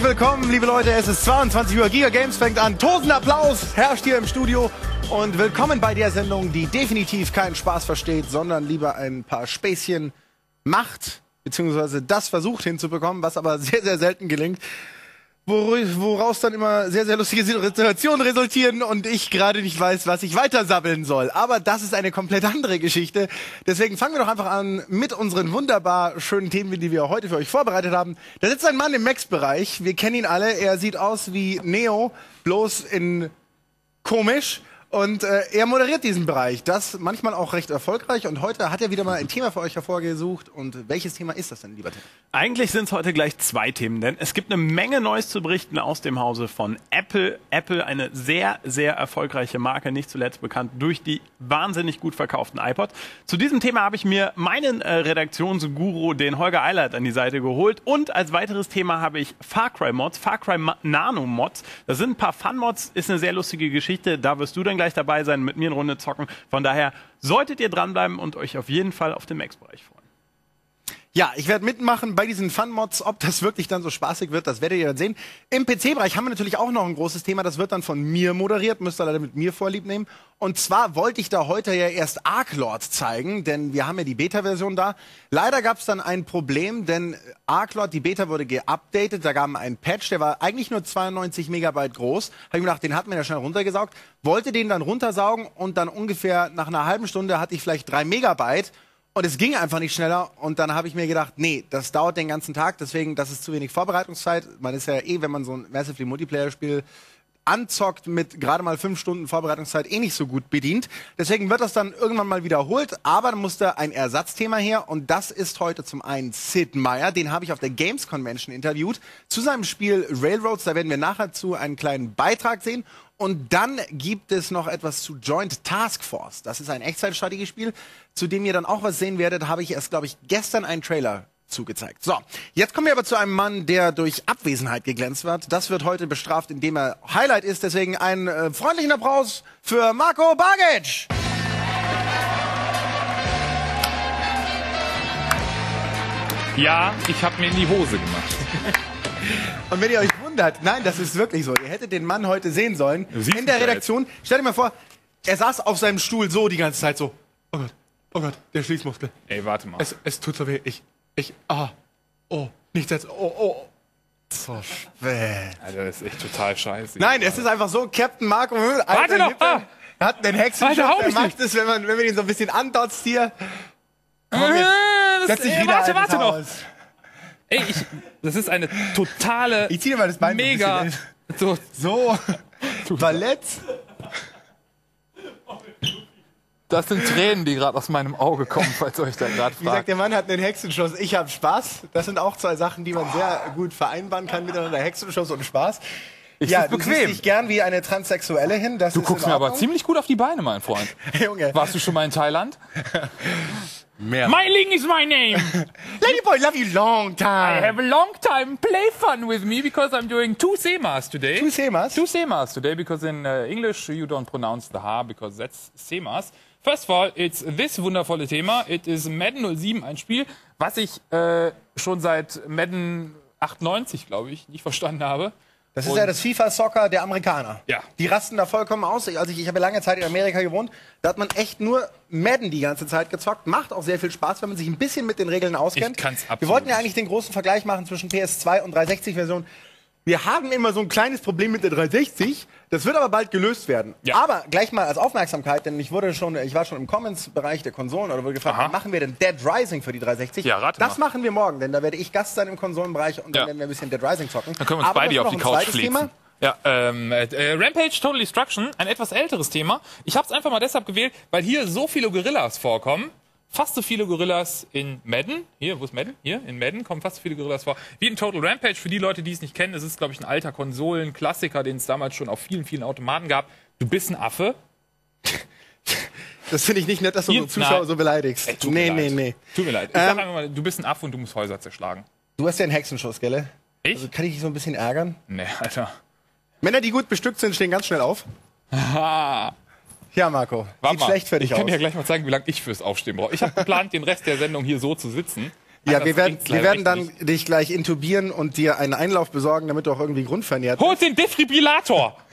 Herzlich willkommen, liebe Leute. Es ist 22 Uhr. Giga Games fängt an. Tosender Applaus herrscht hier im Studio. Und willkommen bei der Sendung, die definitiv keinen Spaß versteht, sondern lieber ein paar Späßchen macht, beziehungsweise das versucht hinzubekommen, was aber sehr, sehr selten gelingt. Woraus dann immer sehr, sehr lustige Situationen resultieren und ich gerade nicht weiß, was ich weiter sabbeln soll. Aber das ist eine komplett andere Geschichte. Deswegen fangen wir doch einfach an mit unseren wunderbar schönen Themen, die wir heute für euch vorbereitet haben. Da sitzt ein Mann im Max-Bereich. Wir kennen ihn alle. Er sieht aus wie Neo, bloß in komisch. Und äh, er moderiert diesen Bereich, das manchmal auch recht erfolgreich. Und heute hat er wieder mal ein Thema für euch hervorgesucht. Und welches Thema ist das denn, lieber Tim? Eigentlich sind es heute gleich zwei Themen, denn es gibt eine Menge Neues zu berichten aus dem Hause von Apple. Apple, eine sehr, sehr erfolgreiche Marke, nicht zuletzt bekannt durch die wahnsinnig gut verkauften iPod. Zu diesem Thema habe ich mir meinen äh, Redaktionsguru, den Holger Eilert, an die Seite geholt. Und als weiteres Thema habe ich Far Cry Mods, Far Cry Nano Mods. Das sind ein paar Fun Mods, ist eine sehr lustige Geschichte. Da wirst du dann gleich dabei sein, mit mir eine Runde zocken. Von daher solltet ihr dranbleiben und euch auf jeden Fall auf den Max-Bereich freuen. Ja, ich werde mitmachen bei diesen Fun-Mods. Ob das wirklich dann so spaßig wird, das werdet ihr dann sehen. Im PC-Bereich haben wir natürlich auch noch ein großes Thema. Das wird dann von mir moderiert. Müsst ihr leider mit mir vorlieb nehmen. Und zwar wollte ich da heute ja erst Arklord zeigen, denn wir haben ja die Beta-Version da. Leider gab es dann ein Problem, denn Arklord, die Beta wurde geupdatet. Da gab es einen Patch, der war eigentlich nur 92 Megabyte groß. Habe ich mir gedacht, den hat man ja schnell runtergesaugt. Wollte den dann runtersaugen und dann ungefähr nach einer halben Stunde hatte ich vielleicht drei Megabyte. Und es ging einfach nicht schneller. Und dann habe ich mir gedacht, nee, das dauert den ganzen Tag. Deswegen, das ist zu wenig Vorbereitungszeit. Man ist ja eh, wenn man so ein Massively Multiplayer-Spiel anzockt mit gerade mal fünf Stunden Vorbereitungszeit eh nicht so gut bedient. Deswegen wird das dann irgendwann mal wiederholt, aber dann musste ein Ersatzthema her. Und das ist heute zum einen Sid Meier, den habe ich auf der Games Convention interviewt, zu seinem Spiel Railroads, da werden wir nachher zu einen kleinen Beitrag sehen. Und dann gibt es noch etwas zu Joint Task Force. Das ist ein Echtzeitstrategiespiel, zu dem ihr dann auch was sehen werdet, habe ich erst, glaube ich, gestern einen Trailer zugezeigt. So, jetzt kommen wir aber zu einem Mann, der durch Abwesenheit geglänzt wird. Das wird heute bestraft, indem er Highlight ist. Deswegen einen äh, freundlichen Applaus für Marco Bagic. Ja, ich habe mir in die Hose gemacht. Und wenn ihr euch wundert, nein, das ist wirklich so. Ihr hättet den Mann heute sehen sollen. In der Redaktion. Stell dir mal vor, er saß auf seinem Stuhl so die ganze Zeit so. Oh Gott, oh Gott, der Schließmuskel. Ey, warte mal. Es, es tut so weh. Ich, ich, ah, oh, nicht jetzt, oh, oh. So schwer. Alter, das ist echt total scheiße. Nein, es ist einfach so, Captain Marco Warte noch, ah. hat den Hexenschuss, der macht es, wenn, man, wenn wir ihn so ein bisschen andotzt hier. Komm, Äh, jetzt, das, setz dich ey, wieder warte, warte noch. Haus. Ey, ich, das ist eine totale, Ich zieh dir mal das Bein mega, so, So, Ballett. Das sind Tränen, die gerade aus meinem Auge kommen, falls euch da gerade Wie gesagt, fragt. der Mann hat einen Hexenschuss. Ich habe Spaß. Das sind auch zwei Sachen, die man sehr gut vereinbaren kann miteinander. Hexenschuss und Spaß. Ich ja, du bequem. siehst dich gern wie eine Transsexuelle hin. Das Du ist guckst in mir aber ziemlich gut auf die Beine, mein Freund. Junge. Warst du schon mal in Thailand? Meiling is my name. Ladyboy, love you long I time. have a long time play fun with me because I'm doing two semas today. Two semas? Two semas today because in uh, English you don't pronounce the H because that's semas. First of all, it's this wundervolle Thema. It is Madden 07, ein Spiel, was ich äh, schon seit Madden 98, glaube ich, nicht verstanden habe. Das ist Und- ja das FIFA-Soccer der Amerikaner. Ja. Die rasten da vollkommen aus. Also ich, ich habe ja lange Zeit in Amerika gewohnt. Da hat man echt nur Madden die ganze Zeit gezockt. Macht auch sehr viel Spaß, wenn man sich ein bisschen mit den Regeln auskennt. Ich kann's Wir absolut wollten ja eigentlich den großen Vergleich machen zwischen PS2 und 360-Version. Wir haben immer so ein kleines Problem mit der 360. Das wird aber bald gelöst werden. Ja. Aber gleich mal als Aufmerksamkeit, denn ich wurde schon, ich war schon im Comments-Bereich der Konsolen oder wurde gefragt, Aha. machen wir denn Dead Rising für die 360? Ja, rate das mal. machen wir morgen, denn da werde ich Gast sein im Konsolenbereich und dann Ja. werden wir ein bisschen Dead Rising zocken. Dann können wir uns Aber beide auf die Couch zweites fliegen. Thema. Ja, ähm, äh, äh, Rampage Total Destruction, ein etwas älteres Thema. Ich habe es einfach mal deshalb gewählt, weil hier so viele Gorillas vorkommen. Fast so viele Gorillas in Madden. Hier, wo ist Madden? Hier, in Madden kommen fast so viele Gorillas vor. Wie in Total Rampage. Für die Leute, die es nicht kennen, es ist, glaube ich, ein alter Konsolen-Klassiker, den es damals schon auf vielen, vielen Automaten gab. Du bist ein Affe. Das finde ich nicht nett, dass du so Zuschauer so beleidigst. Ey, tut nee, mir nee, leid. nee. Tut mir leid. Ich Ähm, sag einfach mal, du bist ein Affe und du musst Häuser zerschlagen. Du hast ja einen Hexenschuss, gell? Ich? Also kann ich dich so ein bisschen ärgern? Nee, Alter. Männer, die gut bestückt sind, stehen ganz schnell auf. Ha. Ja, Marco. Warte Sieht mal. schlecht für dich ich kann aus. dir ja gleich mal zeigen, wie lange ich fürs Aufstehen brauche. Ich habe geplant, den Rest der Sendung hier so zu sitzen. Ja, wir werden, wir werden dann dich gleich intubieren und dir einen Einlauf besorgen, damit du auch irgendwie grundvernährt bist. Holt den Defibrillator!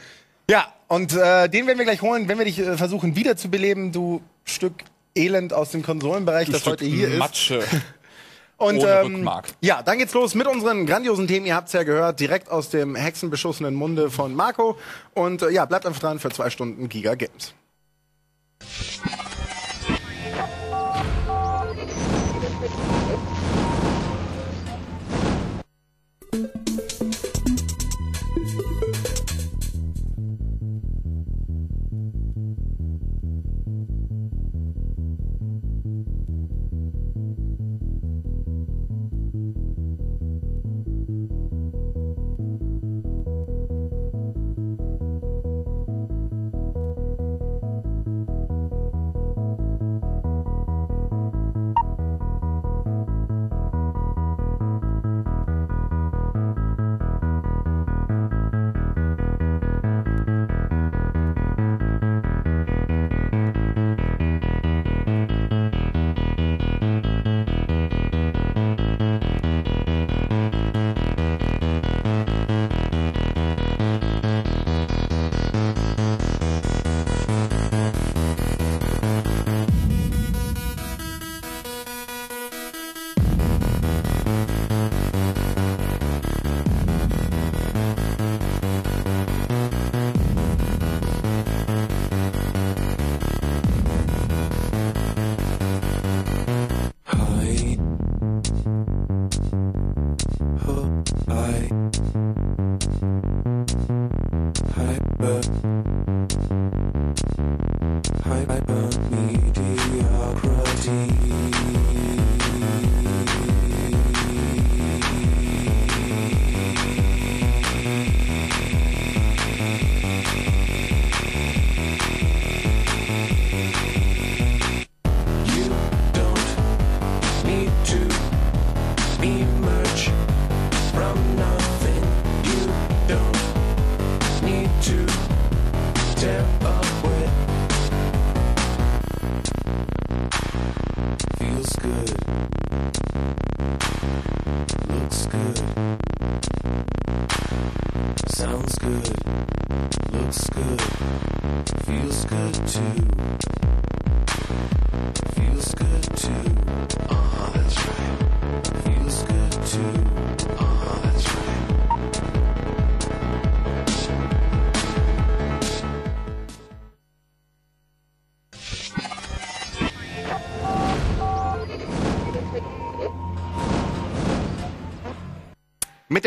Ja, und äh, den werden wir gleich holen, wenn wir dich äh, versuchen wiederzubeleben, du Stück Elend aus dem Konsolenbereich, das heute hier ist. Matsche. Und ohne ähm, ja, dann geht's los mit unseren grandiosen Themen. Ihr habt's ja gehört, direkt aus dem hexenbeschussenen Munde von Marco. Und äh, ja, bleibt einfach dran für zwei Stunden Giga Games.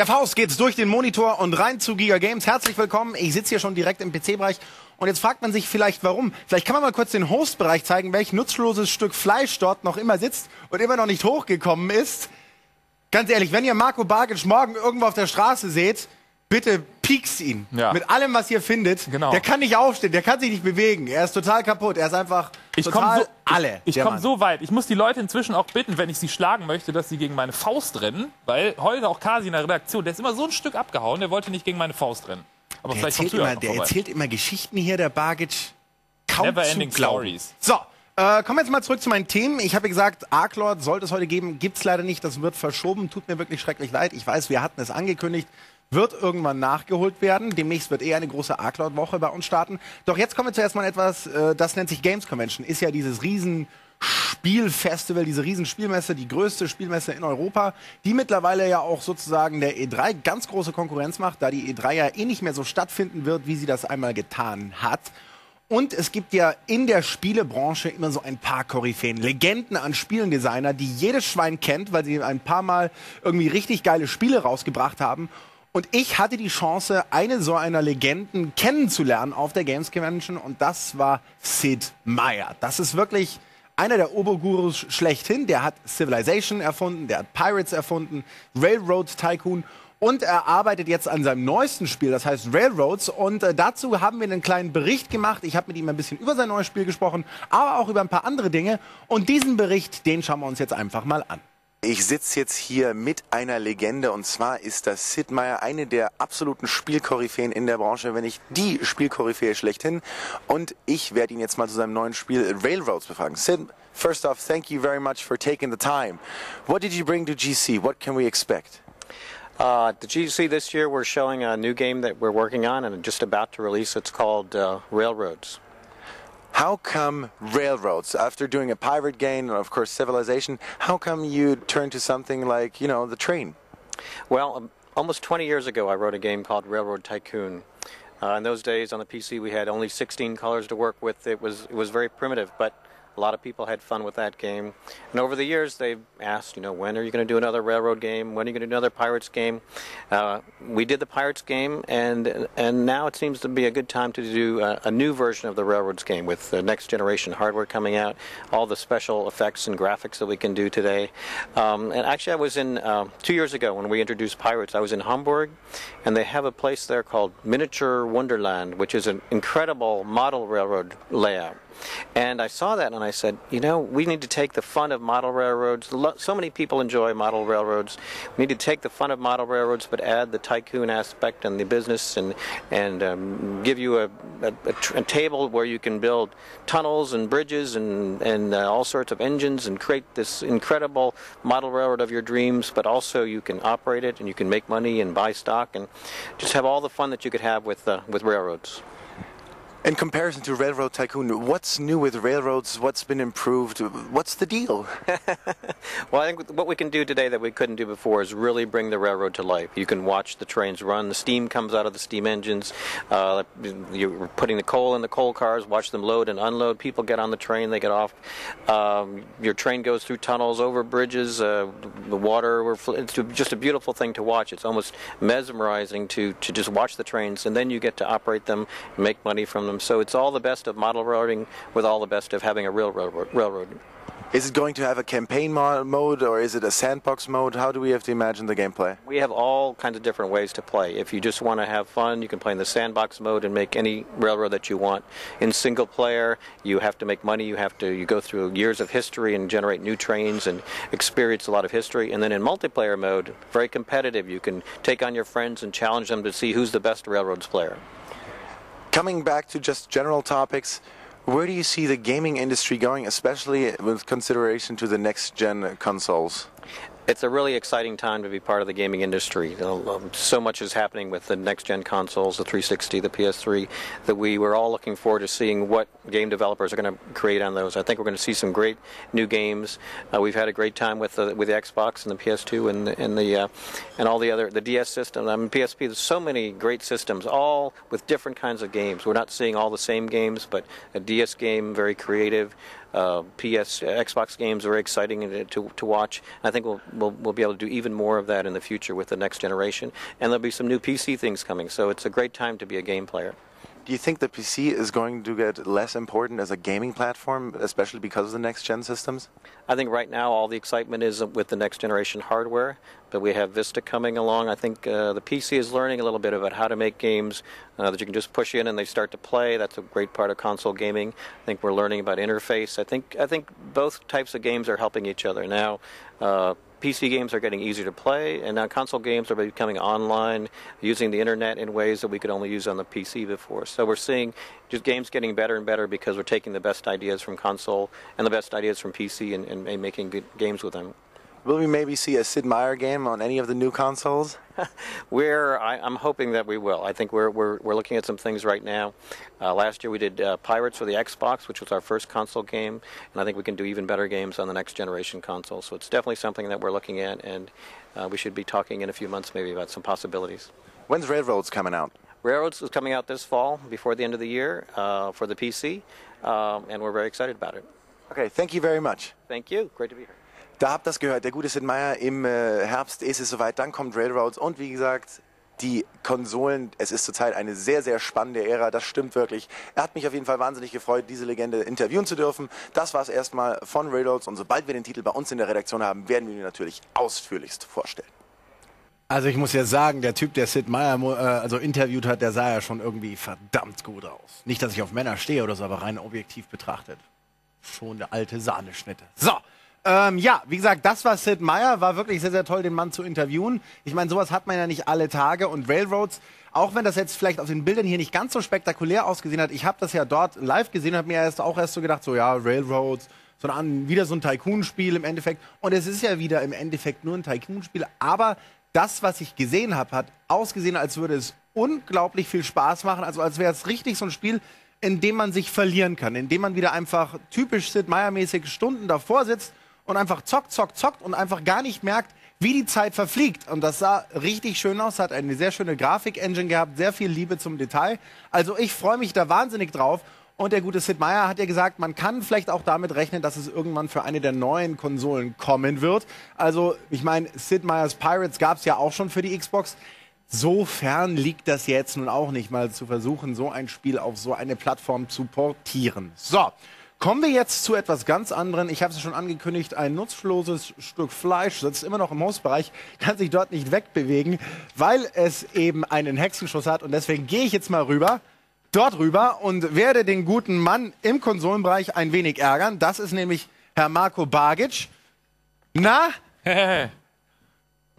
Der Faust geht's durch den Monitor und rein zu Giga Games. Herzlich willkommen. Ich sitze hier schon direkt im PC-Bereich und jetzt fragt man sich vielleicht, warum. Vielleicht kann man mal kurz den Host-Bereich zeigen, welch nutzloses Stück Fleisch dort noch immer sitzt und immer noch nicht hochgekommen ist. Ganz ehrlich, wenn ihr Marco Bargic morgen irgendwo auf der Straße seht, bitte piekst ihn. Ja. Mit allem, was ihr findet. Genau. Der kann nicht aufstehen, der kann sich nicht bewegen. Er ist total kaputt. Er ist einfach Ich komme so, alle. ich der komm Mann. so weit. Ich muss die Leute inzwischen auch bitten, wenn ich sie schlagen möchte, dass sie gegen meine Faust rennen. Weil heute auch Kasi in der Redaktion, der ist immer so ein Stück abgehauen, der wollte nicht gegen meine Faust rennen. Aber Der vielleicht erzählt, immer, der vorbei. erzählt immer Geschichten hier, der Bargic. Kaum Never zu ending glauben. stories. So, äh, kommen wir jetzt mal zurück zu meinen Themen. Ich habe ja gesagt, Arklord sollte es heute geben, gibt's leider nicht. Das wird verschoben. Tut mir wirklich schrecklich leid. Ich weiß, wir hatten es angekündigt. Wird irgendwann nachgeholt werden. Demnächst wird eher eine große Arklord-Woche bei uns starten. Doch jetzt kommen wir zuerst mal etwas, äh, das nennt sich Games Convention. Ist ja dieses riesen Spielfestival, diese Riesenspielmesse, die größte Spielmesse in Europa, die mittlerweile ja auch sozusagen der E3 ganz große Konkurrenz macht, da die E3 ja eh nicht mehr so stattfinden wird, wie sie das einmal getan hat. Und es gibt ja in der Spielebranche immer so ein paar Koryphäen, Legenden an Spielendesigner, die jedes Schwein kennt, weil sie ein paar Mal irgendwie richtig geile Spiele rausgebracht haben. Und ich hatte die Chance, eine so einer Legenden kennenzulernen auf der Games Convention und das war Sid Meier. Das ist wirklich einer der Obergurus schlechthin. Der hat Civilization erfunden, der hat Pirates erfunden, Railroad Tycoon und er arbeitet jetzt an seinem neuesten Spiel, das heißt Railroads. Und äh, dazu haben wir einen kleinen Bericht gemacht. Ich habe mit ihm ein bisschen über sein neues Spiel gesprochen, aber auch über ein paar andere Dinge. Und diesen Bericht, den schauen wir uns jetzt einfach mal an. Ich sitze jetzt hier mit einer Legende und zwar ist das Sid Meier eine der absoluten Spielkoryphäen in der Branche, wenn nicht die Spielkoryphäe schlechthin. Und ich werde ihn jetzt mal zu seinem neuen Spiel Railroads befragen. Sid, first off, thank you very much for taking the time. What did you bring to GC? What can we expect? Uh, the GC this year, we're showing a new game that we're working on and just about to release. It's called uh, Railroads. How come Railroads, after doing a pirate game and of course Civilization, how come you turn to something like, you know, the train? Well, um, almost 20 years ago, I wrote a game called Railroad Tycoon. Uh, in those days, on the PC, we had only 16 colors to work with. It was it was very primitive, but a lot of people had fun with that game. And over the years, they've asked, you know, when are you going to do another railroad game? When are you going to do another Pirates game? Uh, we did the Pirates game, and and now it seems to be a good time to do a, a new version of the Railroads game with the next generation hardware coming out, all the special effects and graphics that we can do today. Um, and actually, I was in uh, two years ago when we introduced Pirates. I was in Hamburg, and they have a place there called Miniature Wonderland, which is an incredible model railroad layout. And I saw that and I said, you know, we need to take the fun of model railroads. So many people enjoy model railroads. We need to take the fun of model railroads, but add the tycoon aspect and the business and, and um, give you a, a, a, a table where you can build tunnels and bridges and, and uh, all sorts of engines and create this incredible model railroad of your dreams, but also you can operate it and you can make money and buy stock and just have all the fun that you could have with, uh, with railroads. In comparison to Railroad Tycoon, what's new with railroads? What's been improved? What's the deal? Well, I think what we can do today that we couldn't do before is really bring the railroad to life. You can watch the trains run. The steam comes out of the steam engines. Uh, you're putting the coal in the coal cars. Watch them load and unload. People get on the train. They get off. Um, your train goes through tunnels, over bridges. Uh, the water. It's just a beautiful thing to watch. It's almost mesmerizing to to just watch the trains, and then you get to operate them, make money from them. So it's all the best of model railroading with all the best of having a real railroad. railroad. Is it going to have a campaign mo- mode or is it a sandbox mode? How do we have to imagine the gameplay? We have all kinds of different ways to play. If you just want to have fun, you can play in the sandbox mode and make any railroad that you want. In single player, you have to make money. You have to you go through years of history and generate new trains and experience a lot of history. And then in multiplayer mode, very competitive. You can take on your friends and challenge them to see who's the best railroads player. Coming back to just general topics, where do you see the gaming industry going, especially with consideration to the next gen consoles? It's a really exciting time to be part of the gaming industry. Know, um, So much is happening with the next gen consoles, the 360, the PS3, that we were all looking forward to seeing what game developers are going to create on those. I think we're going to see some great new games. Uh, we've had a great time with the with the Xbox and the PS2 and the, and the uh, and all the other the DS system. I mean, PSP. There's so many great systems, all with different kinds of games. We're not seeing all the same games, but a DS game very creative. Uh, PS, Xbox games are very exciting to, to, to watch. I think we'll, we'll we'll be able to do even more of that in the future with the next generation, and there'll be some new PC things coming. So it's a great time to be a game player. Do you think the PC is going to get less important as a gaming platform, especially because of the next gen systems? I think right now all the excitement is with the next generation hardware, but we have Vista coming along. I think uh, the PC is learning a little bit about how to make games uh, that you can just push in and they start to play. That's a great part of console gaming. I think we're learning about interface. I think I think both types of games are helping each other now. Uh, PC games are getting easier to play, and now console games are becoming online, using the internet in ways that we could only use on the PC before. So we're seeing just games getting better and better because we're taking the best ideas from console and the best ideas from PC and, and, making good games with them. Will we maybe see a Sid Meier game on any of the new consoles? We're, I, I'm hoping that we will. I think we're, we're, we're looking at some things right now. Uh, last year we did uh, Pirates for the Xbox, which was our first console game, and I think we can do even better games on the next generation console. So it's definitely something that we're looking at, and uh, we should be talking in a few months maybe about some possibilities. When's Railroads coming out? Railroads is coming out this fall, before the end of the year, uh, for the PC, um, and we're very excited about it. Okay, thank you very much. Thank you. Great to be here. Da habt ihr das gehört, der gute Sid Meier. Im äh, Herbst ist es soweit, dann kommt Railroads und wie gesagt, die Konsolen. Es ist zurzeit eine sehr, sehr spannende Ära, das stimmt wirklich. Er hat mich auf jeden Fall wahnsinnig gefreut, diese Legende interviewen zu dürfen. Das war es erstmal von Railroads und sobald wir den Titel bei uns in der Redaktion haben, werden wir ihn natürlich ausführlichst vorstellen. Also ich muss ja sagen, der Typ, der Sid Meier äh, also interviewt hat, der sah ja schon irgendwie verdammt gut aus. Nicht, dass ich auf Männer stehe oder so, aber rein objektiv betrachtet. Schon der alte Sahneschnitte. So, Ähm, ja, wie gesagt, das war Sid Meier. War wirklich sehr, sehr toll, den Mann zu interviewen. Ich meine, sowas hat man ja nicht alle Tage. Und Railroads, auch wenn das jetzt vielleicht auf den Bildern hier nicht ganz so spektakulär ausgesehen hat, ich habe das ja dort live gesehen habe mir erst auch erst so gedacht, so ja, Railroads, so ein, wieder so ein Tycoon-Spiel im Endeffekt. Und es ist ja wieder im Endeffekt nur ein Tycoon-Spiel. Aber das, was ich gesehen habe, hat ausgesehen, als würde es unglaublich viel Spaß machen. Also als wäre es richtig so ein Spiel, in dem man sich verlieren kann, in dem man wieder einfach typisch Sid Meier-mäßig Stunden davor sitzt und einfach zockt, zockt, zockt und einfach gar nicht merkt, wie die Zeit verfliegt. Und das sah richtig schön aus, hat eine sehr schöne Grafik-Engine gehabt, sehr viel Liebe zum Detail. Also ich freue mich da wahnsinnig drauf. Und der gute Sid Meier hat ja gesagt, man kann vielleicht auch damit rechnen, dass es irgendwann für eine der neuen Konsolen kommen wird. Also, ich meine, Sid Meier's Pirates gab es ja auch schon für die Xbox. So fern liegt das jetzt nun auch nicht mal zu versuchen, so ein Spiel auf so eine Plattform zu portieren. So, kommen wir jetzt zu etwas ganz anderem. Ich habe es schon angekündigt, ein nutzloses Stück Fleisch sitzt immer noch im Hausbereich, kann sich dort nicht wegbewegen, weil es eben einen Hexenschuss hat. Und deswegen gehe ich jetzt mal rüber dort rüber und werde den guten Mann im Konsolenbereich ein wenig ärgern. Das ist nämlich Herr Marco Bagic. Na,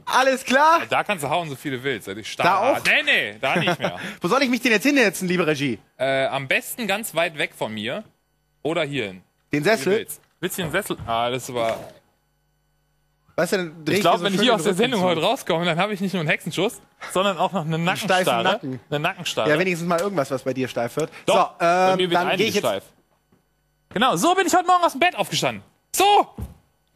alles klar? Da kannst du hauen, so viele willst. Ich Da auch? Nee, nee, da nicht mehr. Wo soll ich mich denn jetzt hinsetzen, liebe Regie? äh, am besten ganz weit weg von mir. Oder hierhin. Den Sessel? willst. Willst du den Sessel? Ah, das war. Weißt du, dann dreh Ich glaube, so wenn ich hier aus der Sendung zu. heute rauskomme, dann habe ich nicht nur einen Hexenschuss, sondern auch noch eine Nackenstarre. Nacken. Eine Nackenstarre. Ja, wenigstens mal irgendwas, was bei dir steif wird. Doch, so, bei ähm, mir wird dann gehe ich jetzt. steif. Genau, so bin ich heute Morgen aus dem Bett aufgestanden. So!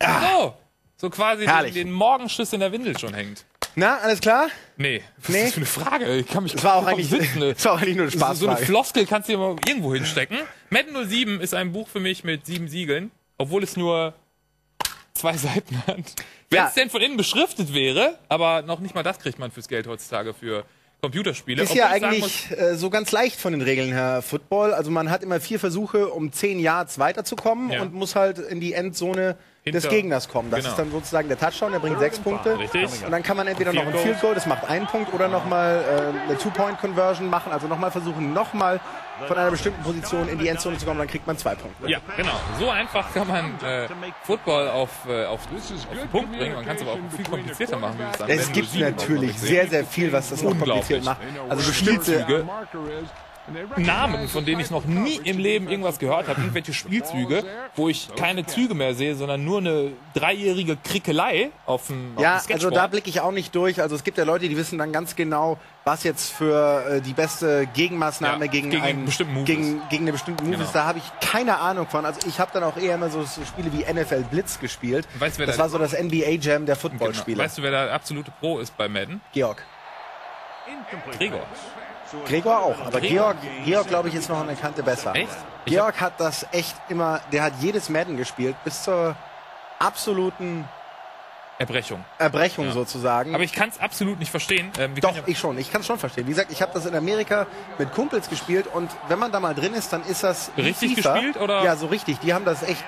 So! So quasi den, den Morgenschiss in der Windel schon hängt. Na, alles klar? Nee, was Nee. ist das für eine Frage? Ich kann mich Das war auch eigentlich, sitzen, ne? das war auch eigentlich nur eine So, so eine. Floskel kannst du dir mal irgendwo hinstecken. Madden 07 ist ein Buch für mich mit sieben Siegeln, obwohl es nur zwei Seiten hat. Wenn Ja. es denn von innen beschriftet wäre, aber noch nicht mal das kriegt man fürs Geld heutzutage für Computerspiele. Ist ja Obwohl ich sagen muss, eigentlich äh, so ganz leicht von den Regeln her Football. Also man hat immer vier Versuche, um zehn Yards weiterzukommen Ja. und muss halt in die Endzone des Hinter- Gegners kommen. Das Genau. ist dann sozusagen der Touchdown, der bringt sechs Punkte. Richtig. Und dann kann man entweder noch ein Field Goal, das macht einen Punkt, oder nochmal äh, eine Two-Point-Conversion machen, also nochmal versuchen, nochmal von einer bestimmten Position in die Endzone zu kommen, dann kriegt man zwei Punkte. Ja, genau. So einfach kann man äh, Football auf, äh, auf, auf den Punkt bringen. Man kann es aber auch viel komplizierter machen. Wie es gibt 07 natürlich sehr, sehr viel, was das noch kompliziert macht. Also bestimmte Namen, von denen ich noch nie im Leben irgendwas gehört habe, irgendwelche Spielzüge, wo ich keine Züge mehr sehe, sondern nur eine dreijährige Krickelei auf dem auf Ja, dem also da blicke ich auch nicht durch. Also es gibt ja Leute, die wissen dann ganz genau, was jetzt für äh, die beste Gegenmaßnahme Ja, gegen, gegen einen einen bestimmten Move gegen, gegen eine bestimmte Move Genau. ist. Da habe ich keine Ahnung von. Also ich habe dann auch eher immer so, Spiele wie NFL Blitz gespielt. Weißt du, wer das da- war so das NBA Jam der Genau. Footballspiele. Weißt du, wer da absolute Pro ist bei Madden? Georg. Gregor. Gregor auch, aber Gregor. Georg, Georg glaube ich, ist noch eine Kante besser. Echt? Georg hat das echt immer, der hat jedes Madden gespielt, bis zur absoluten Erbrechung. Erbrechung sozusagen. Aber ich kann es absolut nicht verstehen. Ähm, Doch, ja- ich schon. Ich kann es schon verstehen. Wie gesagt, ich habe das in Amerika mit Kumpels gespielt und wenn man da mal drin ist, dann ist das Richtig FIFA. gespielt, oder? Ja, so richtig. Die haben das echt.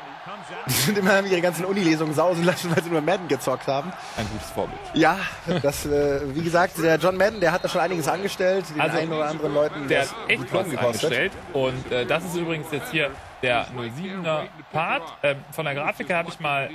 Die sind immer haben ihre ganzen Unilesungen sausen lassen, weil sie nur Madden gezockt haben. ein gutes Vorbild. Ja, das, äh, wie gesagt, der John Madden, der hat da schon einiges angestellt, den Also, einen oder anderen Leuten. Der das hat echt gut was angestellt. Und äh, das ist übrigens jetzt hier der 07er Part. Ähm, von der Grafik her habe ich mal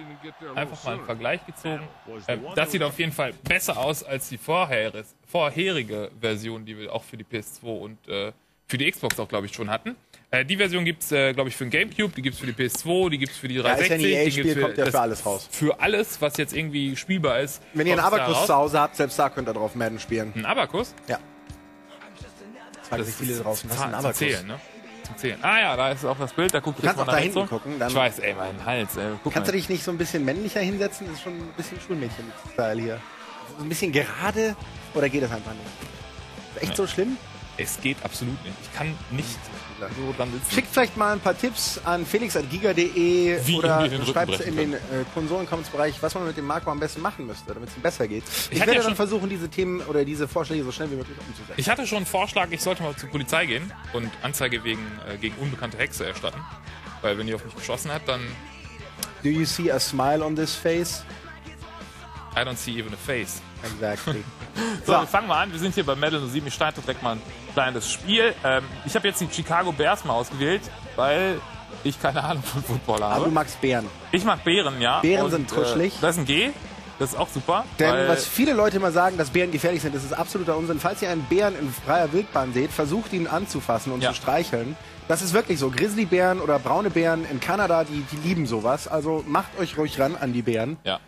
einfach mal einen Vergleich gezogen. Ähm, das sieht auf jeden Fall besser aus als die vorher, vorherige Version, die wir auch für die PS2 und äh, für die Xbox auch, glaube ich, schon hatten. Äh, die Version gibt's äh, glaube ich, für den Gamecube, die gibt's für die PS2, die gibt's für die ist ja 360. ein die EA-Spiel, gibt's kommt ja für alles raus. Für alles, was jetzt irgendwie spielbar ist. Wenn ihr einen Abakus zu Hause habt, selbst da könnt ihr drauf Madden spielen. Ein Abakus? Ja. Das fragen sich viele draußen. Was ist ein Abakus? Zählen, ne? Zum Zählen. Ah ja, da ist auch das Bild, da guckt Du kannst auch mal da hinten so. gucken, ich weiß, ey, mein Hals, ey. Guck Kannst du mal. dich nicht so ein bisschen männlicher hinsetzen? Das ist schon ein bisschen Schulmädchen-Style hier. So ein bisschen gerade oder geht das einfach nicht? Ist echt so schlimm? Es geht absolut nicht. Ich kann nicht so dran sitzen. Schickt vielleicht mal ein paar Tipps an felix.giga.de oder schreibt in den äh, Konsolen-Comments-Bereich, was man mit dem Marco am besten machen müsste, damit es ihm besser geht. Ich, hatte werde ja dann versuchen, diese Themen oder diese Vorschläge so schnell wie möglich umzusetzen. Ich hatte schon einen Vorschlag, ich sollte mal zur Polizei gehen und Anzeige wegen, äh, gegen unbekannte Hexe erstatten. Weil wenn die auf mich geschossen hat, dann Do you see a smile on this face? I don't see even a face. Exactly. So, wir fangen mal an. Wir sind hier bei Medal 07. Ich starte direkt mal kleines Spiel. Ähm, ich habe jetzt die Chicago Bears mal ausgewählt, weil ich keine Ahnung von Football Aber du habe. magst Bären. Ich mag Bären, ja. Bären Und, sind kuschelig. Äh, das ist ein G. Das ist auch super. Denn was viele Leute immer sagen, dass Bären gefährlich sind, das ist absoluter Unsinn. Falls ihr einen Bären in freier Wildbahn seht, versucht ihn anzufassen und Ja. zu streicheln. Das ist wirklich so. Grizzlybären oder braune Bären in Kanada, die, die lieben sowas. Also macht euch ruhig ran an die Bären. Ja,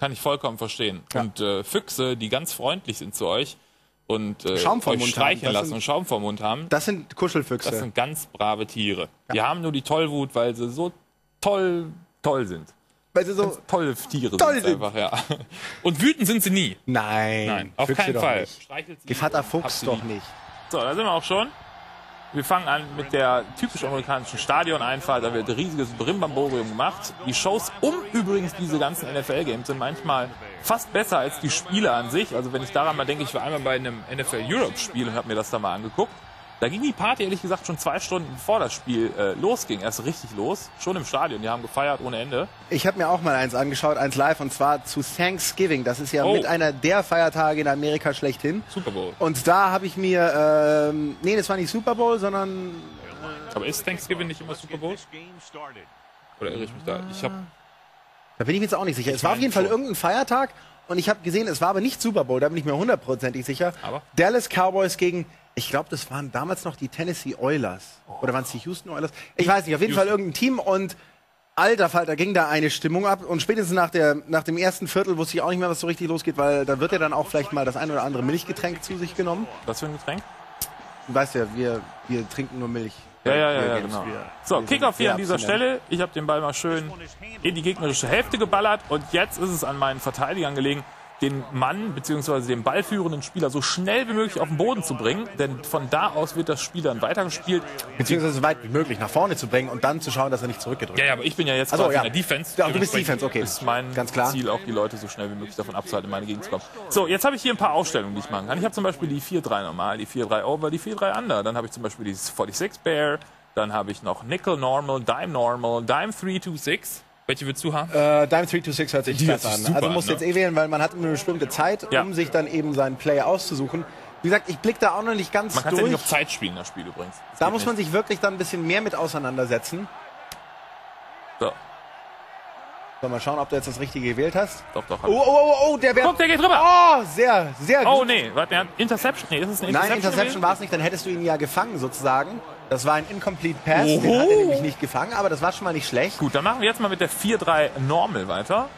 kann ich vollkommen verstehen. Ja. Und äh, Füchse, die ganz freundlich sind zu euch und äh, Schaum vom euch Mund das lassen sind- und Schaum vom Mund haben, Das sind Kuschelfüchse. das sind ganz brave Tiere. Die haben nur die Tollwut, weil sie so toll, toll sind. Weil sie so. Tolle Tiere Toll sind einfach, ja. Und wütend sind sie nie. Nein, Nein, auf Füchse keinen Fall. Gevatter Fuchs doch lieb. nicht. So, da sind wir auch schon. Wir fangen an mit der typisch amerikanischen Stadioneinfahrt. Da wird riesiges Brimbamborium gemacht. Die Shows um übrigens diese ganzen NFL-Games sind manchmal fast besser als die Spiele an sich. Also wenn ich daran mal denke, ich war einmal bei einem NFL Europe-Spiel und habe mir das da mal angeguckt. Da ging die Party ehrlich gesagt schon zwei Stunden bevor das Spiel äh, losging. Erst richtig los. Schon im Stadion. Die haben gefeiert ohne Ende. Ich habe mir auch mal eins angeschaut, eins live, und zwar zu Thanksgiving. Das ist ja Oh. mit einer der Feiertage in Amerika schlechthin. Super Bowl. Und da habe ich mir, ähm, nee, das war nicht Super Bowl, sondern Aber ist Thanksgiving nicht immer Super Bowl? Oder irre ich mich da? Ich habe Da bin ich mir jetzt auch nicht sicher. es war auf jeden Fall schon. irgendein Feiertag und ich habe gesehen, es war aber nicht Super Bowl, da bin ich mir hundertprozentig sicher. Aber? Dallas Cowboys gegen, ich glaube, das waren damals noch die Tennessee Oilers. Oder waren es die Houston Oilers? Ich weiß nicht, auf jeden Fall irgendein Team und alter Fall, da ging da eine Stimmung ab und spätestens nach, der, nach dem ersten Viertel wusste ich auch nicht mehr, was so richtig losgeht, weil da wird ja dann auch vielleicht mal das ein oder andere Milchgetränk zu sich genommen. was für ein Getränk? Du weißt ja, wir, wir trinken nur Milch. Ja, ja, ja, ja genau. So, Kickoff hier an dieser. Stelle. Ich habe den Ball mal schön in die gegnerische Hälfte geballert und jetzt ist es an meinen Verteidigern gelegen, den Mann bzw. den ballführenden Spieler so schnell wie möglich auf den Boden zu bringen, denn von da aus wird das Spiel dann weitergespielt. Beziehungsweise so weit wie möglich nach vorne zu bringen und dann zu schauen, dass er nicht zurückgedrückt Ja, ja, aber ich bin ja jetzt Ach so, quasi ja. in der Defense. Ja, du bist Defense, okay. Ist mein Ganz klar. Ziel auch, die Leute so schnell wie möglich davon abzuhalten, in meine Gegend zu kommen. So, jetzt habe ich hier ein paar Ausstellungen, die ich machen kann. Ich habe zum Beispiel die 4-3 normal, die 4-3 over, die 4-3 under. Dann habe ich zum Beispiel die 46 Bear. Dann habe ich noch Nickel Normal, Dime Normal, Dime 326. Welche willst du haben? Äh, Dime 326 hört sich Die besser an. super Also musst an, jetzt ne? eh wählen, weil man hat immer eine bestimmte Zeit, Ja. um sich dann eben seinen Play auszusuchen. Wie gesagt, ich blick da auch noch nicht ganz Man kann ja durch. nicht auf Zeit spielen, das Spiel übrigens. Das da muss man nicht. sich wirklich dann ein bisschen mehr mit auseinandersetzen. So, So, mal schauen, ob du jetzt das Richtige gewählt hast. doch, doch. Oh, oh, oh, oh, der wäre... Guck, der geht rüber! Oh, sehr, sehr gut. Oh, nee, warte, Interception. Nee, ist es eine Nein, Interception? Interception gewesen? war es nicht, dann hättest du ihn ja gefangen sozusagen. Das war ein Incomplete Pass, den Oho. hat er nämlich nicht gefangen, aber das war schon mal nicht schlecht. Gut, dann machen wir jetzt mal mit der 4-3 Normal weiter.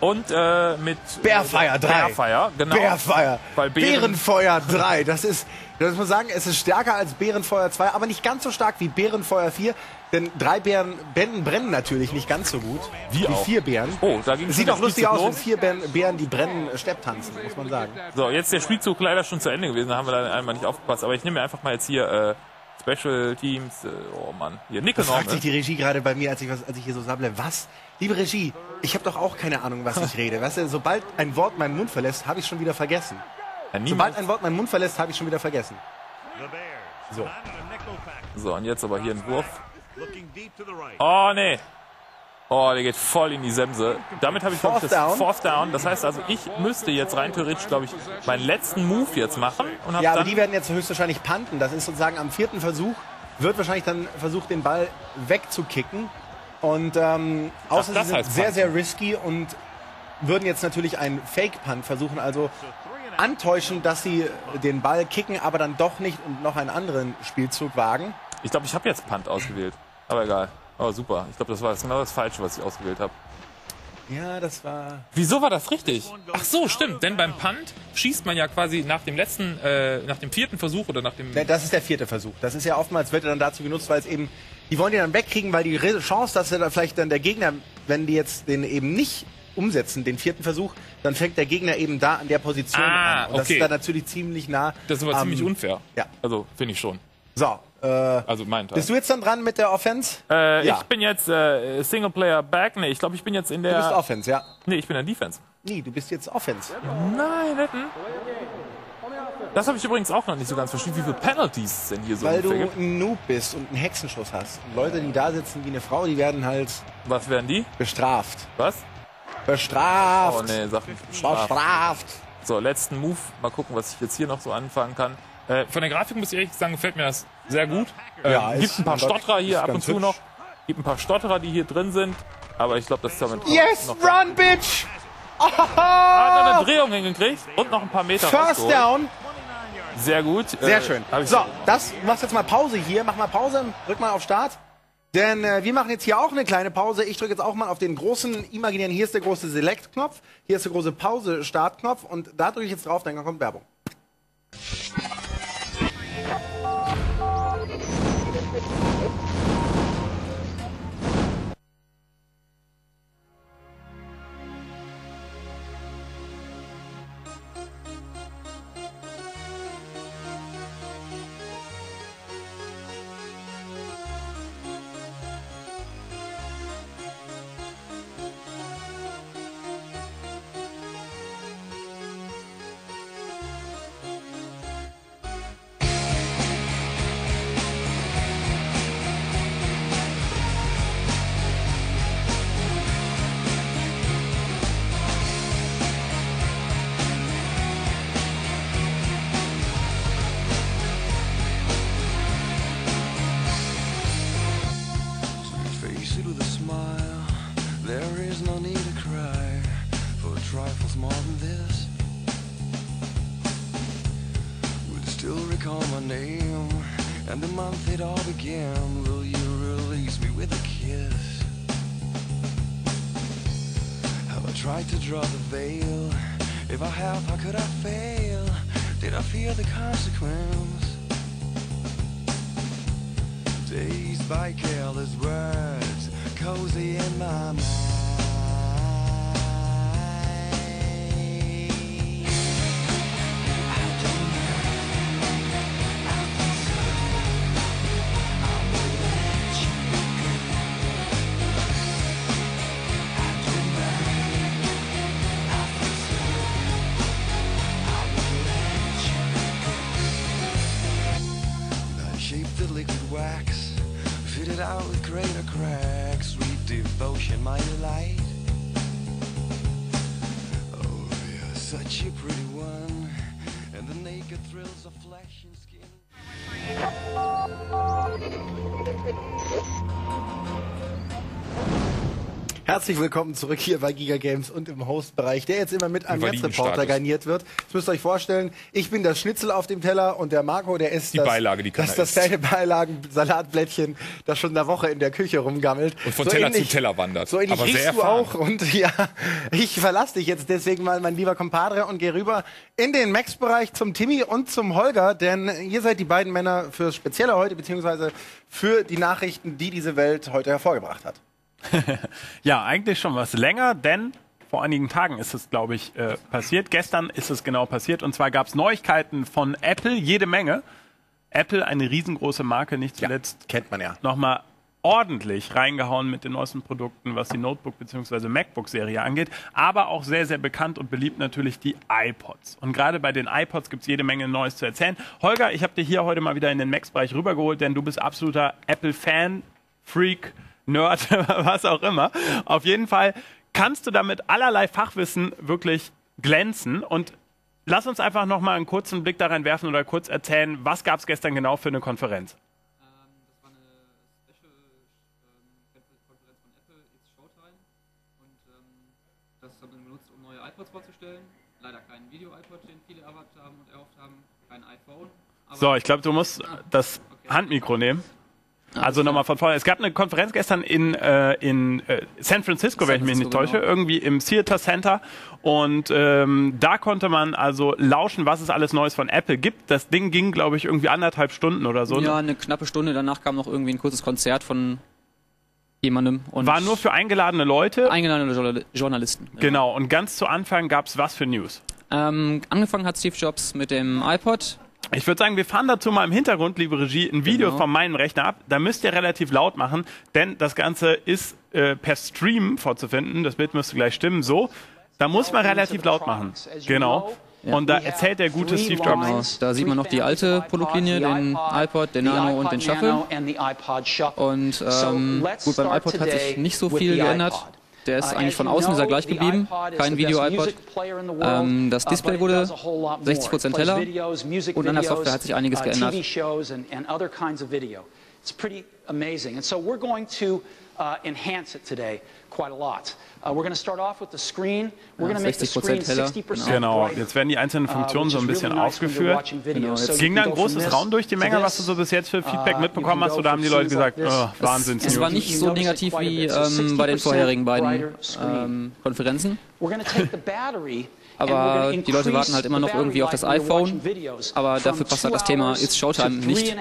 Und äh, mit... Bearfire 3. Bearfire, genau. Bärfeuer. Weil Bären- Bärenfeuer 3. Das ist, das muss man sagen, es ist stärker als Bärenfeuer 2, aber nicht ganz so stark wie Bärenfeuer 4. Denn drei Bären Bären brennen natürlich nicht ganz so gut Wie auch. vier Bären. Oh, da ging sieht auch lustig aus, wenn vier Bären, Bären die brennen, äh, Stepptanzen, muss man sagen. So, jetzt der Spielzug leider schon zu Ende gewesen, da haben wir leider einmal nicht aufgepasst. Aber ich nehme mir einfach mal jetzt hier äh, Special Teams. Äh, oh Mann, hier Nickel Das fragt sich die Regie gerade bei mir, als ich, was, als ich hier so sable. Was? Liebe Regie, ich habe doch auch keine Ahnung, was ich rede. Weißt du, sobald ein Wort meinen Mund verlässt, habe ich schon wieder vergessen. Ja. Sobald ein Wort meinen Mund verlässt, habe ich schon wieder vergessen. So. So, und jetzt aber hier ein Wurf. Oh, nee. Oh, der geht voll in die Semse. Damit habe ich, glaube ich, Fourth das down. Fourth Down. Das heißt also, ich müsste jetzt rein theoretisch, glaube ich, meinen letzten Move jetzt machen. Und Ja, aber die werden jetzt höchstwahrscheinlich panten. Das ist sozusagen am vierten Versuch, wird wahrscheinlich dann versucht, den Ball wegzukicken. Und ähm, außer das sie sind heißt sehr, punten. sehr risky und würden jetzt natürlich einen Fake-Punt versuchen, also antäuschen, dass sie den Ball kicken, aber dann doch nicht und noch einen anderen Spielzug wagen. Ich glaube, ich habe jetzt Punt ausgewählt. Aber egal. Oh, super. Ich glaube, das war genau das Falsche, was ich ausgewählt habe. Ja, das war... Wieso war das richtig? Ach so, stimmt. Denn beim Punt schießt man ja quasi nach dem letzten, äh, nach dem vierten Versuch oder nach dem. Das ist der vierte Versuch. Das ist ja oftmals, wird ja dann dazu genutzt, weil es eben, die wollen die dann wegkriegen, weil die Chance, dass er da vielleicht dann der Gegner, wenn die jetzt den eben nicht umsetzen, den vierten Versuch, dann fängt der Gegner eben da an der Position Ah, an. Und das okay. ist dann natürlich ziemlich nah. Das ist aber am- ziemlich unfair. ja. Also, finde ich schon. So, Also, mein Teil. bist du jetzt dann dran mit der Offense? äh, Ja. Ich bin jetzt äh, Singleplayer Back. Nee, ich glaube, ich bin jetzt in Du bist der. Offense, ja. Nee, ich bin in der Defense. Nee, du bist jetzt Offense. Nein, netten. Das habe ich übrigens auch noch nicht so ganz verstanden, wie viele Penalties es denn hier so Weil du gibt. ein Noob bist und einen Hexenschuss hast. Und Leute, die da sitzen wie eine Frau, die werden halt Was wären die? bestraft. Was? Bestraft! Oh nee, sag nicht bestraft. Bestraft! So, letzten Move. Mal gucken, was ich jetzt hier noch so anfangen kann. Äh, von der Grafik muss ich ehrlich sagen, gefällt mir das sehr gut. Äh, Ja, gibt ist- ein paar Stotterer hier ab und zu hübsch. noch. Gibt ein paar Stotterer, die hier drin sind, aber ich glaube, das ist damit Yes, noch run, bitch! hat noch eine Drehung hingekriegt und noch ein paar Meter First down. Sehr gut. Sehr Äh, schön. So, das machst jetzt mal Pause hier. Mach mal Pause, drück mal auf Start. Denn äh, wir machen jetzt hier auch eine kleine Pause. Ich drücke jetzt auch mal auf den großen imaginären, hier ist der große Select-Knopf, hier ist der große Pause-Start-Knopf und da drücke ich jetzt drauf, dann kommt Werbung. Herzlich willkommen zurück hier bei Giga Games und im Host-Bereich, der jetzt immer mit einem. Netzreporter garniert wird. Das müsst ihr euch vorstellen. Ich bin das Schnitzel auf dem Teller und der Marco, der ist Die das, Beilage, die das, das kleine Beilagen-Salatblättchen, das schon eine Woche in der Küche rumgammelt. Und von Teller zu Teller wandert. So ähnlich Aber riechst du auch. Und ja, ich verlasse dich jetzt deswegen mal, mein lieber Compadre, und gehe rüber in den Max-Bereich zum Timmy und zum Holger, denn ihr seid die beiden Männer fürs Spezielle heute, beziehungsweise für die Nachrichten, die diese Welt heute hervorgebracht hat. Ja, eigentlich schon was länger, denn vor einigen Tagen ist es, glaube ich, äh, passiert. Gestern ist es genau passiert. Und zwar gab es Neuigkeiten von Apple, jede Menge. Apple, eine riesengroße Marke, nicht zuletzt Kennt man ja. nochmal ordentlich reingehauen mit den neuesten Produkten, was die Notebook- bzw. MacBook-Serie angeht. Aber auch sehr, sehr bekannt und beliebt natürlich die iPods. Und gerade bei den iPods gibt es jede Menge Neues zu erzählen. Holger, ich habe dich hier heute mal wieder in den Macs-Bereich rübergeholt, denn du bist absoluter Apple-Fan, Freak, Nerd, was auch immer. Auf jeden Fall kannst du damit allerlei Fachwissen wirklich glänzen und Lass uns einfach noch mal einen kurzen Blick da rein werfen oder kurz erzählen, was gab es gestern genau für eine Konferenz? Das war eine Special-Konferenz von Apple, It's Showtime. Und das haben wir benutzt, neue iPods vorzustellen. Leider kein Video-iPod, den viele erwartet haben und erhofft haben. Kein iPhone. So, ich glaube, du musst das Handmikro nehmen. Also nochmal von vorne. Es gab eine Konferenz gestern in, äh, in äh, San Francisco, wenn ich mich nicht täusche, irgendwie im Theater Center. Und ähm, da konnte man also lauschen, was es alles Neues von Apple gibt. Das Ding ging, glaube ich, irgendwie anderthalb Stunden oder so. ja, eine knappe Stunde. Danach kam noch irgendwie ein kurzes Konzert von jemandem. Und War nur für eingeladene Leute. eingeladene Journal- Journalisten. Ja. Genau. Und ganz zu Anfang gab es was für News. Ähm, angefangen hat Steve Jobs mit dem iPod. Ich würde sagen, wir fahren dazu mal im Hintergrund, liebe Regie, ein Video Genau. von meinem Rechner ab. Da müsst ihr relativ laut machen, denn das Ganze ist äh, per Stream vorzufinden. Das Bild müsste gleich stimmen. So, da muss man relativ laut machen. Genau. Und da erzählt der gute Steve Jobs. Genau, da sieht man noch die alte Produktlinie, den iPod, den Nano und den Shuffle. Und ähm, gut, beim iPod hat sich nicht so viel geändert. Der ist eigentlich von außen ist er gleich geblieben. Kein Video-iPod. Ähm, das Display wurde 60% heller und an der Software hat sich einiges geändert. Uh, enhance it today quite a lot. Uh, we're going to start off with the screen. We're going to make the 60% screen heller, 60% Genau, brighter, jetzt werden die einzelnen uh, Funktionen which so ein is bisschen really ausgeführt. watching videos. So you Ging da ein großes Raum durch die Menge, was du so bis jetzt für Feedback Uh, mitbekommen you hast? Oder haben die Leute gesagt, like oh, this. Wahnsinns Es war nicht so negativ wie ähm, bei den vorherigen beiden ähm, Konferenzen. We're going to take the battery Aber die Leute warten halt immer noch irgendwie auf das iPhone. Aber dafür passt halt das Thema It's Showtime nicht.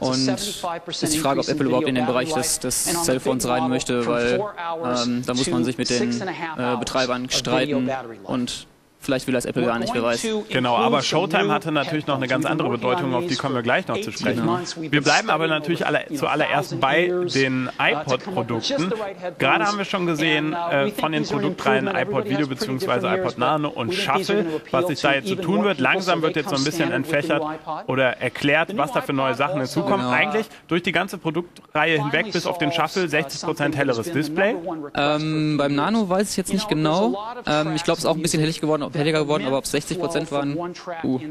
Und ist die Frage, ob Apple überhaupt in den Bereich des, des Cellphones rein möchte, weil ähm, da muss man sich mit den äh, Betreibern streiten und vielleicht will das Apple gar nicht, wer weiß. Genau, aber Showtime hatte natürlich noch eine ganz andere Bedeutung, auf die kommen wir gleich noch zu sprechen. Wir bleiben aber natürlich alle, zuallererst bei den iPod-Produkten. Gerade haben wir schon gesehen, äh, von den Produktreihen iPod Video bzw. iPod Nano und Shuffle, was sich da jetzt so tun wird. Langsam wird jetzt so ein bisschen entfächert oder erklärt, was da für neue Sachen hinzukommen. Genau. Eigentlich durch die ganze Produktreihe hinweg bis auf den Shuffle 60% helleres Display. Ähm, beim Nano weiß ich jetzt nicht genau. Ähm, ich glaube, es ist auch ein bisschen hellig geworden, helliger geworden, aber ob es 60 Prozent waren, uh, gute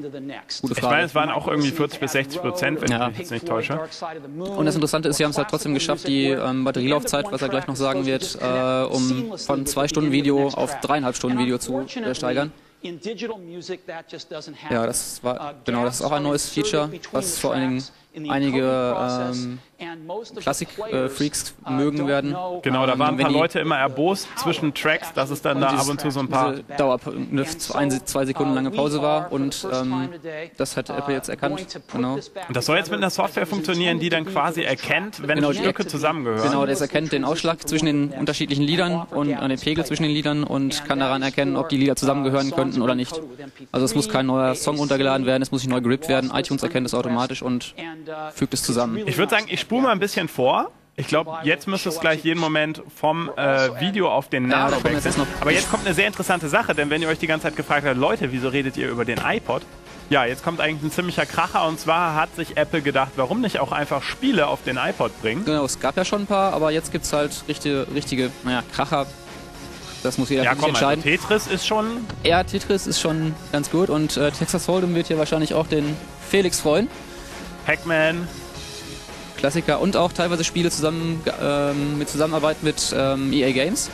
Ich Frage. meine, es waren auch irgendwie 40 bis 60 Prozent, wenn Ja. ich mich jetzt nicht täusche. Und das Interessante ist, sie haben es halt trotzdem geschafft, die ähm, Batterielaufzeit, was er gleich noch sagen wird, äh, um von zwei Stunden Video auf dreieinhalb Stunden Video zu äh, steigern. Ja, das war genau, das ist auch ein neues Feature, was vor allen Dingen einige ähm, Klassik-Freaks mögen werden. Genau, da waren ein paar die- Leute immer erbost zwischen Tracks, dass es dann da ab und zu so ein paar Dauer, eine zwei, zwei Sekunden lange Pause war und ähm, das hat Apple jetzt erkannt. Genau. Und das soll jetzt mit einer Software funktionieren, die dann quasi erkennt, wenn Genau, die Stücke zusammengehören. Genau, das erkennt den Ausschlag zwischen den unterschiedlichen Liedern und äh, den Pegel zwischen den Liedern und kann daran erkennen, ob die Lieder zusammengehören könnten oder nicht. Also es muss kein neuer Song runtergeladen werden, es muss nicht neu gerippt werden. iTunes erkennt es automatisch und fügt es zusammen. Ich würde sagen, ich spule mal ein bisschen vor. Ich glaube, jetzt müsste es gleich jeden Moment vom äh, Video auf den Ja, kommen jetzt wechseln. Aber jetzt kommt eine sehr interessante Sache, denn wenn ihr euch die ganze Zeit gefragt habt, Leute, wieso redet ihr über den iPod? Ja, jetzt kommt eigentlich ein ziemlicher Kracher und zwar hat sich Apple gedacht, warum nicht auch einfach Spiele auf den iPod bringen? Genau, es gab ja schon ein paar, aber jetzt gibt es halt richtige, richtige naja, Kracher. Das muss jeder Ja, komm, also entscheiden. Tetris ist schon Ja, Tetris ist schon ganz gut und äh, Texas Hold'em wird hier wahrscheinlich auch den Felix freuen. Pac-Man. Klassiker und auch teilweise Spiele zusammen ähm, mit Zusammenarbeit mit ähm, EA Games.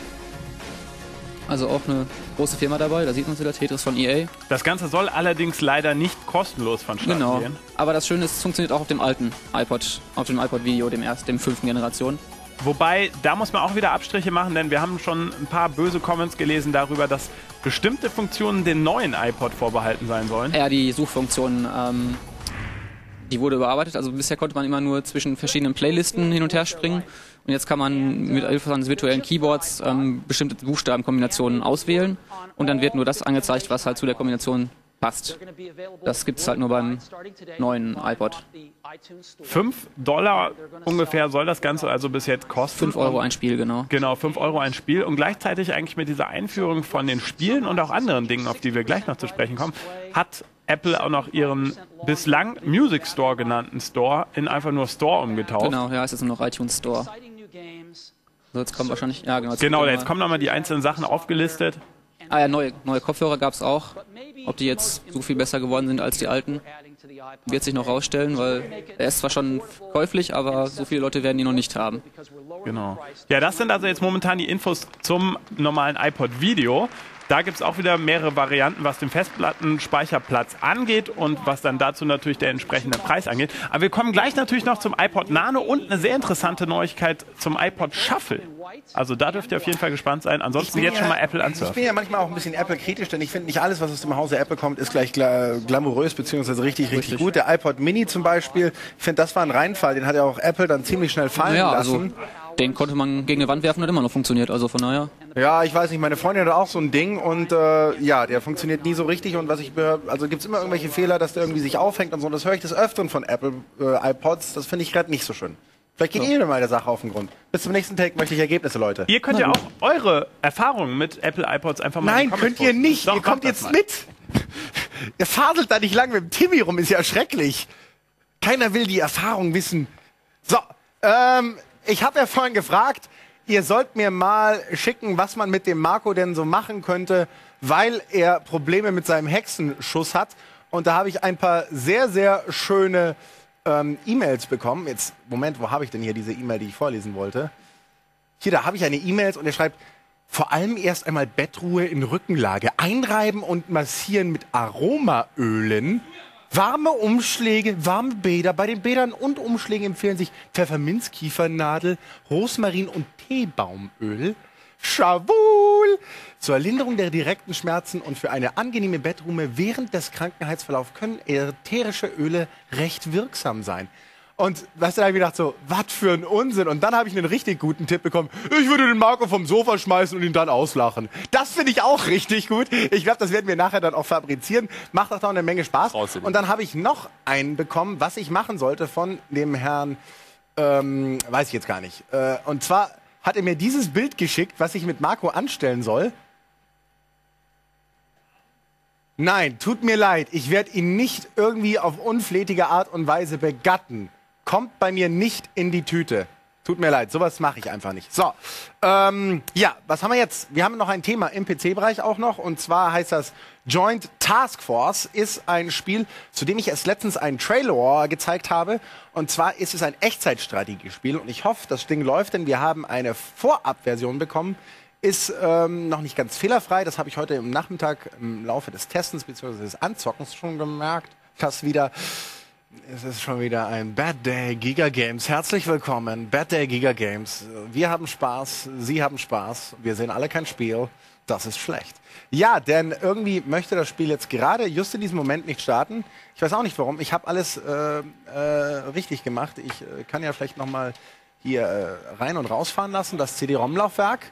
Also auch eine große Firma dabei, da sieht man wieder Tetris von EA. Das Ganze soll allerdings leider nicht kostenlos vonstatten Genau. gehen. Aber das Schöne ist, es funktioniert auch auf dem alten iPod, auf dem iPod Video, dem ersten, dem fünften Generation. Wobei, da muss man auch wieder Abstriche machen, denn wir haben schon ein paar böse Comments gelesen darüber, dass bestimmte Funktionen den neuen iPod vorbehalten sein sollen. Ja, die Suchfunktion, ähm, die wurde überarbeitet. Also bisher konnte man immer nur zwischen verschiedenen Playlisten hin und her springen. Und jetzt kann man mit Hilfe eines virtuellen Keyboards ähm, bestimmte Buchstabenkombinationen auswählen. Und dann wird nur das angezeigt, was halt zu der Kombination passt. Das gibt's halt nur beim neuen iPod. 5 Dollar ungefähr soll das Ganze also bis jetzt kosten. 5 Euro ein Spiel, genau. Genau, 5 Euro ein Spiel. Und gleichzeitig eigentlich mit dieser Einführung von den Spielen und auch anderen Dingen, auf die wir gleich noch zu sprechen kommen, hat Apple auch noch ihren bislang Music Store genannten Store in einfach nur Store umgetauft. Genau, ja, es ist nur noch iTunes Store. So, jetzt kommt wahrscheinlich, ja genau. Genau, kommt jetzt kommen nochmal die einzelnen Sachen aufgelistet. Ah ja, neue, neue Kopfhörer gab's auch. Ob die jetzt so viel besser geworden sind als die alten, wird sich noch rausstellen, weil er ist zwar schon käuflich, aber so viele Leute werden die noch nicht haben. Genau. Ja, das sind also jetzt momentan die Infos zum normalen iPod Video. Da gibt es auch wieder mehrere Varianten, was den Festplattenspeicherplatz angeht und was dann dazu natürlich der entsprechende Preis angeht. Aber wir kommen gleich natürlich noch zum iPod Nano und eine sehr interessante Neuigkeit zum iPod Shuffle. Also da dürft ihr auf jeden Fall gespannt sein. Ansonsten jetzt schon ja- mal Apple Ich ansurfen. bin ja manchmal auch ein bisschen Apple-kritisch, denn ich finde nicht alles, was aus dem Hause Apple kommt, ist gleich gla glamourös beziehungsweise richtig, richtig, Richtig. gut. Der iPod Mini zum Beispiel, ich finde, das war ein Reinfall. Den hat ja auch Apple dann ziemlich schnell fallen Ja, also lassen. Den konnte man gegen eine Wand werfen und hat immer noch funktioniert. Also von daher. Ja, ich weiß nicht, meine Freundin hat auch so ein Ding und äh, ja, der funktioniert nie so richtig und was ich gehört, also gibt's immer irgendwelche Fehler, dass der irgendwie sich aufhängt und so. Und das höre ich des Öfteren von Apple äh, iPods. Das finde ich gerade nicht so schön. Vielleicht geht ihr mal der Sache auf den Grund. Bis zum nächsten Take möchte ich Ergebnisse, Leute. Ihr könnt ja auch eure Erfahrungen mit Apple iPods einfach mal in Nein, könnt ihr nicht. Doch, ihr kommt jetzt mal. mit. ihr faselt da nicht lang mit dem Timmy rum, ist ja schrecklich. Keiner will die Erfahrung wissen. So, ähm, ich habe ja vorhin gefragt, ihr sollt mir mal schicken, was man mit dem Marco denn so machen könnte, weil er Probleme mit seinem Hexenschuss hat. Und da habe ich ein paar sehr, sehr schöne ähm, E-Mails bekommen. Jetzt, Moment, wo habe ich denn hier diese E-Mail, die ich vorlesen wollte? Hier, da habe ich eine E-Mail und er schreibt, vor allem erst einmal Bettruhe in Rückenlage, einreiben und massieren mit Aromaölen. Warme Umschläge, warme Bäder. Bei den Bädern und Umschlägen empfehlen sich Pfefferminz, Kiefernadel, Rosmarin und Teebaumöl. Schawul! Zur Linderung der direkten Schmerzen und für eine angenehme Bettruhe während des Krankheitsverlaufs können ätherische Öle recht wirksam sein. Und weißt du, da habe ich gedacht so, was für ein Unsinn. Und dann habe ich einen richtig guten Tipp bekommen. Ich würde den Marco vom Sofa schmeißen und ihn dann auslachen. Das finde ich auch richtig gut. Ich glaube, das werden wir nachher dann auch fabrizieren. Macht auch da eine Menge Spaß. Außerdem. Und dann habe ich noch einen bekommen, was ich machen sollte von dem Herrn, ähm, weiß ich jetzt gar nicht. Äh, und zwar hat er mir dieses Bild geschickt, was ich mit Marco anstellen soll. Nein, tut mir leid. Ich werde ihn nicht irgendwie auf unflätige Art und Weise begatten. Kommt bei mir nicht in die Tüte. Tut mir leid, sowas mache ich einfach nicht. So, ähm, ja, was haben wir jetzt? Wir haben noch ein Thema im PC-Bereich auch noch und zwar heißt das Joint Task Force ist ein Spiel, zu dem ich erst letztens einen Trailer gezeigt habe und zwar ist es ein Echtzeitstrategiespiel und ich hoffe, das Ding läuft, denn wir haben eine Vorabversion bekommen, ist ähm, noch nicht ganz fehlerfrei. Das habe ich heute im Nachmittag im Laufe des Testens bzw. des Anzockens schon gemerkt, dass wieder es ist schon wieder ein Bad Day Giga Games. Herzlich willkommen, Bad Day Giga Games. Wir haben Spaß, Sie haben Spaß. Wir sehen alle kein Spiel. Das ist schlecht. Ja, denn irgendwie möchte das Spiel jetzt gerade just in diesem Moment nicht starten. Ich weiß auch nicht warum. Ich habe alles äh, äh, richtig gemacht. Ich äh, kann ja vielleicht noch mal hier äh, rein und rausfahren lassen, das CD-ROM-Laufwerk.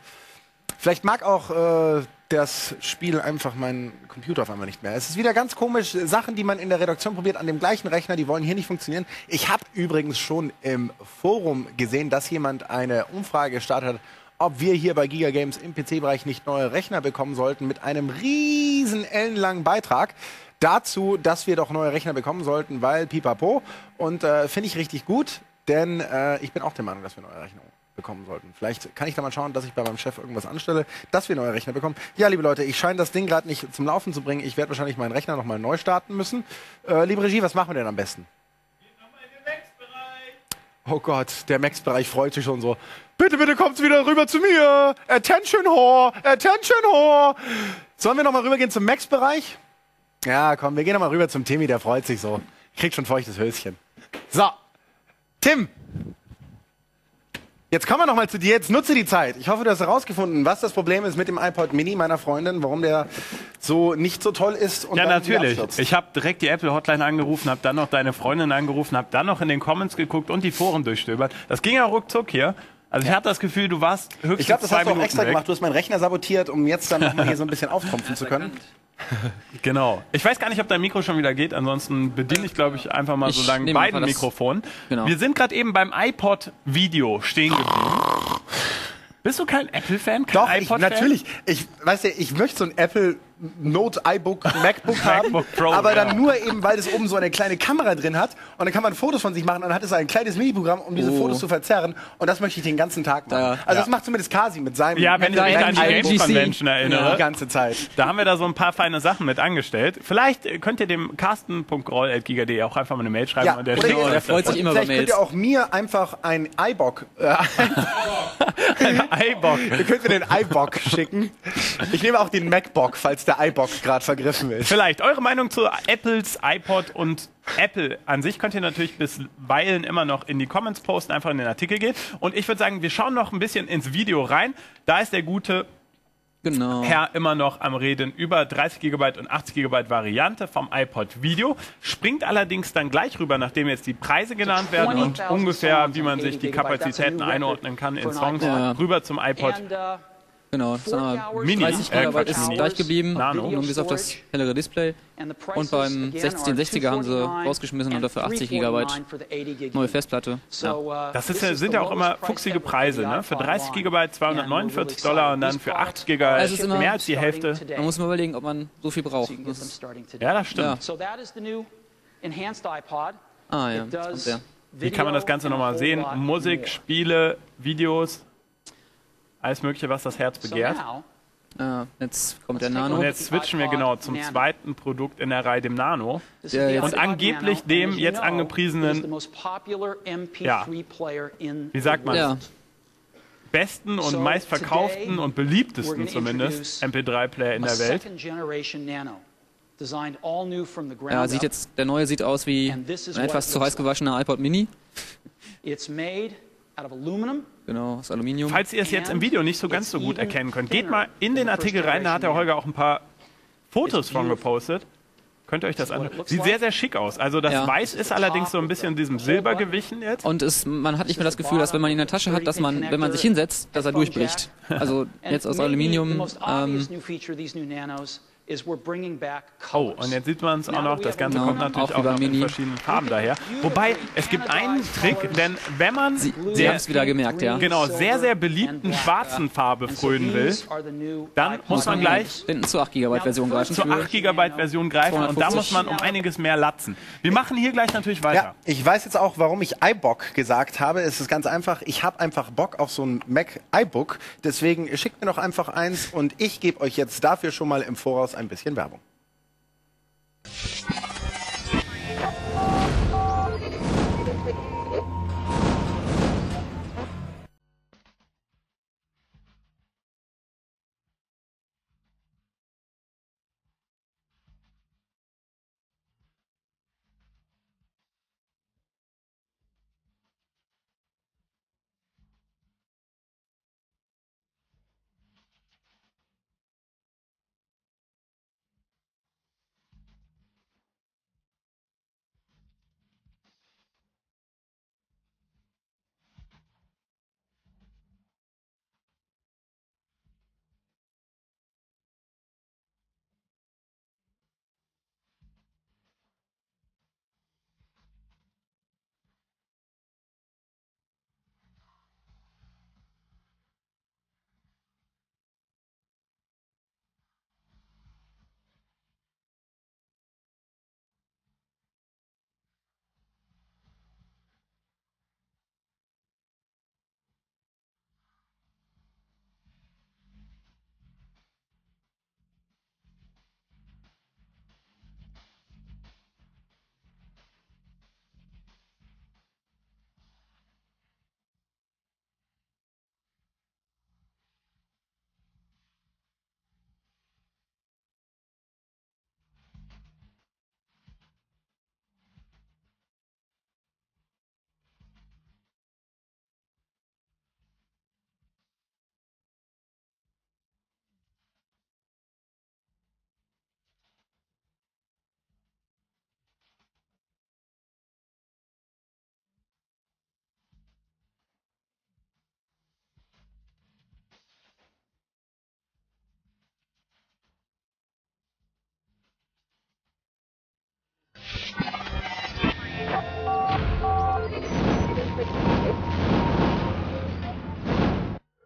Vielleicht mag auch äh, das Spiel einfach meinen Computer auf einmal nicht mehr. Es ist wieder ganz komisch, Sachen, die man in der Redaktion probiert, an dem gleichen Rechner, die wollen hier nicht funktionieren. Ich habe übrigens schon im Forum gesehen, dass jemand eine Umfrage gestartet hat, ob wir hier bei Giga Games im PC-Bereich nicht neue Rechner bekommen sollten mit einem riesen ellenlangen Beitrag dazu, dass wir doch neue Rechner bekommen sollten, weil pipapo. Und äh, finde ich richtig gut, denn äh, ich bin auch der Meinung, dass wir neue Rechner bekommen sollten. Vielleicht kann ich da mal schauen, dass ich bei meinem Chef irgendwas anstelle, dass wir neue Rechner bekommen. Ja, liebe Leute, ich scheine das Ding gerade nicht zum Laufen zu bringen. Ich werde wahrscheinlich meinen Rechner nochmal neu starten müssen. Äh, liebe Regie, was machen wir denn am besten? Oh Gott, der Max-Bereich freut sich schon so. Bitte, bitte kommt wieder rüber zu mir. Attention Whore, Attention Whore. Sollen wir nochmal rübergehen zum Max-Bereich? Ja, komm, wir gehen nochmal rüber zum Timmy, der freut sich so. Kriegt schon feuchtes Höschen. So, Tim, Jetzt kommen wir noch mal zu dir. Jetzt nutze die Zeit. Ich hoffe, du hast herausgefunden, was das Problem ist mit dem iPod Mini meiner Freundin, warum der so nicht so toll ist. Und Ja, natürlich. Ich habe direkt die Apple Hotline angerufen, habe dann noch deine Freundin angerufen, habe dann noch in den Comments geguckt und die Foren durchstöbert. Das ging ja ruckzuck hier. Also ich hatte das Gefühl, du warst höchstens Ich glaube, das zwei hast du auch Minuten extra weg. gemacht. Du hast meinen Rechner sabotiert, um jetzt dann noch mal hier so ein bisschen auftrumpfen zu können. Genau. Ich weiß gar nicht, ob dein Mikro schon wieder geht. Ansonsten bediene ich, glaube ich, einfach mal Ich so lange beiden Mikrofonen. Genau. Wir sind gerade eben beim iPod-Video stehen geblieben. Bist du kein Apple-Fan? Doch, ich, iPod-Fan? natürlich. Ich, weißt du, ich möchte so ein Apple Note iBook MacBook haben, MacBook Pro, aber dann ja. nur eben, weil es oben so eine kleine Kamera drin hat und dann kann man Fotos von sich machen und dann hat es ein kleines Mini-Programm, um diese Oh. Fotos zu verzerren und das möchte ich den ganzen Tag machen. Da- also das macht zumindest Kasi mit seinem Ja, wenn ich mich an die Games. Convention erinnere. die ganze Zeit. Da haben wir da so ein paar feine Sachen mit angestellt. Vielleicht könnt ihr dem carsten.groll.giga.de auch einfach mal eine Mail schreiben. Ja, und der oder ihr- euch der freut sich immer über Vielleicht könnt Mails. ihr auch mir einfach ein iBook, äh, Ein iBock. ihr könnt mir den iBook schicken. Ich nehme auch den MacBook, falls der iBook gerade vergriffen ist. Vielleicht eure Meinung zu Apples iPod und Apple an sich könnt ihr natürlich bisweilen immer noch in die Comments posten, einfach in den Artikel gehen. Und ich würde sagen, wir schauen noch ein bisschen ins Video rein. Da ist der gute Genau. Herr immer noch am Reden über 30 GB und 80 GB Variante vom iPod Video, springt allerdings dann gleich rüber, nachdem jetzt die Preise genannt werden und 20,000 ungefähr, wie man sich die 80 GB. Kapazitäten einordnen kann in Songs, rüber zum iPod. Genau, das haben wir Mini, 30 äh, GB Quatsch, ist Mini. gleich geblieben, Nano. nur bis auf das hellere Display. Und beim again, are 1660er haben sie 249 rausgeschmissen und dafür 80 GB 349 for the 80 gig neue. Festplatte. Ja. uh, Das ist, sind ja auch immer fuchsige Preise, ne? Für iPod 30 line. GB And we're 249 really Dollar und dann für These 8 GB Also immer- mehr als die Hälfte. Man muss mal überlegen, ob man so viel braucht. Das. Ja, das stimmt. Ja. Ah ja, jetzt kommt der. Wie kann man das Ganze nochmal sehen? Musik. Spiele, Videos. Alles Mögliche, was das Herz begehrt. Äh, jetzt kommt der Nano. Und jetzt switchen wir genau zum Nano. zweiten Produkt in der Reihe, dem Nano. Der Und angeblich Nano, dem jetzt angepriesenen- it is the most popular MP3 Ja. Wie sagt man? Ja. Besten und So, meistverkauften und beliebtesten zumindest introduce MP3-Player in der Welt. Ja, sieht jetzt, der neue sieht aus wie ein etwas zu heiß gewaschener iPod Mini. It's made out of aluminum. Genau, aus Aluminium. Falls ihr es jetzt im Video nicht so ganz so gut erkennen könnt, geht mal in den Artikel rein, da hat der Holger auch ein paar Fotos von gepostet. Könnt ihr euch das anschauen? Sieht sehr, sehr schick aus. Also das Ja. Weiß ist allerdings so ein bisschen diesem Silber gewichen jetzt. Und es, man hat nicht mehr das Gefühl, dass wenn man ihn in der Tasche hat, dass man, wenn man sich hinsetzt, dass er durchbricht. Also jetzt aus Aluminium. Ähm, Oh, und jetzt sieht man es auch noch, das have Ganze Genau, kommt natürlich auch noch in Mini. verschiedenen Farben daher. Wobei, es gibt einen Trick, denn wenn man Sie, haben es wieder gemerkt, ja. genau sehr, sehr beliebten schwarzen Farbe frönen will, dann muss man gleich Hinten zur 8 GB Version greifen. zur für- 8 GB Version greifen und da 250. muss man um einiges mehr latzen. Wir machen hier gleich natürlich weiter. Ja, ich weiß jetzt auch, warum ich iBook gesagt habe. Es ist ganz einfach. Ich habe einfach Bock auf so ein Mac iBook. Deswegen schickt mir doch einfach eins und ich gebe euch jetzt dafür schon mal im Voraus ein bisschen Werbung.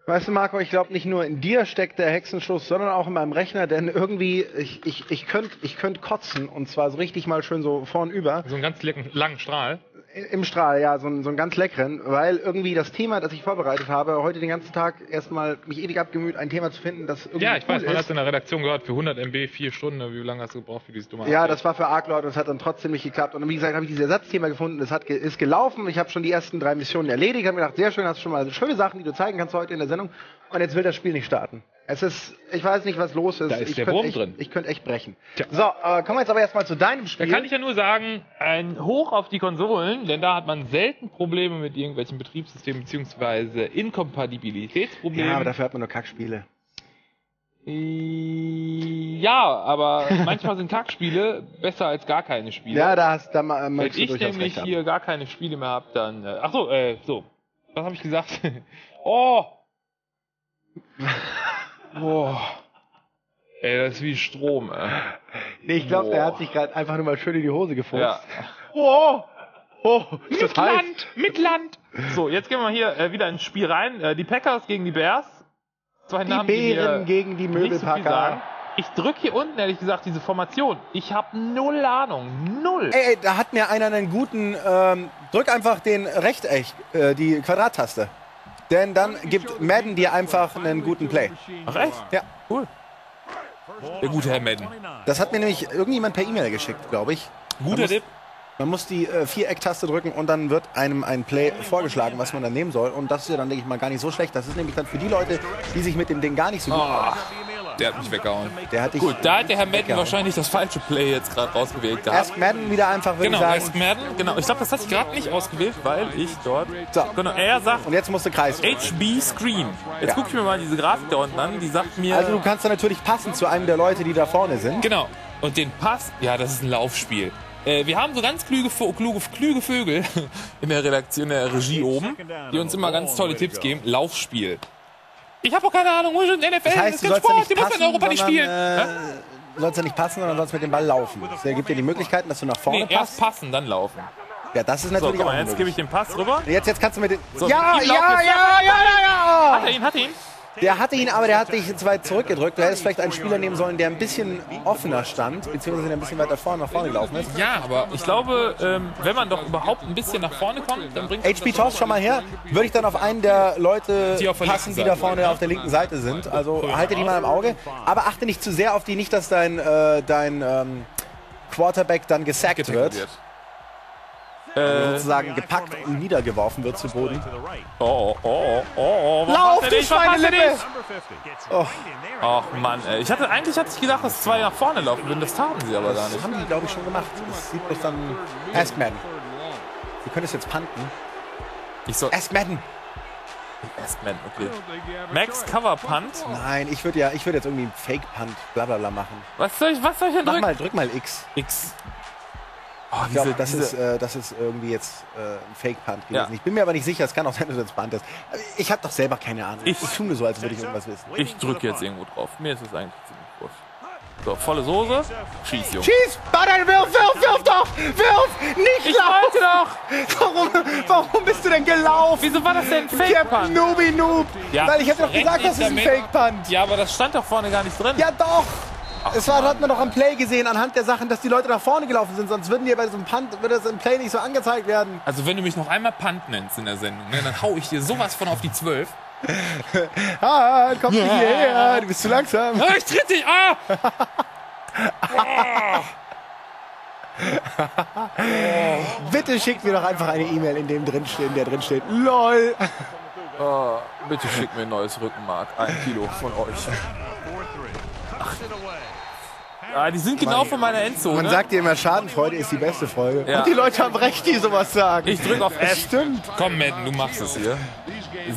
Weißt du, Marco, ich glaube, nicht nur in dir steckt der Hexenschuss, sondern auch in meinem Rechner, denn irgendwie, ich, ich, ich könnte ich könnt kotzen und zwar so richtig mal schön so vornüber. So einen ganz langen Strahl. Im Strahl, ja, so, einen- so einen ganz leckeren, weil irgendwie das Thema, das ich vorbereitet habe, heute den ganzen Tag erstmal mich ewig abgemüht, ein Thema zu finden, das irgendwie Ja, ich weiß, cool man hat es in der Redaktion gehört, für 100 MB vier Stunden, wie lange hast du gebraucht für dieses dumme Ja, das war für Arc-Leute und es hat dann trotzdem nicht geklappt. Und wie gesagt, habe ich dieses Ersatzthema gefunden, das hat ist gelaufen. Ich habe schon die ersten drei Missionen erledigt, habe mir gedacht, sehr schön, hast schon mal schöne Sachen, die du zeigen kannst heute in der Sendung. Und jetzt will das Spiel nicht starten. Es ist, ich weiß nicht, was los ist. Da ist ich der Wurm echt, drin. Ich könnte echt brechen. Tja. So, äh, kommen wir jetzt aber erstmal zu deinem Da Spiel. kann ich ja nur sagen, ein Hoch auf die Konsolen, denn da hat man selten Probleme mit irgendwelchen Betriebssystemen bzw. Inkompatibilitätsproblemen. ja, aber dafür hat man nur Kackspiele. Ja, aber manchmal sind Kackspiele besser als gar keine Spiele. Ja, da hast da ma- Wenn ich nämlich recht haben. hier gar keine Spiele mehr habe, dann. Äh, ach so, äh, so. Was habe ich gesagt? oh! Oh! Ey, das ist wie Strom, ey. Nee, ich glaube, der Boah. hat sich gerade einfach nur mal schön in die Hose gefurzt. Ja. Oh! Oh, ist das Mit heiß? Land! Mit Land! So, jetzt gehen wir hier äh, wieder ins Spiel rein. Äh, die Packers gegen die Bears. Zwei Die Namen, die Bären mir gegen die nicht so viel Möbelpacker. sagen. Ich drücke hier unten, ehrlich gesagt, diese Formation. Ich habe null Ahnung. Null. Ey, ey, da hat mir einer einen guten, ähm, drück einfach den Rechteck, äh, die Quadrattaste. Denn dann gibt Madden dir einfach einen guten Play. Ach echt? Ja. Cool. Der gute Herr Madden. Das hat mir nämlich irgendjemand per E-Mail geschickt, glaube ich. Guter Tipp. Man muss die äh, Viereck-Taste drücken und dann wird einem ein Play vorgeschlagen, was man dann nehmen soll. Und das ist ja dann, denke ich mal, gar nicht so schlecht. Das ist nämlich dann für die Leute, die sich mit dem Ding gar nicht so gut Der hat mich weggehauen. Der hat dich Gut, da hat der Herr Madden wahrscheinlich das falsche Play jetzt gerade rausgewählt gehabt. Ask Madden wieder einfach, würde Genau, ich Ask sagen. Madden. Genau, ich glaube, das hatte ich gerade nicht ausgewählt, weil ich dort. So. Genau, er sagt Und jetzt musst du Kreis. HB Screen. Jetzt Ja. gucke ich mir mal diese Grafik da unten an, die sagt mir. Also du kannst dann natürlich passen zu einem der Leute, die da vorne sind. Genau. Und den Pass, ja, das ist ein Laufspiel. Äh, wir haben so ganz kluge, Vo- kluge, kluge Vögel in der Redaktion, in der Regie oben, die uns immer ganz tolle Tipps geben. Laufspiel. Ich habe auch keine Ahnung, wo ist denn NFL? Das heißt, das du ist ja Sport, nicht die muss man in Europa nicht spielen. äh, du sollst ja nicht passen, sondern sollst mit dem Ball laufen. Das gibt dir die Möglichkeiten, dass du nach vorne Nee, erst passt. passen, dann laufen. Ja, das ist So, natürlich guck auch mal, jetzt gebe ich den Pass rüber. Jetzt, jetzt kannst du mit den... So, ja, ja, ja, wir- ja, ja, Hat er ihn, hat er ihn? Der hatte ihn, aber der hat dich jetzt weit zurückgedrückt. Du hättest vielleicht einen Spieler nehmen sollen, der ein bisschen offener stand, beziehungsweise der ein bisschen weiter vorne nach vorne gelaufen ist. Ja, aber ich glaube, ähm, wenn man doch überhaupt ein bisschen nach vorne kommt, dann bringt HP Toss, schau mal her, würde ich dann auf einen der Leute Die passen, die da vorne auf der linken Seite sind. Also halte die mal im Auge, aber achte nicht zu sehr auf die, nicht, dass dein, äh, dein ähm, Quarterback dann gesackt wird, Äh, sozusagen gepackt und niedergeworfen wird zu Boden. oh, oh, oh, oh. warum Lauf, du Schweinelippe! nicht? Ach Mann, ey. Ich hatte, eigentlich hatte ich gedacht, dass zwei nach vorne laufen würden. Das taten sie aber gar Das nicht. haben die, glaube ich, schon gemacht. Das sieht bloß dann... Ask Madden. Du könntest jetzt punten. Ich soll. Ask Madden. Man, okay. Max Cover Punt. Nein, ich würde ja, ich würde jetzt irgendwie einen Fake Punt, bla bla bla machen. Was soll ich, was soll ich denn Mach drücken? mal, drück mal X. X. Oh, Ich glaube, das, ist, äh, das ist irgendwie jetzt äh, ein Fake-Punt gewesen. Ja. Ich bin mir aber nicht sicher, es kann auch sein, dass es Punt ist. Ich habe doch selber keine Ahnung. Ich- Ich tue nur so, als würde ich irgendwas wissen. Ich drücke jetzt irgendwo drauf. Mir ist es eigentlich ziemlich wurscht. So, volle Soße. Schieß, Junge. Schieß! Bader, wirf, wirf, wirf doch! Wirf! Nicht Ich laufen! doch! Warum, warum bist du denn gelaufen? Wieso war das denn ein Fake-Punt? Nooby Noob! Ja, Weil ich hätte doch gesagt, das ist ein. Fake-Punt. Ja, aber das stand doch vorne gar nicht drin. Ja doch! Es war, hat man doch am Play gesehen, anhand der Sachen, dass die Leute nach vorne gelaufen sind. Sonst würden dir bei so einem Punt, würde das im Play nicht so angezeigt werden. Also wenn du mich noch einmal Punt nennst in der Sendung, ne, dann hau ich dir sowas von auf die 12. Ah, komm nicht hierher, du bist zu langsam. Ah, ich tritt dich! Ah! Bitte schickt mir doch einfach eine E-Mail, in dem drin steht, in der drin steht, LOL. Oh, bitte schick mir ein neues Rückenmark. Ein Kilo von euch. Ach. Ah, die sind genau von meiner Endzone. Man sagt dir immer, Schadenfreude ist die beste Folge. Ja. Und die Leute haben recht, die sowas sagen. Ich drück auf F. stimmt. Komm, Madden, du machst es hier.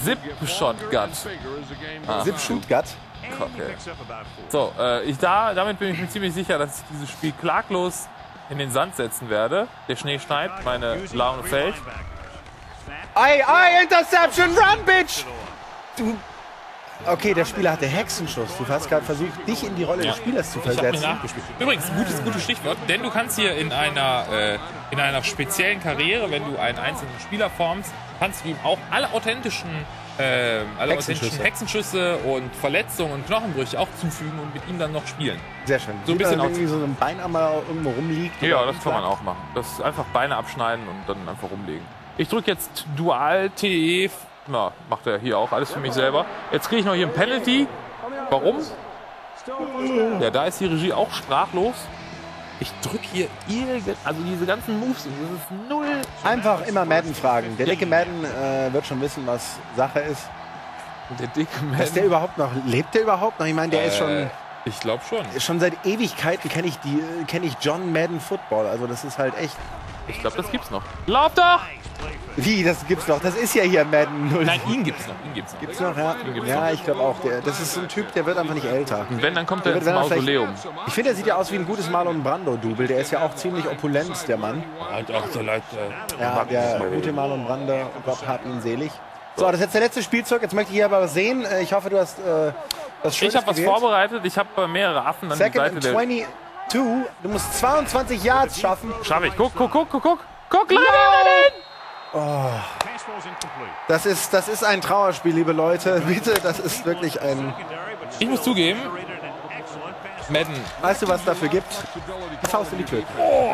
Zip Shot Gut. Ah, Zip Shootgut. Kacke. So, äh, ich da, damit bin ich mir ziemlich sicher, dass ich dieses Spiel klaglos in den Sand setzen werde. Der Schnee schneit, meine Laune fällt. Ei, ei, Interception, run, bitch! Du. Okay, der Spieler hatte Hexenschuss. Du hast gerade versucht, dich in die Rolle Ja. des Spielers zu Ich versetzen. nachgespielt. Übrigens, gutes, gutes Stichwort, denn du kannst hier in einer, äh, in einer speziellen Karriere, wenn du einen einzelnen Spieler formst, kannst du ihm auch alle authentischen, äh, alle Hexenschüsse. authentischen Hexenschüsse und Verletzungen und Knochenbrüche auch zufügen und mit ihm dann noch spielen. Sehr schön. So ein bisschen dann irgendwie so ein Bein einmal irgendwo rumliegt. Ja, das kann man auch machen. Das ist einfach Beine abschneiden und dann einfach rumlegen. Ich drücke jetzt Dual TE. Na, macht er hier auch alles für mich selber. Jetzt kriege ich noch hier ein Penalty. Warum? Ja, da ist die Regie auch sprachlos. Ich drücke hier irgend... Also diese ganzen Moves, das ist null... Einfach immer Madden fragen. Der dicke Madden äh, wird schon wissen, was Sache ist. Der dicke Ist der überhaupt noch? Lebt der überhaupt noch? Ich meine, der ist schon. Äh, ich glaube schon. Schon seit Ewigkeiten kenne ich die, äh, kenne ich John Madden Football. Also das ist halt echt. Ich glaube, das gibt's noch. Lauf doch! Wie, das gibt's noch? Das ist ja hier Madden 0. Nein, ihn gibt's noch. Ihn gibt's noch. Gibt's noch, ja. Gibt's ja, noch. ich glaube auch. Der, das ist ein Typ, der wird einfach nicht älter. Und wenn, dann kommt der, der ins Mausoleum. Ich finde, der sieht ja aus wie ein gutes Marlon Brando-Double. Der ist ja auch ziemlich opulent, der Mann. Halt auch so Leute. Äh, ja, der gute Marlon Brando, Gott hat ihn selig. So, das ist jetzt der letzte Spielzeug. Jetzt möchte ich hier aber was sehen. Äh, ich hoffe, du hast äh, was Schönes Ich habe was vorbereitet. Ich habe äh, mehrere Affen an Second der Seite. 20, two. Du musst 22 Yards schaffen. Schaffe ich. Guck, guck, guck, guck, guck. Guck, no! Oh. Das ist, das ist ein Trauerspiel, liebe Leute. Bitte, das ist wirklich ein. Ich muss zugeben, Madden. Weißt du, was dafür gibt? Faust in die Tür. Oh.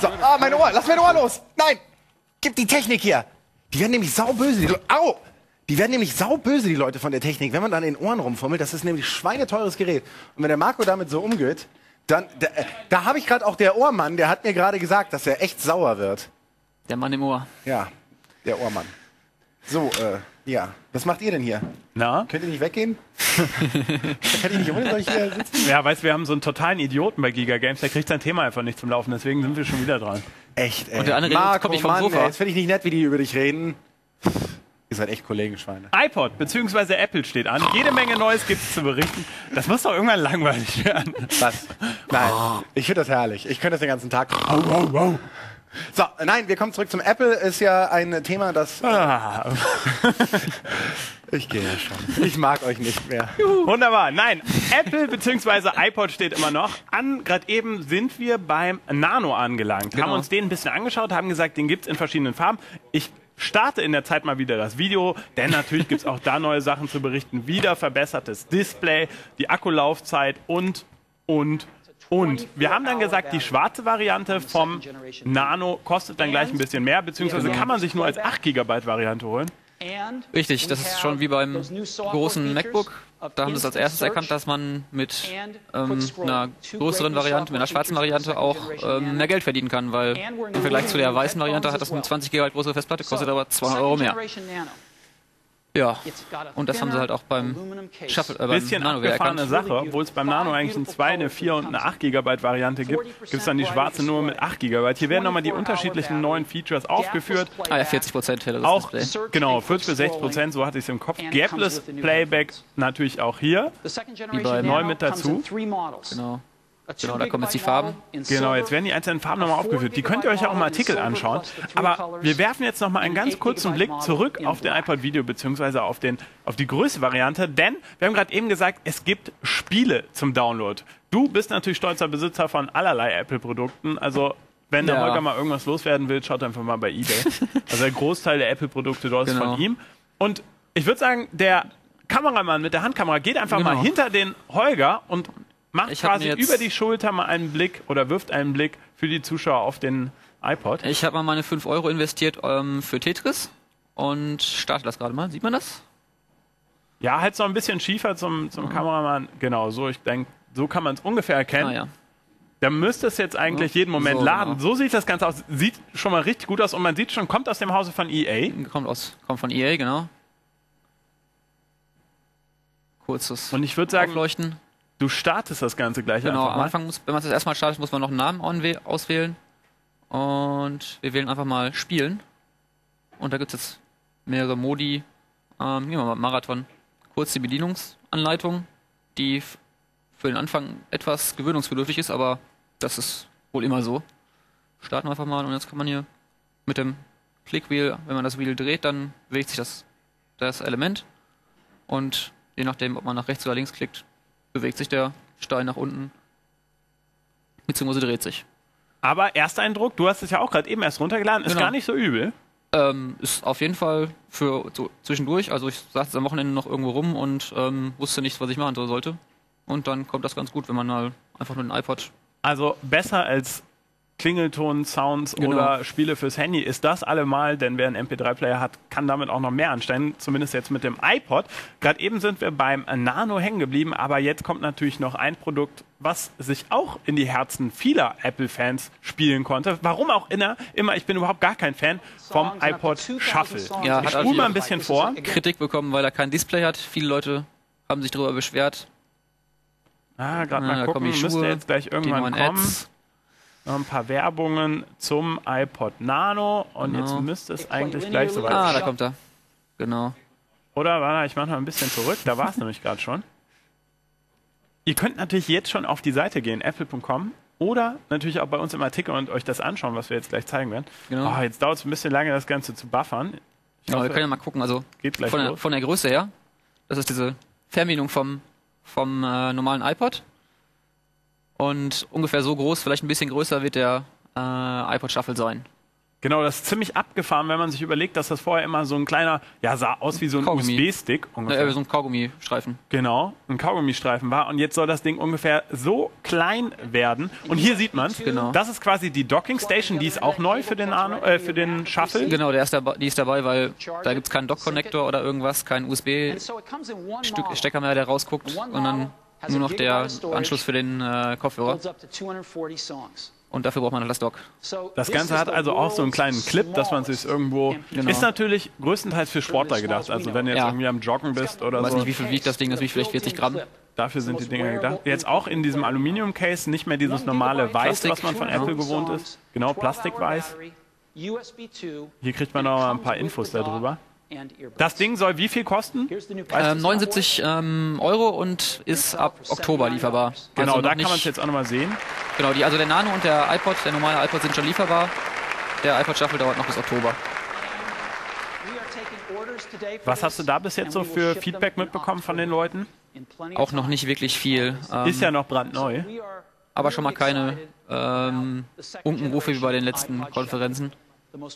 So. Ah, mein Ohr. Lass mein Ohr los. Nein. Gib die Technik hier. Die werden nämlich sauböse. Die Au. Die werden nämlich sauböse, die Leute von der Technik, wenn man dann in den Ohren rumfummelt. Das ist nämlich schweineteures Gerät. Und wenn der Marco damit so umgeht, dann, da, da habe ich gerade auch der Ohrmann, der hat mir gerade gesagt, dass er echt sauer wird. Der Mann im Ohr. Ja, der Ohrmann. So, äh, ja. Was macht ihr denn hier? Na? Könnt ihr nicht weggehen? Kann ich nicht ohne soll ich hier sitzen? Ja, weißt du, wir haben so einen totalen Idioten bei Giga Games, der kriegt sein Thema einfach nicht zum Laufen, deswegen sind wir schon wieder dran. Echt, ey. Und der andere redet, Marco, kommt nicht vom Mann, Sofa. ey, jetzt finde ich nicht nett, wie die über dich reden. Ihr seid echt Kollegenschweine. iPod bzw. Apple steht an. Jede Menge Neues gibt es zu berichten. Das muss doch irgendwann langweilig werden. Was? Nein, ich finde das herrlich. Ich könnte das den ganzen Tag. So, nein, wir kommen zurück zum Apple. Ist ja ein Thema, das. Ah, Ich gehe ja schon. Ich mag euch nicht mehr. wunderbar. Nein, Apple bzw. iPod steht immer noch an. Gerade eben sind wir beim Nano angelangt. Haben Genau. uns den ein bisschen angeschaut, haben gesagt, den gibt's in verschiedenen Farben. Ich starte in der Zeit mal wieder das Video, denn natürlich gibt's auch da neue Sachen zu berichten. Wieder verbessertes Display, die Akkulaufzeit und, und, und. Wir haben dann gesagt, die schwarze Variante vom Nano kostet dann gleich ein bisschen mehr, beziehungsweise kann man sich nur als 8 GB Variante holen. Richtig, das ist schon wie beim großen MacBook. Da haben sie es als erstes erkannt, dass man mit ähm, einer größeren Variante, mit einer schwarzen Variante auch ähm, mehr Geld verdienen kann, weil im Vergleich zu der weißen Variante hat das eine 20 GB größere Festplatte, kostet aber 200 Euro mehr. Ja, und das haben sie halt auch beim Shuffle, äh, beim bisschen Nano abgefahrene. Sache, obwohl es beim Nano eigentlich eine 2, eine 4 und eine 8 GB Variante gibt, gibt es dann die schwarze nur mit 8 GB. Hier werden nochmal die unterschiedlichen neuen Features aufgeführt. Ah ja, 40 Prozent hätte das Auch, Display. genau, 40 bis 60 Prozent, so hatte ich es im Kopf. Gapless Playback natürlich auch hier. beiden. Neu mit dazu. Genau. Genau, da kommen jetzt die Farben. Genau, jetzt werden die einzelnen Farben nochmal aufgeführt. Die könnt ihr euch ja auch im Artikel anschauen. Aber wir werfen jetzt nochmal einen ganz kurzen Blick zurück auf den iPod Video beziehungsweise auf, den, auf die größte Variante, denn wir haben gerade eben gesagt, es gibt Spiele zum Download. Du bist natürlich stolzer Besitzer von allerlei Apple-Produkten, also wenn der Ja. Holger mal irgendwas loswerden will, schaut einfach mal bei eBay. Also der Großteil der Apple-Produkte dort ist Genau. von ihm. Und ich würde sagen, der Kameramann mit der Handkamera geht einfach mal Genau. hinter den Holger und macht Ich quasi über die Schulter mal einen Blick oder wirft einen Blick für die Zuschauer auf den iPod. Ich habe mal meine 5 Euro investiert ähm, für Tetris und starte das gerade mal. Sieht man das? Ja, halt so ein bisschen schiefer zum, zum Kameramann. Genau, so ich denke, so kann man es ungefähr erkennen. Ah ja. Da müsste es jetzt eigentlich jeden Moment So, laden. genau. So sieht das Ganze aus. Sieht schon mal richtig gut aus und man sieht schon, kommt aus dem Hause von EA. Kommt, aus, kommt von EA, genau. Kurzes Und ich würde sagen, Aufleuchten. Du startest das Ganze gleich Genau, einfach am mal. Anfang, muss, wenn man es das erstmal startet, muss man noch einen Namen auswählen. Und wir wählen einfach mal Spielen. Und da gibt es jetzt mehrere Modi. Ähm, nehmen wir mal Marathon. Kurz die Bedienungsanleitung, die für den Anfang etwas gewöhnungsbedürftig ist, aber das ist wohl immer so. Starten wir einfach mal und jetzt kann man hier mit dem Clickwheel, wenn man das Wheel dreht, dann bewegt sich das, das Element. Und je nachdem, ob man nach rechts oder links klickt, bewegt sich der Stein nach unten. Beziehungsweise dreht sich. Aber Ersteindruck, du hast es ja auch gerade eben erst runtergeladen, ist Genau. gar nicht so übel. Ähm, ist auf jeden Fall für so zwischendurch. Also ich saß am Wochenende noch irgendwo rum und ähm, wusste nicht, was ich machen so sollte. Und dann kommt das ganz gut, wenn man mal einfach nur den iPod. Also besser als Klingelton, Sounds Genau. oder Spiele fürs Handy ist das allemal, denn wer einen MP3-Player hat, kann damit auch noch mehr anstellen, zumindest jetzt mit dem iPod. Gerade eben sind wir beim Nano hängen geblieben, aber jetzt kommt natürlich noch ein Produkt, was sich auch in die Herzen vieler Apple-Fans spielen konnte. Warum auch immer, immer, ich bin überhaupt gar kein Fan vom iPod Shuffle. Ja, ich hat spule mal ein bisschen vor. Kritik bekommen, weil er kein Display hat. Viele Leute haben sich darüber beschwert. Ah, gerade Ah, mal da gucken, kommen die müsste jetzt gleich irgendwann kommen. Ads. Noch ein paar Werbungen zum iPod Nano und Genau. jetzt müsste es eigentlich gleich soweit Ah, sein. da kommt er. Genau. Oder warte, ich mache noch ein bisschen zurück, da war es nämlich gerade schon. Ihr könnt natürlich jetzt schon auf die Seite gehen, apple.com oder natürlich auch bei uns im Artikel und euch das anschauen, was wir jetzt gleich zeigen werden. Genau. Oh, jetzt dauert es ein bisschen lange, das Ganze zu buffern. Ich Ja, wir hoffe, können ja mal gucken. Also geht gleich von der, los. von der Größe her. Das ist diese Fernbedienung vom, vom äh, normalen iPod. Und ungefähr so groß, vielleicht ein bisschen größer wird der äh, iPod Shuffle sein. Genau, das ist ziemlich abgefahren, wenn man sich überlegt, dass das vorher immer so ein kleiner, ja, sah aus wie so ein. USB-Stick ungefähr. Äh, so ein Kaugummistreifen. Genau, ein Kaugummistreifen war. Und jetzt soll das Ding ungefähr so klein werden. Und hier sieht man Genau. Das ist quasi die Docking Station, die ist auch neu für den, Nano, äh, für den Shuttle. Genau, der ist dabei, die ist dabei, weil da gibt's keinen Dock-Connector oder irgendwas, keinen USB-Stecker mehr, der rausguckt, sondern nur noch der Anschluss für den äh, Kopfhörer. Holds up to 240 songs. Und dafür braucht man das Dock. Das Ganze hat also auch so einen kleinen Clip, dass man sich irgendwo. MP3 Ist natürlich größtenteils für Sportler gedacht. Also wenn du jetzt Ja. irgendwie am Joggen bist oder weiß so. nicht, wie viel wiegt das Ding, das wiegt vielleicht 40 Gramm. Dafür sind die Dinger gedacht. Jetzt auch in diesem Aluminium-Case, nicht mehr dieses normale Weiß, Plastik. was man von Apple gewohnt ist. Genau, Plastikweiß. Hier kriegt man noch mal ein paar Infos darüber. Das Ding soll wie viel kosten? Ähm, 79 ähm, Euro und ist ab Oktober lieferbar. Genau, also da kann man es jetzt auch nochmal sehen. Genau, die, also der Nano und der iPod, der normale iPod sind schon lieferbar. Der iPod Shuffle dauert noch bis Oktober. Was hast du da bis jetzt so für Feedback mitbekommen von den Leuten? Auch noch nicht wirklich viel. Ähm, Ist ja noch brandneu. aber schon mal keine ähm, Unkenrufe wie bei den letzten Konferenzen,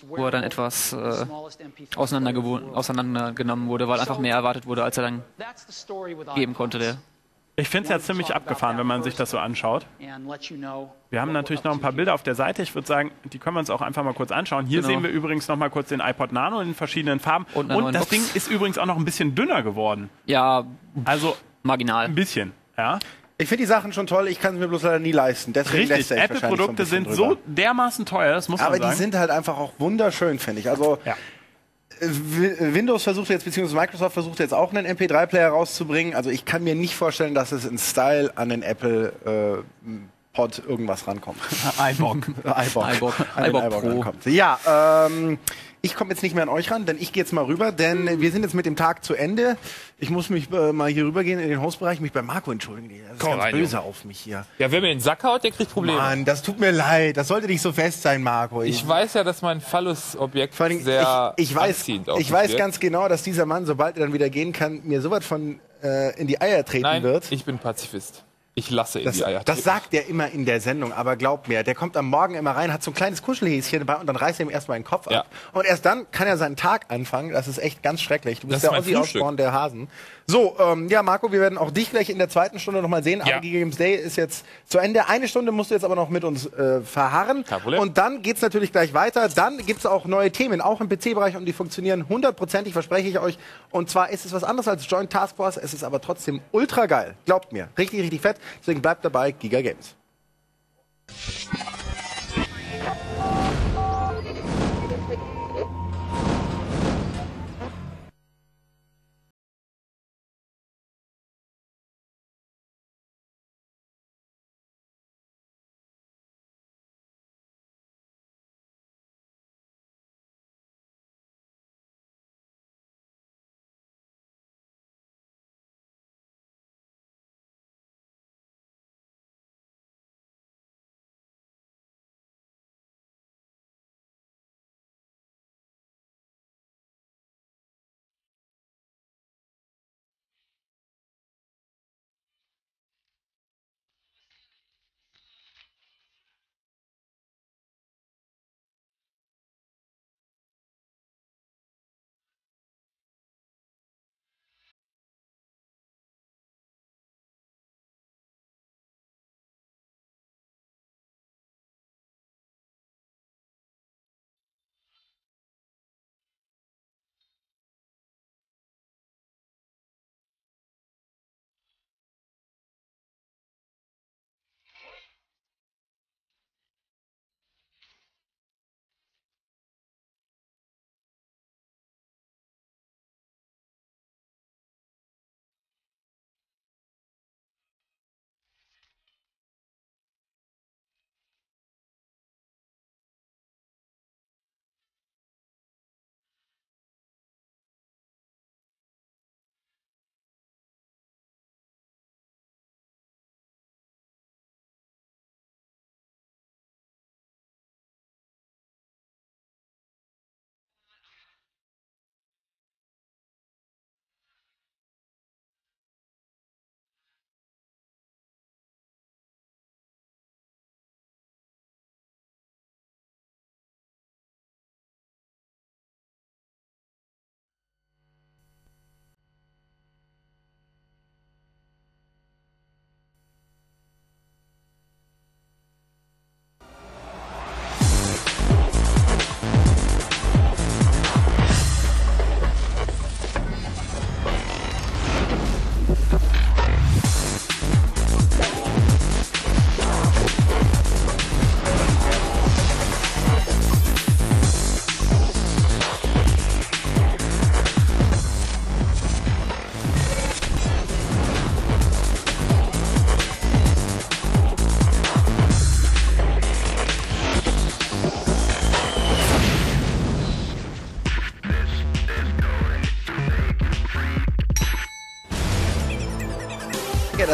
wo er dann etwas äh, auseinandergenommen wurde, weil einfach mehr erwartet wurde, als er dann geben konnte. Der. Ich finde es ja ziemlich abgefahren, wenn man sich das so anschaut. Wir haben natürlich noch ein paar Bilder auf der Seite. Ich würde sagen, die können wir uns auch einfach mal kurz anschauen. Hier Genau. sehen wir übrigens noch mal kurz den iPod Nano in verschiedenen Farben. Und Und, das Box. Ding ist übrigens auch noch ein bisschen dünner geworden. Ja, Also marginal. ein bisschen. Ja, Ich finde die Sachen schon toll, ich kann es mir bloß leider nie leisten. Deswegen richtig. Apple-Produkte so sind bisschen so drüber. dermaßen teuer, das muss man Aber sagen. die sind halt einfach auch wunderschön, finde ich. Also Ja. äh, Wi- Windows versucht jetzt, beziehungsweise Microsoft versucht jetzt auch einen MP3-Player rauszubringen. Also ich kann mir nicht vorstellen, dass es in Style an den Apple äh, Pod irgendwas rankommt. iBook. iBook. iBook. An den iBook Pro. rankommt. Ja, ähm, ich komme jetzt nicht mehr an euch ran, denn ich gehe jetzt mal rüber, denn wir sind jetzt mit dem Tag zu Ende. Ich muss mich äh, mal hier rübergehen in den Hostbereich, mich bei Marco entschuldigen. Das ist Komm ganz rein, böse auf mich hier. Ja, wer mir den Sack haut, der kriegt Probleme. Mann, das tut mir leid. Das sollte nicht so fest sein, Marco. Ich weiß ja, dass mein Phallus-Objekt sehr ich, ich weiß, ich weiß wirkt. ganz genau, dass dieser Mann, sobald er dann wieder gehen kann, mir sowas von äh, in die Eier treten Nein, wird. ich bin Pazifist. Ich lasse in Das, die Eier. das sagt er immer in der Sendung, aber glaub mir, der kommt am Morgen immer rein, hat so ein kleines Kuschelhäschen dabei und dann reißt er ihm erstmal den Kopf Ja. ab. Und erst dann kann er seinen Tag anfangen. Das ist echt ganz schrecklich. Du Das bist ist der Ossi. Osborn der Hasen. So, ähm, ja, Marco, wir werden auch dich gleich in der zweiten Stunde nochmal sehen. Ja. AG Games Day ist jetzt zu Ende. Eine Stunde musst du jetzt aber noch mit uns äh, verharren. Kein Problem. Und dann geht's natürlich gleich weiter. Dann gibt's auch neue Themen, auch im PC-Bereich und die funktionieren hundertprozentig, verspreche ich euch. Und zwar ist es was anderes als Joint Task Force. Es ist aber trotzdem ultra geil. Glaubt mir. Richtig, richtig fett. Deswegen bleibt dabei. Giga Games.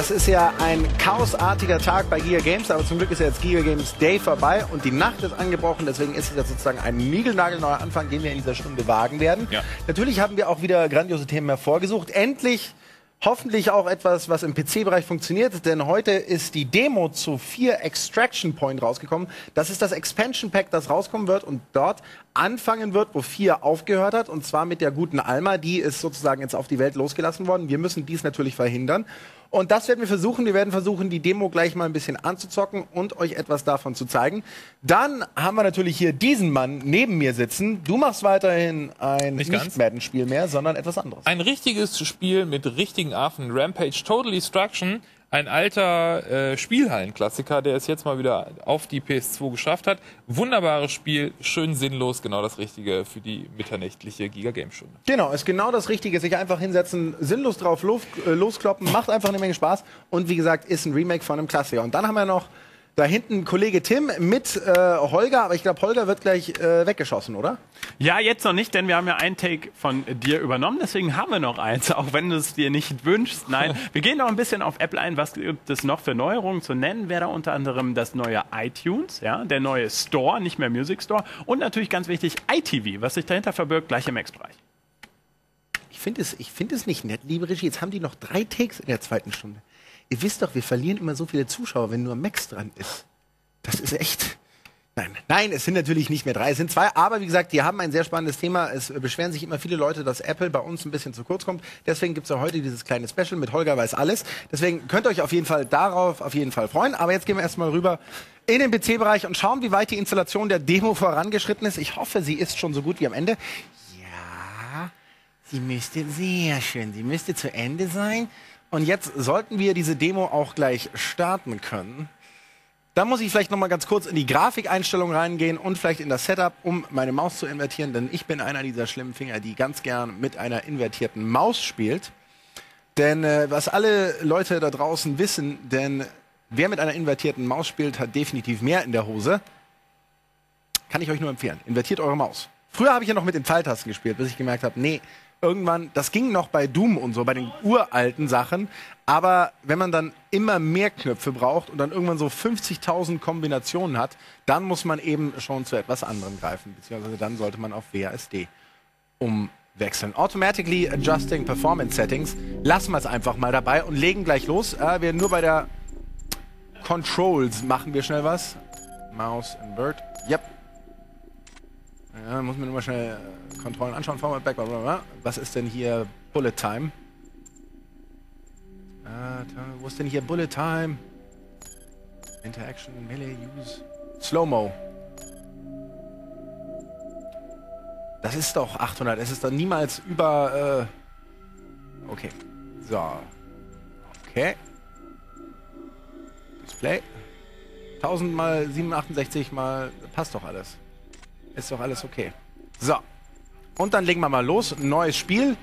Das ist ja ein chaosartiger Tag bei Giga Games, aber zum Glück ist ja jetzt Giga Games Day vorbei und die Nacht ist angebrochen, deswegen ist es jetzt sozusagen ein niegelnagelneuer Anfang, den wir in dieser Stunde wagen werden. Ja. Natürlich haben wir auch wieder grandiose Themen hervorgesucht. Endlich hoffentlich auch etwas, was im PC-Bereich funktioniert, denn heute ist die Demo zu 4 Extraction Point rausgekommen. Das ist das Expansion Pack, das rauskommen wird und dort anfangen wird, wo 4 aufgehört hat, und zwar mit der guten Alma, die ist sozusagen jetzt auf die Welt losgelassen worden. Wir müssen dies natürlich verhindern. Und das werden wir versuchen. Wir werden versuchen, die Demo gleich mal ein bisschen anzuzocken und euch etwas davon zu zeigen. Dann haben wir natürlich hier diesen Mann neben mir sitzen. Du machst weiterhin ein Nicht nicht, ganz. Madden-Spiel mehr, sondern etwas anderes. Ein richtiges Spiel mit richtigen Affen. Rampage Total Destruction. Ein alter äh, Spielhallenklassiker, der es jetzt mal wieder auf die PS2 geschafft hat. Wunderbares Spiel, schön sinnlos, genau das Richtige für die mitternächtliche Giga Game Stunde. Genau, ist genau das Richtige. Sich einfach hinsetzen, sinnlos drauf los, äh, loskloppen, macht einfach eine Menge Spaß. Und wie gesagt, ist ein Remake von einem Klassiker. Und dann haben wir noch da hinten Kollege Tim mit äh, Holger, aber ich glaube, Holger wird gleich äh, weggeschossen, oder? Ja, jetzt noch nicht, denn wir haben ja einen Take von dir übernommen, deswegen haben wir noch eins, auch wenn du es dir nicht wünschst. Nein, wir gehen noch ein bisschen auf Apple ein. Was gibt es noch für Neuerungen zu nennen? Wäre da unter anderem das neue iTunes, ja, der neue Store, nicht mehr Music Store und natürlich ganz wichtig iTV, was sich dahinter verbirgt, gleich im Max-Bereich. Ich finde es, ich find es nicht nett, liebe Regie. Jetzt haben die noch drei Takes in der zweiten Stunde. Ihr wisst doch, wir verlieren immer so viele Zuschauer, wenn nur Max dran ist. Das ist echt. Nein, nein, es sind natürlich nicht mehr drei, es sind zwei. Aber wie gesagt, die haben ein sehr spannendes Thema. Es beschweren sich immer viele Leute, dass Apple bei uns ein bisschen zu kurz kommt. Deswegen gibt's ja heute dieses kleine Special mit Holger weiß alles. Deswegen könnt ihr euch auf jeden Fall darauf auf jeden Fall freuen. Aber jetzt gehen wir erstmal rüber in den PC-Bereich und schauen, wie weit die Installation der Demo vorangeschritten ist. Ich hoffe, sie ist schon so gut wie am Ende. Ja, sie müsste sehr schön, sie müsste zu Ende sein. Und jetzt sollten wir diese Demo auch gleich starten können. Da muss ich vielleicht noch mal ganz kurz in die Grafikeinstellung reingehen und vielleicht in das Setup, um meine Maus zu invertieren, denn ich bin einer dieser schlimmen Finger, die ganz gern mit einer invertierten Maus spielt. Denn äh, was alle Leute da draußen wissen, denn wer mit einer invertierten Maus spielt, hat definitiv mehr in der Hose. Kann ich euch nur empfehlen. Invertiert eure Maus. Früher habe ich ja noch mit den Pfeiltasten gespielt, bis ich gemerkt habe, nee, irgendwann, das ging noch bei Doom und so, bei den uralten Sachen. Aber wenn man dann immer mehr Knöpfe braucht und dann irgendwann so 50.000 Kombinationen hat, dann muss man eben schon zu etwas anderem greifen. Beziehungsweise dann sollte man auf WASD umwechseln. Automatically Adjusting Performance Settings. Lassen wir es einfach mal dabei und legen gleich los. Äh, wir nur bei der Controls machen wir schnell was. Mouse invert. Yep. Ja, muss mir nur mal schnell äh, Kontrollen anschauen. Forward, back, bla, bla, bla. Was ist denn hier Bullet Time? Da- wo ist denn hier Bullet Time? Interaction, Melee, Use. Slow-Mo. Das ist doch 800. Es ist dann niemals über. Äh okay. So. Okay. Display. 1000 mal 768 mal. Passt doch alles. Ist doch alles okay. So. Und dann legen wir mal los. Neues Spiel.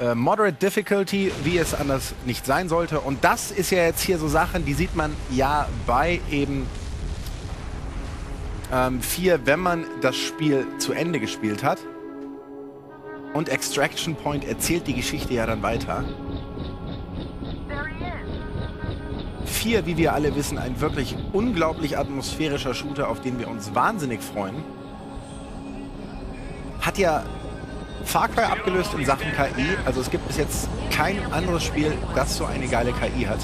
Äh, Moderate Difficulty, wie es anders nicht sein sollte. Und das ist ja jetzt hier so Sachen, die sieht man ja bei eben ähm, 4, wenn man das Spiel zu Ende gespielt hat. Und Extraction Point erzählt die Geschichte ja dann weiter. 4, wie wir alle wissen, ein wirklich unglaublich atmosphärischer Shooter, auf den wir uns wahnsinnig freuen. Hat ja Far Cry abgelöst in Sachen KI. Also es gibt bis jetzt kein anderes Spiel, das so eine geile KI hat.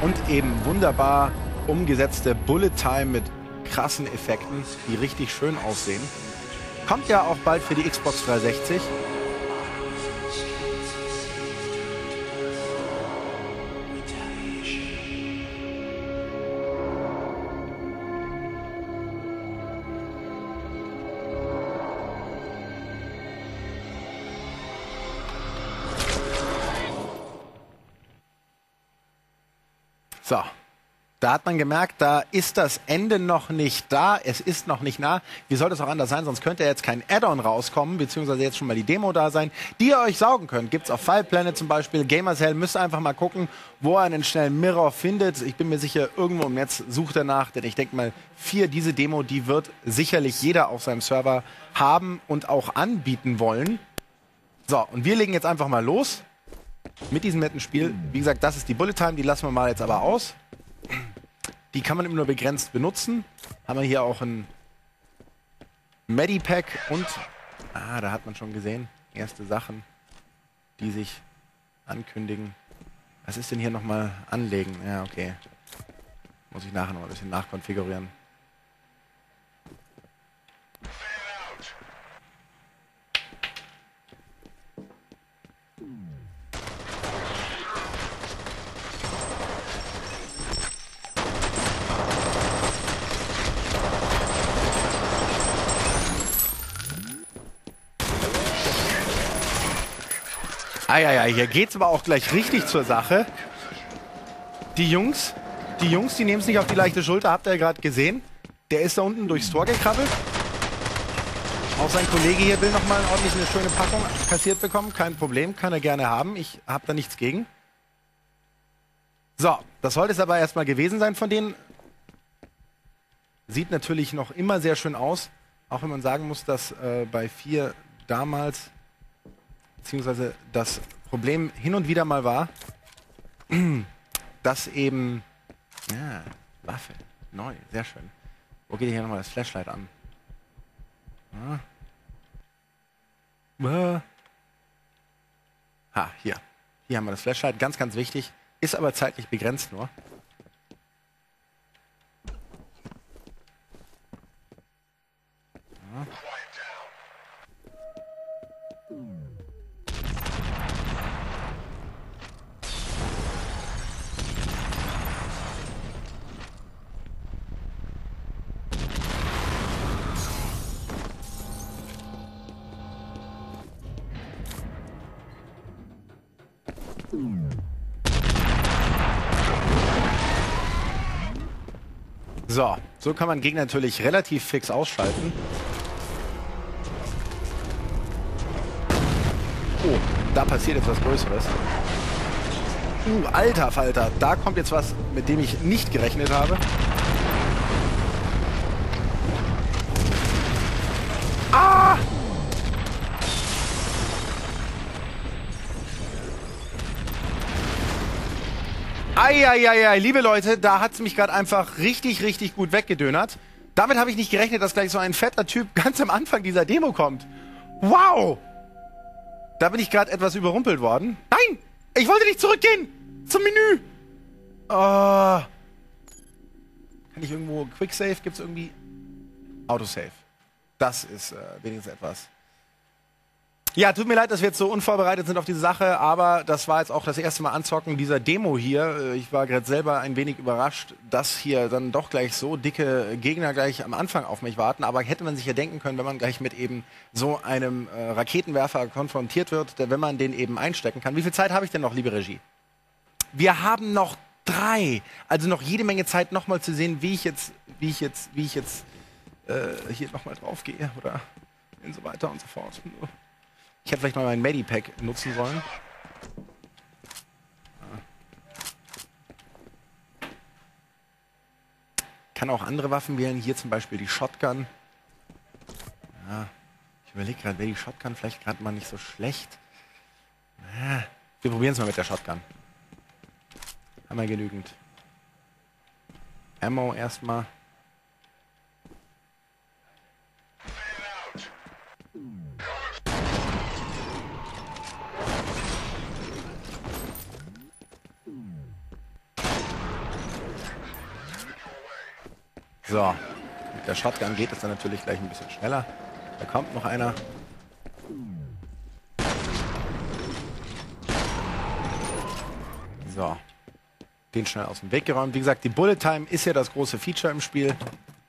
Und eben wunderbar umgesetzte Bullet Time mit krassen Effekten, die richtig schön aussehen. Kommt ja auch bald für die Xbox 360. Da hat man gemerkt, da ist das Ende noch nicht da. Es ist noch nicht nah. Wie soll das auch anders sein? Sonst könnte jetzt kein Add-on rauskommen, beziehungsweise jetzt schon mal die Demo da sein, die ihr euch saugen könnt. Gibt's auf File Planet zum Beispiel. Gamershell müsst ihr einfach mal gucken, wo er einen schnellen Mirror findet. Ich bin mir sicher, irgendwo im Netz sucht er nach, denn ich denke mal, vier, diese Demo, die wird sicherlich jeder auf seinem Server haben und auch anbieten wollen. So, und wir legen jetzt einfach mal los mit diesem netten Spiel. Wie gesagt, das ist die Bullet Time, die lassen wir mal jetzt aber aus. Die kann man immer nur begrenzt benutzen. Haben wir hier auch ein Medipack und, ah, da hat man schon gesehen, erste Sachen, die sich ankündigen. Was ist denn hier nochmal anlegen? Ja, okay. Muss ich nachher noch ein bisschen nachkonfigurieren. Eieiei, hier geht's aber auch gleich richtig zur Sache. Die Jungs, die Jungs, die nehmen es nicht auf die leichte Schulter, habt ihr ja gerade gesehen. Der ist da unten durchs Tor gekrabbelt. Auch sein Kollege hier will nochmal ordentlich eine schöne Packung kassiert bekommen. Kein Problem, kann er gerne haben. Ich habe da nichts gegen. So, das sollte es aber erstmal gewesen sein von denen. Sieht natürlich noch immer sehr schön aus. Auch wenn man sagen muss, dass äh, bei vier damals beziehungsweise das Problem hin und wieder mal war, dass eben, ja, Waffe, neu, sehr schön. Wo geht hier nochmal das Flashlight an? Ja. Ah. Ha, hier. Hier haben wir das Flashlight, ganz, ganz wichtig. Ist aber zeitlich begrenzt nur. So, so kann man Gegner natürlich relativ fix ausschalten. Oh, da passiert jetzt was Größeres. Uh, alter Falter, da kommt jetzt was, mit dem ich nicht gerechnet habe. Eieiei, liebe Leute, da hat's mich gerade einfach richtig, richtig gut weggedönert. Damit habe ich nicht gerechnet, dass gleich so ein fetter Typ ganz am Anfang dieser Demo kommt. Wow! Da bin ich gerade etwas überrumpelt worden. Nein! Ich wollte nicht zurückgehen! Zum Menü! Oh. Kann ich irgendwo Quicksave? Gibt's irgendwie Autosave? Das ist äh, wenigstens etwas. Ja, tut mir leid, dass wir jetzt so unvorbereitet sind auf diese Sache, aber das war jetzt auch das erste Mal Anzocken dieser Demo hier. Ich war gerade selber ein wenig überrascht, dass hier dann doch gleich so dicke Gegner gleich am Anfang auf mich warten. Aber hätte man sich ja denken können, wenn man gleich mit eben so einem äh, Raketenwerfer konfrontiert wird, der, wenn man den eben einstecken kann. Wie viel Zeit habe ich denn noch, liebe Regie? Wir haben noch drei. Also noch jede Menge Zeit, nochmal zu sehen, wie ich jetzt, wie ich jetzt, wie ich jetzt äh, hier nochmal drauf gehe oder und so weiter und so fort. Ich hätte vielleicht mal mein Medipack nutzen sollen. Kann auch andere Waffen wählen, hier zum Beispiel die Shotgun. Ja, ich überlege gerade, wäre die Shotgun vielleicht gerade mal nicht so schlecht. Ja, wir probieren es mal mit der Shotgun. Haben wir genügend. Ammo erstmal. So, mit der Shotgun geht es dann natürlich gleich ein bisschen schneller. Da kommt noch einer. So, den schnell aus dem Weg geräumt. Wie gesagt, die Bullet Time ist ja das große Feature im Spiel.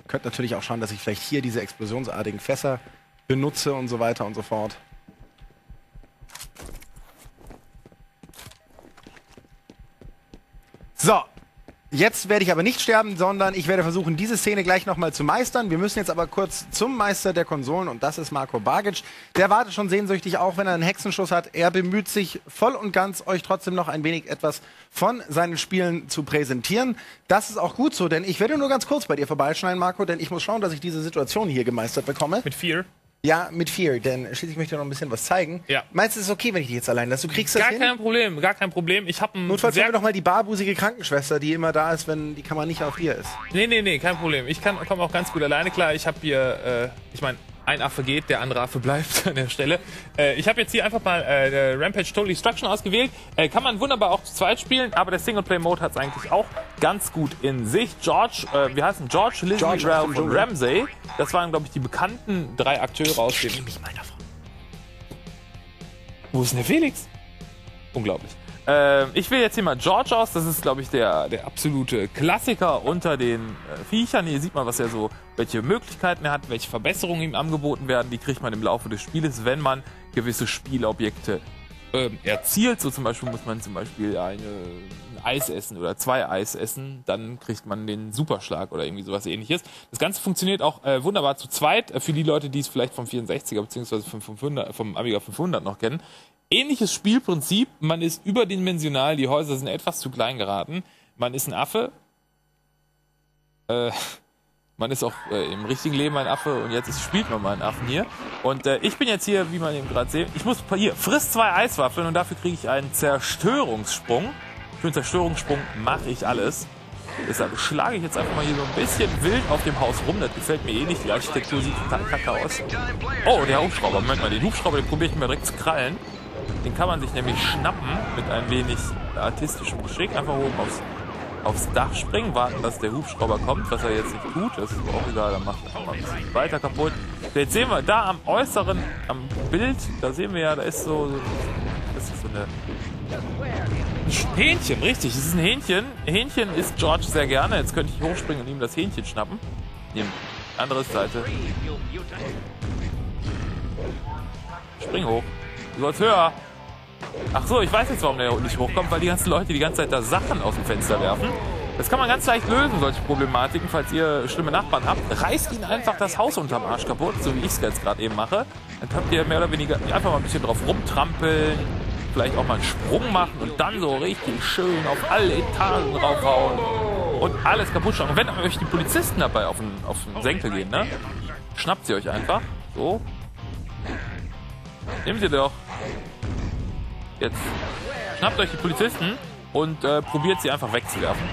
Könnt natürlich auch schauen, dass ich vielleicht hier diese explosionsartigen Fässer benutze und so weiter und so fort. So, Jetzt werde ich aber nicht sterben, sondern ich werde versuchen, diese Szene gleich nochmal zu meistern. Wir müssen jetzt aber kurz zum Meister der Konsolen und das ist Marco Bagic. Der wartet schon sehnsüchtig, auch wenn er einen Hexenschuss hat. Er bemüht sich voll und ganz, euch trotzdem noch ein wenig etwas von seinen Spielen zu präsentieren. Das ist auch gut so, denn ich werde nur ganz kurz bei dir vorbeischneiden, Marco, denn ich muss schauen, dass ich diese Situation hier gemeistert bekomme. Mit vier. Ja, mit Fear, denn schließlich möchte ich noch ein bisschen was zeigen. Ja. Meinst du, es ist okay, wenn ich dich jetzt allein lasse? Du kriegst das Gar hin? kein Problem, gar kein Problem. Ich habe ein Notfalls sehr holen wir doch mal die barbusige Krankenschwester, die immer da ist, wenn die Kamera nicht auf dir ist. Nee, nee, nee, kein Problem. Ich kann komme auch ganz gut alleine klar. Ich habe hier, äh, ich meine, ein Affe geht, der andere Affe bleibt an der Stelle. Äh, ich habe jetzt hier einfach mal äh, Rampage Total Destruction ausgewählt. Äh, kann man wunderbar auch zu zweit spielen, aber der Singleplay-Mode hat es eigentlich auch ganz gut in sich. George, äh, wie heißen George, Lizzie, George Ralph und. Ramsey. Das waren, glaube ich, die bekannten drei Akteure aus dem... Wo ist denn der Felix? Unglaublich. Ähm, ich wähle jetzt hier mal George aus. Das ist, glaube ich, der, der absolute Klassiker unter den äh, Viechern. Hier sieht man, was er so, welche Möglichkeiten er hat, welche Verbesserungen ihm angeboten werden. Die kriegt man im Laufe des Spieles, wenn man gewisse Spielobjekte ähm, erzielt. So zum Beispiel muss man zum Beispiel eine, ein Eis essen oder zwei Eis essen. Dann kriegt man den Superschlag oder irgendwie sowas ähnliches. Das Ganze funktioniert auch äh, wunderbar zu zweit. Äh, für die Leute, die es vielleicht vom 64er bzw. vom, 500, vom Amiga 500 noch kennen. Ähnliches Spielprinzip. Man ist überdimensional. Die Häuser sind etwas zu klein geraten. Man ist ein Affe. Äh, man ist auch äh, im richtigen Leben ein Affe und jetzt ist, spielt man mal einen Affen hier. Und äh, ich bin jetzt hier, wie man eben gerade sieht, ich muss hier, friss zwei Eiswaffeln und dafür kriege ich einen Zerstörungssprung. Für den Zerstörungssprung mache ich alles. Deshalb schlage ich jetzt einfach mal hier so ein bisschen wild auf dem Haus rum. Das gefällt mir eh nicht. Die Architektur sieht total kacke aus. Oh, der Hubschrauber. Moment mal, den Hubschrauber, den probiere ich mir direkt zu krallen. Den kann man sich nämlich schnappen mit ein wenig artistischem Geschick. Einfach oben aufs, aufs Dach springen, warten, dass der Hubschrauber kommt, was er jetzt nicht tut. Das ist auch egal, dann macht er mal ein bisschen weiter kaputt. Jetzt sehen wir da am äußeren, am Bild, da sehen wir ja, da ist so, so das ist so eine ein Hähnchen, richtig, es ist ein Hähnchen. Hähnchen isst George sehr gerne. Jetzt könnte ich hochspringen und ihm das Hähnchen schnappen. Nehmen. Andere Seite. Spring hoch. Du sollst höher. Ach so, ich weiß jetzt, warum der nicht hochkommt, weil die ganzen Leute die ganze Zeit da Sachen aus dem Fenster werfen. Das kann man ganz leicht lösen, solche Problematiken, falls ihr schlimme Nachbarn habt. Reißt ihnen einfach das Haus unterm Arsch kaputt, so wie ich es jetzt gerade eben mache. Dann könnt ihr mehr oder weniger einfach mal ein bisschen drauf rumtrampeln, vielleicht auch mal einen Sprung machen und dann so richtig schön auf alle Etagen raufhauen und alles kaputt schlagen. Und wenn euch die Polizisten dabei auf den, auf den Senkel gehen, ne, schnappt sie euch einfach. So. Nehmen sie doch. Jetzt schnappt euch die Polizisten und äh, probiert sie einfach wegzuwerfen.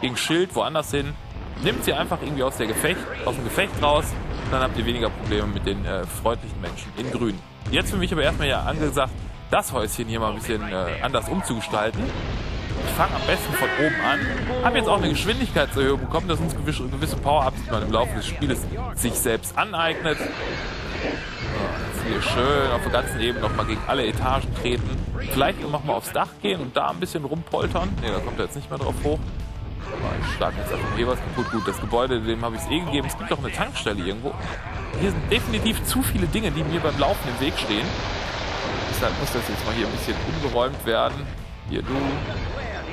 Gegen Schild, woanders hin. Nimmt sie einfach irgendwie aus, der Gefecht, aus dem Gefecht raus. Dann habt ihr weniger Probleme mit den äh, freundlichen Menschen in Grün. Jetzt für mich aber erstmal ja angesagt, das Häuschen hier mal ein bisschen äh, anders umzugestalten. Ich fange am besten von oben an. Habe jetzt auch eine Geschwindigkeitserhöhung bekommen, dass uns gewisse, gewisse Power-Ups, die man im Laufe des Spieles sich selbst aneignet. So, hier schön auf der ganzen Ebene nochmal gegen alle Etagen treten. Vielleicht nochmal aufs Dach gehen und da ein bisschen rumpoltern. Ne, da kommt er jetzt nicht mehr drauf hoch. Aber ich schlage jetzt einfach hier was kaputt. Gut, das Gebäude, dem habe ich es eh gegeben. Es gibt auch eine Tankstelle irgendwo. Hier sind definitiv zu viele Dinge, die mir beim Laufen im Weg stehen. Deshalb muss das jetzt mal hier ein bisschen umgeräumt werden. Hier, du.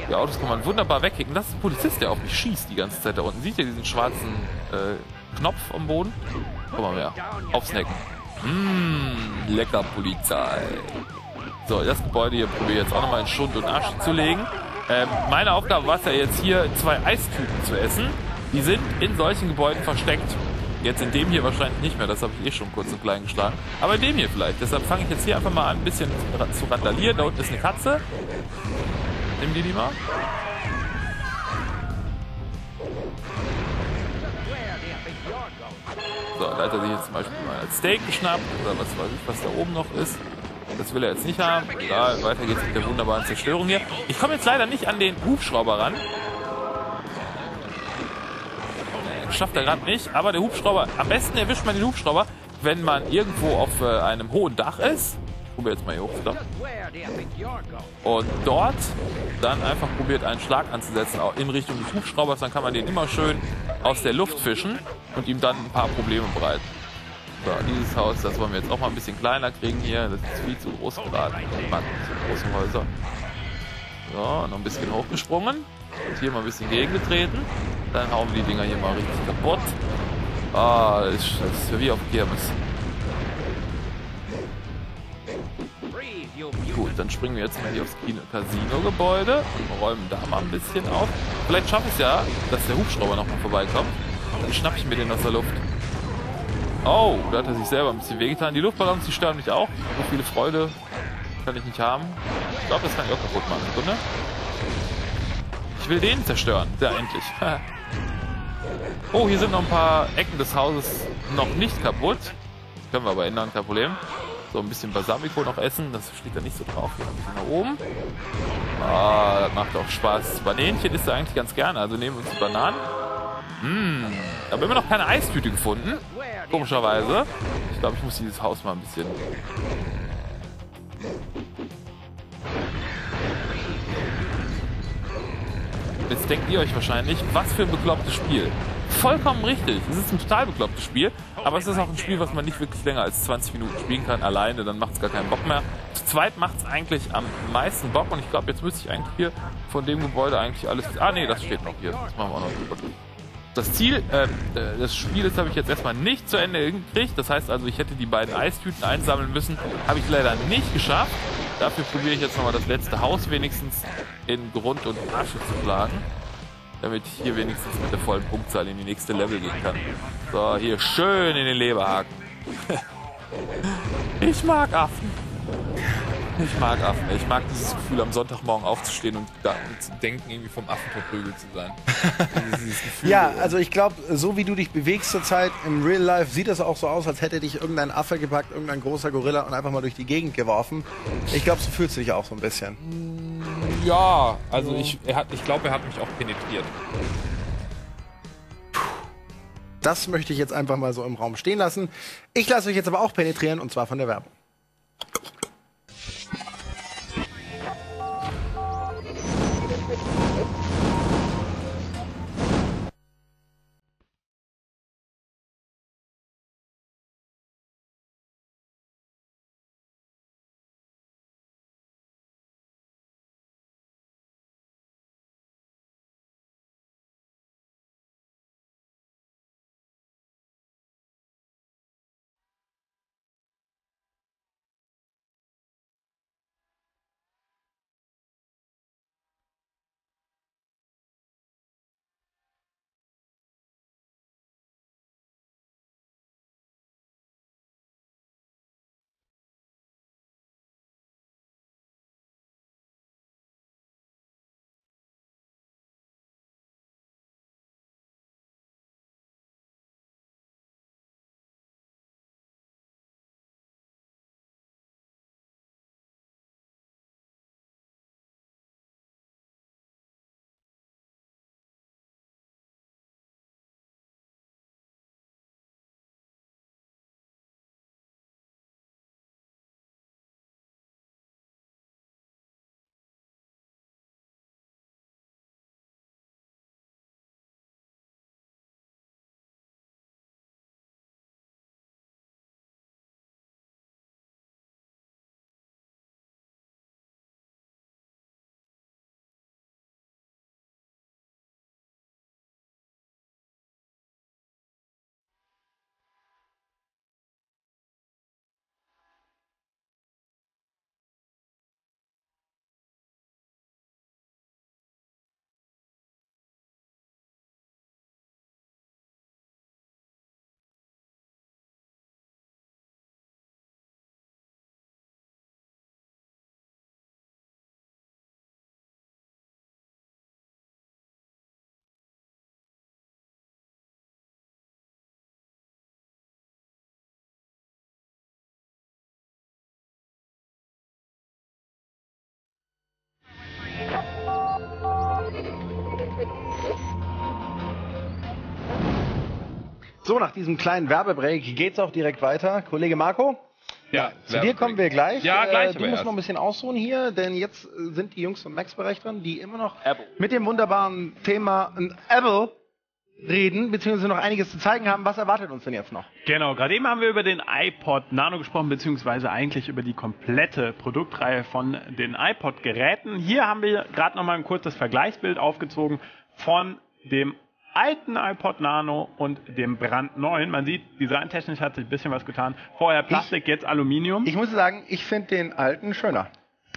Die Autos kann man wunderbar wegkicken. Das ist ein Polizist, der auf mich schießt die ganze Zeit da unten. Seht ihr diesen schwarzen äh, Knopf am Boden? Guck mal mehr. Aufsnacken. Mmh, lecker Polizei. So, das Gebäude hier probiere ich jetzt auch nochmal in Schund und Asche zu legen. Ähm, meine Aufgabe war es ja jetzt hier, zwei Eistüten zu essen. Die sind in solchen Gebäuden versteckt. Jetzt in dem hier wahrscheinlich nicht mehr, das habe ich eh schon kurz und klein geschlagen. Aber in dem hier vielleicht. Deshalb fange ich jetzt hier einfach mal an, ein bisschen zu randalieren. Da unten ist eine Katze. Nimm die die mal. So, da hat er sich jetzt zum Beispiel als Steak geschnappt oder was weiß ich, was da oben noch ist. Das will er jetzt nicht haben. Egal, weiter geht's mit der wunderbaren Zerstörung hier. Ich komme jetzt leider nicht an den Hubschrauber ran. Schafft er gerade nicht. Aber der Hubschrauber, am besten erwischt man den Hubschrauber, wenn man irgendwo auf äh, einem hohen Dach ist. Ich probiere jetzt mal hier hoch. Und dort dann einfach probiert, einen Schlag anzusetzen in Richtung des Hubschraubers. Dann kann man den immer schön aus der Luft fischen und ihm dann ein paar Probleme bereiten. So, dieses Haus, das wollen wir jetzt auch mal ein bisschen kleiner kriegen hier. Das ist viel zu groß geraten. Nicht so große Häuser. So, noch ein bisschen hochgesprungen. Und hier mal ein bisschen gegengetreten. Dann hauen wir die Dinger hier mal richtig kaputt. Ah, das ist, das ist wie auf Kirmes. Gut, dann springen wir jetzt mal hier aufs Casino-Gebäude und räumen da mal ein bisschen auf. Vielleicht schaffe ich es ja, dass der Hubschrauber nochmal vorbeikommt. Dann schnapp ich mir den aus der Luft. Oh, da hat er sich selber ein bisschen wehgetan. Die Luftballons, die stören mich auch. So viele Freude kann ich nicht haben. Ich glaube, das kann ich auch kaputt machen. Sekunde. Ich will den zerstören. Ja, endlich. oh, hier sind noch ein paar Ecken des Hauses noch nicht kaputt. Können wir aber ändern, kein Problem. So, ein bisschen Balsamico noch essen. Das steht da nicht so drauf. Hier ein bisschen nach oben. Ah, das macht auch Spaß. Banänchen isst er eigentlich ganz gerne. Also nehmen wir uns die Bananen. Mmh. Aber immer noch keine Eistüte gefunden. Komischerweise. Ich glaube, ich muss dieses Haus mal ein bisschen. Jetzt denkt ihr euch wahrscheinlich, was für ein beklopptes Spiel. Vollkommen richtig. Es ist ein total beklopptes Spiel, aber es ist auch ein Spiel, was man nicht wirklich länger als 20 Minuten spielen kann alleine, dann macht es gar keinen Bock mehr. Zu zweit macht es eigentlich am meisten Bock und ich glaube, jetzt müsste ich eigentlich hier von dem Gebäude eigentlich alles... Ah nee, das steht noch hier. Das machen wir auch noch drüber. Das Ziel äh, des Spieles habe ich jetzt erstmal nicht zu Ende gekriegt. Das heißt also, ich hätte die beiden Eistüten einsammeln müssen. Habe ich leider nicht geschafft. Dafür probiere ich jetzt nochmal das letzte Haus wenigstens in Grund und Asche zu schlagen. Damit ich hier wenigstens mit der vollen Punktzahl in die nächste Level gehen kann. So, hier schön in den Leberhaken. ich mag Affen. Ich mag Affen. Ich mag dieses Gefühl, am Sonntagmorgen aufzustehen und da zu denken, irgendwie vom Affen verprügelt zu sein. Gefühl, Ja, also ich glaube, so wie du dich bewegst zurzeit im Real Life, sieht es auch so aus, als hätte dich irgendein Affe gepackt, irgendein großer Gorilla und einfach mal durch die Gegend geworfen. Ich glaube, so fühlst du dich auch so ein bisschen. Ja, also ich, er hat, ich glaube, er hat mich auch penetriert. Das möchte ich jetzt einfach mal so im Raum stehen lassen. Ich lasse euch jetzt aber auch penetrieren und zwar von der Werbung. So, nach diesem kleinen Werbebreak geht's auch direkt weiter. Kollege Marco, Ja, zu dir kommen wir gleich. Ja, gleich Äh, du musst erst. noch ein bisschen ausruhen hier, denn jetzt äh, sind die Jungs vom Max-Bereich dran, die immer noch mit dem wunderbaren Thema äh, Apple reden, beziehungsweise noch einiges zu zeigen haben. Was erwartet uns denn jetzt noch? Genau, gerade eben haben wir über den iPod Nano gesprochen, beziehungsweise eigentlich über die komplette Produktreihe von den iPod-Geräten. Hier haben wir gerade nochmal ein kurzes Vergleichsbild aufgezogen von dem alten iPod Nano und dem brandneuen. Man sieht, designtechnisch hat sich ein bisschen was getan. Vorher Plastik, jetzt Aluminium. Ich muss sagen, ich finde den alten schöner.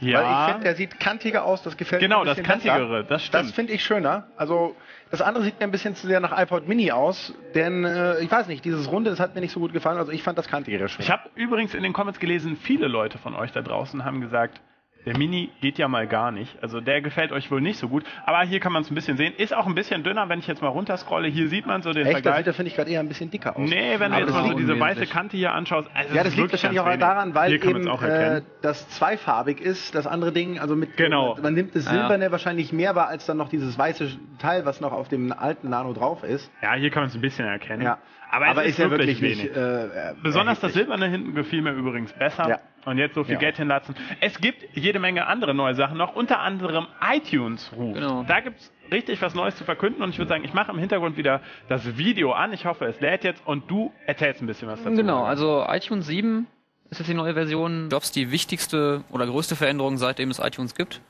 Ja. Weil ich finde, der sieht kantiger aus, das gefällt Genau, mir ein das Kantigere, besser. das stimmt. Das finde ich schöner. Also, das andere sieht mir ein bisschen zu sehr nach iPod Mini aus, denn, äh, ich weiß nicht, dieses Runde, das hat mir nicht so gut gefallen, also ich fand das kantigere schön. Ich habe übrigens in den Comments gelesen, viele Leute von euch da draußen haben gesagt, der Mini geht ja mal gar nicht. Also der gefällt euch wohl nicht so gut. Aber hier kann man es ein bisschen sehen. Ist auch ein bisschen dünner, wenn ich jetzt mal runterscrolle. Hier sieht man so den Echt, das Vergleich. sieht, da finde ich gerade eher ein bisschen dicker aus. Nee, wenn du Aber jetzt das mal so diese weiße. Kante hier anschaust. Also Ja, das ist liegt wahrscheinlich auch daran, weil eben äh, das zweifarbig ist, das andere Ding, also mit Genau. man nimmt das Ja. Silberne wahrscheinlich mehr wahr als dann noch dieses weiße Teil, was noch auf dem alten Nano drauf ist. ja, hier kann man es ein bisschen erkennen. Ja. Aber, es ist, ja wirklich, wirklich wenig. nicht. Äh, äh, Besonders das erheblich. Silberne hinten gefiel mir übrigens besser. Ja. Und jetzt so viel Ja. Geld hinlassen. Es gibt jede Menge andere neue Sachen noch, unter anderem iTunes ruft. Genau. Da gibt's richtig was Neues zu verkünden und ich würde sagen, ich mache im Hintergrund wieder das Video an. Ich hoffe, es lädt jetzt und du erzählst ein bisschen was dazu. Genau, also iTunes 7 ist jetzt die neue Version. Jobs die wichtigste oder größte Veränderung, seitdem es iTunes gibt.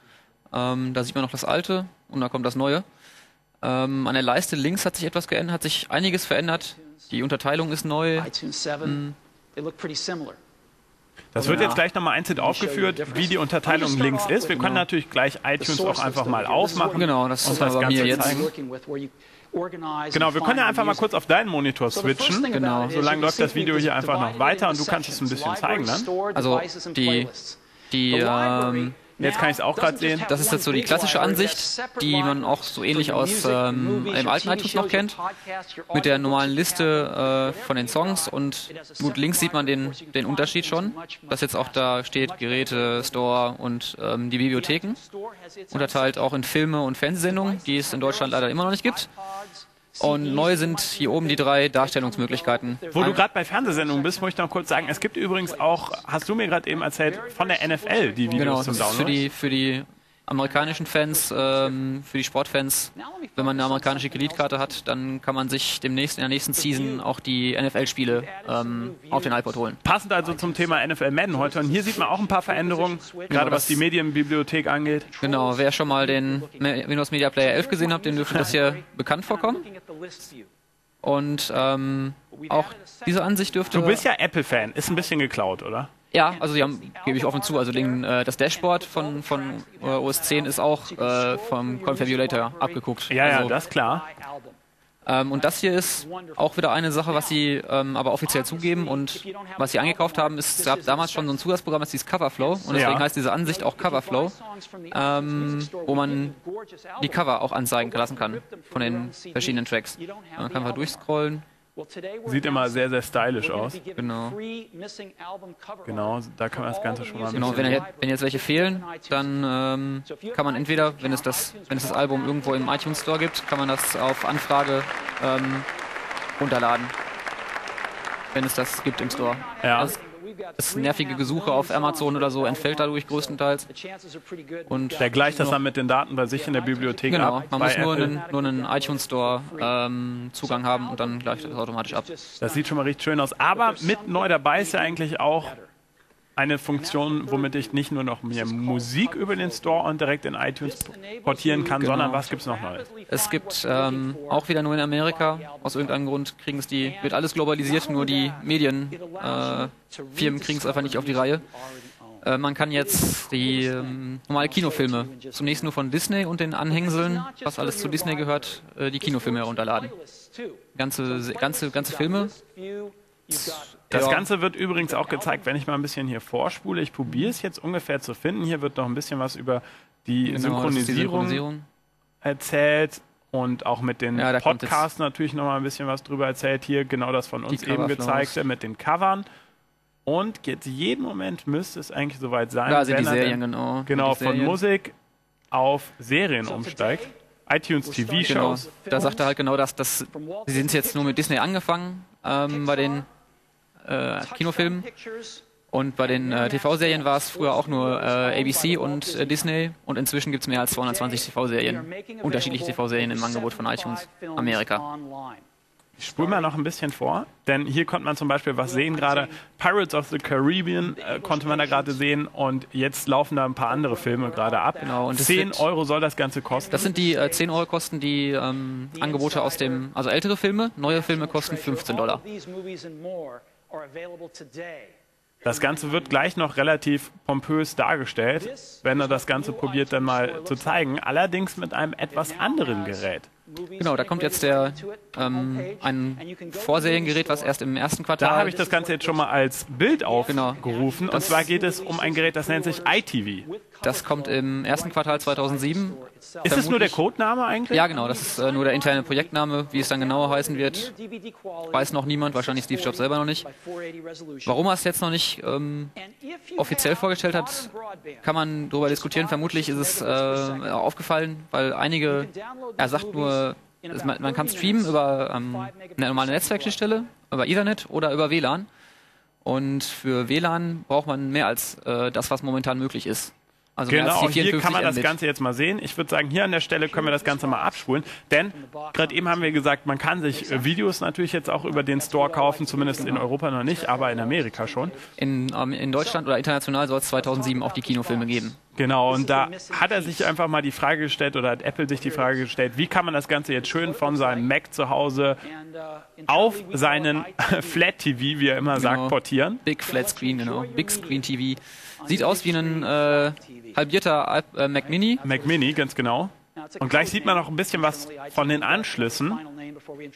Ähm, da sieht man noch das alte und da kommt das neue. Ähm, an der Leiste links hat sich etwas geändert, hat sich einiges verändert. Die Unterteilung ist neu. iTunes 7, they look pretty similar. Das wird jetzt gleich nochmal einzeln aufgeführt, wie die Unterteilung links ist. Wir können natürlich gleich iTunes auch einfach mal aufmachen. Genau, das und ist bei Ganze jetzt. zeigen. Genau, wir können ja einfach mal kurz auf deinen Monitor switchen. Genau. Solange läuft das Video hier einfach noch weiter und du kannst es ein bisschen zeigen dann. Library, Also, die-. Die, ähm, Jetzt kann ich es auch now gerade sehen. das ist jetzt so die klassische Ansicht, die man auch so ähnlich aus ähm, dem alten iTunes noch kennt. Mit der normalen Liste äh, von den Songs und gut links sieht man den, den Unterschied schon, dass jetzt auch da steht Geräte, Store und ähm, die Bibliotheken. Unterteilt auch in Filme und Fernsehsendungen, die es in Deutschland leider immer noch nicht gibt. Und neu sind hier oben die drei Darstellungsmöglichkeiten. Wo du gerade bei Fernsehsendungen bist, muss ich noch kurz sagen, es gibt übrigens auch, hast du mir gerade eben erzählt, von der NFL die Videos Genau, zum ist für Download. die, für die amerikanischen Fans, ähm, für die Sportfans. Wenn man eine amerikanische Kreditkarte hat, dann kann man sich demnächst in der nächsten Season auch die NFL-Spiele ähm, auf den iPod holen. Passend also zum Thema NFL Madden heute. Und hier sieht man auch ein paar Veränderungen, gerade was die Medienbibliothek angeht. Genau, wer schon mal den Windows Media Player 11 gesehen hat, dem dürfte das hier bekannt vorkommen. Und ähm, auch diese Ansicht dürfte... Du bist ja Apple-Fan, ist ein bisschen geklaut, oder? Ja, also die haben, gebe ich offen zu, also den, äh, das Dashboard von, von äh, OS 10 ist auch äh, vom Confabulator abgeguckt. Ja, ja, also, das ist klar. Ähm, und das hier ist auch wieder eine Sache, was sie ähm, aber offiziell zugeben und was sie eingekauft haben, ist, es gab damals schon so ein Zusatzprogramm, das hieß Coverflow und deswegen Ja. heißt diese Ansicht auch Coverflow, ähm, wo man die Cover auch anzeigen lassen kann von den verschiedenen Tracks. Man kann einfach durchscrollen. Sieht immer sehr, sehr stylisch aus. Genau. Genau, da kann man das Ganze schon mal Genau, wenn, jetzt- wenn jetzt welche fehlen, dann ähm, kann man entweder, wenn es, das, wenn es das Album irgendwo im iTunes Store gibt, kann man das auf Anfrage ähm, runterladen. Wenn es das gibt im Store. Ja. Also, das nervige Gesuche auf Amazon oder so entfällt dadurch größtenteils. Und Der gleicht das dann mit den Daten bei sich in der Bibliothek Genau, ab. man bei muss nur einen, nur einen iTunes Store ähm, Zugang haben und dann gleicht das automatisch ab. Das sieht schon mal richtig schön aus. Aber mit neu dabei ist ja eigentlich auch eine Funktion, womit ich nicht nur noch mir Musik über den Store und direkt in iTunes portieren kann, Genau. sondern was gibt's noch Neues? Es gibt ähm, auch wieder nur in Amerika, aus irgendeinem Grund kriegen es die, wird alles globalisiert, nur die Medienfirmen äh, kriegen es einfach nicht auf die Reihe. Äh, man kann jetzt die ähm, normale Kinofilme zunächst nur von Disney und den Anhängseln, was alles zu Disney gehört, äh, die Kinofilme herunterladen. Ganze, ganze, ganze Filme. Das Ja. Ganze wird übrigens auch gezeigt, wenn ich mal ein bisschen hier vorspule. Ich probiere es jetzt ungefähr zu finden. Hier wird noch ein bisschen was über die Genau, das ist die Synchronisierung Synchronisierung. erzählt und auch mit den Ja, Podcasts natürlich noch mal ein bisschen was drüber erzählt. Hier genau das von uns Die eben gezeigte mit den Covern. Und jetzt jeden Moment müsste es eigentlich soweit sein, Da sind wenn die er Serien, dann genau. genau Die von Serien. Musik auf Serien umsteigt. iTunes Genau, TV-Shows. da sagt er halt genau das, dass sie sind jetzt nur mit Disney angefangen ähm, bei den äh, Kinofilmen und bei den äh, TV-Serien war es früher auch nur äh, ABC und äh, Disney. Und inzwischen gibt es mehr als 220 TV-Serien, unterschiedliche TV-Serien im Angebot von iTunes Amerika. Ich spule mal noch ein bisschen vor, denn hier konnte man zum Beispiel was sehen gerade. Pirates of the Caribbean äh, konnte man da gerade sehen. Und jetzt laufen da ein paar andere Filme gerade ab. Genau, und es 10 wird- Euro soll das Ganze kosten. Das sind die äh, 10 Euro kosten die ähm, Angebote aus dem, also ältere Filme, neue Filme kosten 15 Dollar. Das Ganze wird gleich noch relativ pompös dargestellt, wenn er das Ganze probiert dann mal zu zeigen. Allerdings mit einem etwas anderen Gerät. Genau, da kommt jetzt der ähm, ein Vorseriengerät, was erst im ersten Quartal. Da habe ich das Ganze jetzt schon mal als Bild Genau. aufgerufen. Und zwar geht es um ein Gerät, das nennt sich iTV. Das kommt im ersten Quartal 2007. Ist es nur der Codename eigentlich? Ja, genau, das ist äh, nur der interne Projektname. Wie es dann genauer heißen wird, weiß noch niemand, wahrscheinlich Steve Jobs selber noch nicht. Warum er es jetzt noch nicht ähm, offiziell vorgestellt hat, kann man darüber diskutieren. Vermutlich ist es äh, aufgefallen, weil einige, er sagt nur, man, man kann streamen über ähm, eine normale Netzwerkschnittstelle, über Ethernet oder über WLAN. Und für WLAN braucht man mehr als äh, das, was momentan möglich ist. Also Genau, hier kann 54 man das. Ganze jetzt mal sehen. Ich würde sagen, hier an der Stelle können wir das Ganze mal abspulen, denn gerade eben haben wir gesagt, man kann sich äh, Videos natürlich jetzt auch über den Store kaufen, zumindest in Europa noch nicht, aber in Amerika schon. In, ähm, in Deutschland oder international soll es 2007 auch die Kinofilme geben. Genau, und da hat er sich einfach mal die Frage gestellt oder hat Apple sich die Frage gestellt, wie kann man das Ganze jetzt schön von seinem Mac zu Hause auf seinen Flat TV, wie er immer sagt, Genau. portieren. Big Flat Screen, genau. Big Screen TV. Sieht aus wie ein äh, halbierter äh, Mac Mini. Mac Mini, ganz genau. Und gleich sieht man noch ein bisschen was von den Anschlüssen.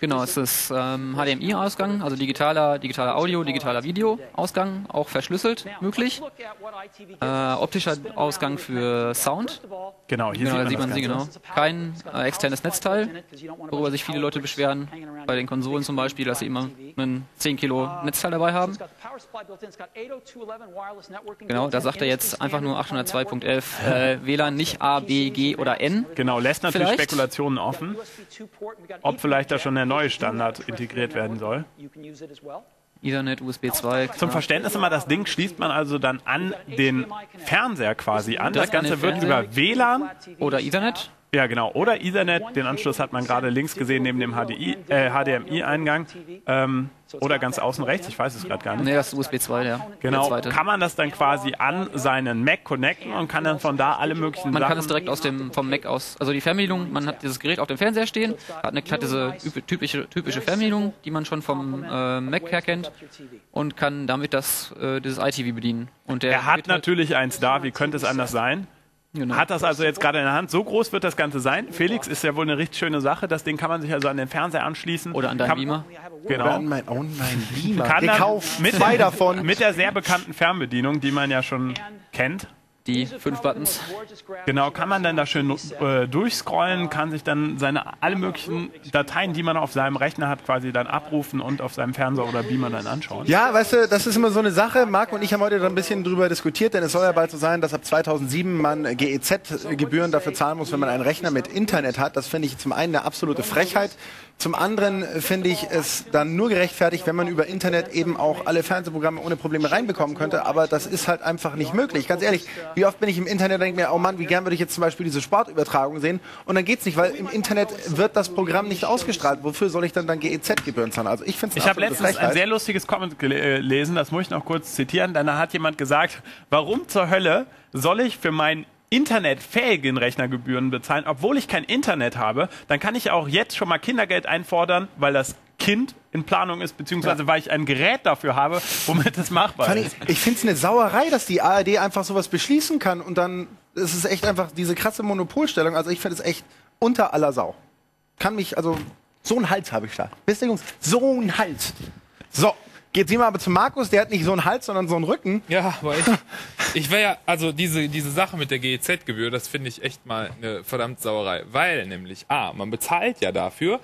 Genau, es ist ähm, HDMI-Ausgang, also digitaler, digitaler Audio, digitaler Video-Ausgang, auch verschlüsselt möglich. Äh, optischer Ausgang für Sound. Genau, hier Genau, da sieht sieht man, man sie, das genau. Kein äh, externes Netzteil, worüber sich viele Leute beschweren. Bei den Konsolen zum Beispiel, dass sie immer ein 10 Kilo Netzteil dabei haben. Genau, da sagt er jetzt einfach nur 802.11 äh, WLAN, nicht A, B, G oder N. Genau, lässt natürlich Vielleicht. Spekulationen offen, ob vielleicht schon der neue Standard integriert werden soll. Ethernet, USB 2. Zum Verständnis immer, das Ding schließt man also dann an den Fernseher quasi an. Das Direkt an den Ganze wird über WLAN, Oder Ethernet. Ja genau, oder Ethernet, den Anschluss hat man gerade links gesehen neben dem HDI, äh, HDMI-Eingang, ähm, oder ganz außen rechts, ich weiß es gerade gar nicht. Nee, das ist USB 2, der, der Genau, kann man das dann quasi an seinen Mac connecten und kann dann von da alle möglichen Man Sachen... kann es direkt aus dem, vom Mac aus, also die Fernbedienung, man hat dieses Gerät auf dem Fernseher stehen, hat, eine, hat diese typische, typische Fernbedienung, die man schon vom äh, Mac her kennt und kann damit das, äh, dieses iTV bedienen. Er hat halt- natürlich eins da, wie könnte es anders sein? Genau. Hat das also jetzt gerade in der Hand. So groß wird das Ganze sein. Felix ist ja wohl eine richtig schöne Sache. Das Ding kann man sich also an den Fernseher anschließen. Oder an deinen kann, Beamer. Oder Genau. an mein, oh mein Beamer. Kann dann mit, Zwei davon. Mit der sehr bekannten Fernbedienung, die man ja schon kennt. Die fünf Buttons. Genau, kann man dann da schön äh, durchscrollen, kann sich dann seine alle möglichen Dateien, die man auf seinem Rechner hat, quasi dann abrufen und auf seinem Fernseher oder Beamer dann anschauen. Ja, weißt du, das ist immer so eine Sache. Marc und ich haben heute da ein bisschen drüber diskutiert, denn es soll ja bald so sein, dass ab 2007 man GEZ-Gebühren dafür zahlen muss, wenn man einen Rechner mit Internet hat. Das finde ich zum einen eine absolute Frechheit. Zum anderen finde ich es dann nur gerechtfertigt, wenn man über Internet eben auch alle Fernsehprogramme ohne Probleme reinbekommen könnte. Aber das ist halt einfach nicht möglich. Ganz ehrlich, wie oft bin ich im Internet und denke mir, oh Mann, wie gern würde ich jetzt zum Beispiel diese Sportübertragung sehen? Und dann geht's nicht, weil im Internet wird das Programm nicht ausgestrahlt. Wofür soll ich dann dann GEZ-Gebühren zahlen? Also ich finde es Ich habe letztens ein sehr lustiges Comment äh, gelesen, das muss ich noch kurz zitieren. Dann hat jemand gesagt, warum zur Hölle soll ich für meinen internetfähigen Rechnergebühren bezahlen, obwohl ich kein Internet habe, dann kann ich auch jetzt schon mal Kindergeld einfordern, weil das Kind in Planung ist, beziehungsweise weil ich ein Gerät dafür habe, womit es machbar ist. ich finde es eine Sauerei, dass die ARD einfach sowas beschließen kann und dann ist es echt einfach diese krasse Monopolstellung. Also ich finde es echt unter aller Sau. Kann mich, also so einen Hals habe ich da. Wisst ihr, Jungs? So einen Hals. So, jetzt gehen wir aber zu Markus, der hat nicht so einen Hals, sondern so einen Rücken. Ja, aber ich, ich wäre ja, also diese, diese Sache mit der GEZ-Gebühr, das finde ich echt mal eine verdammt Sauerei. Weil nämlich, A, man bezahlt ja dafür,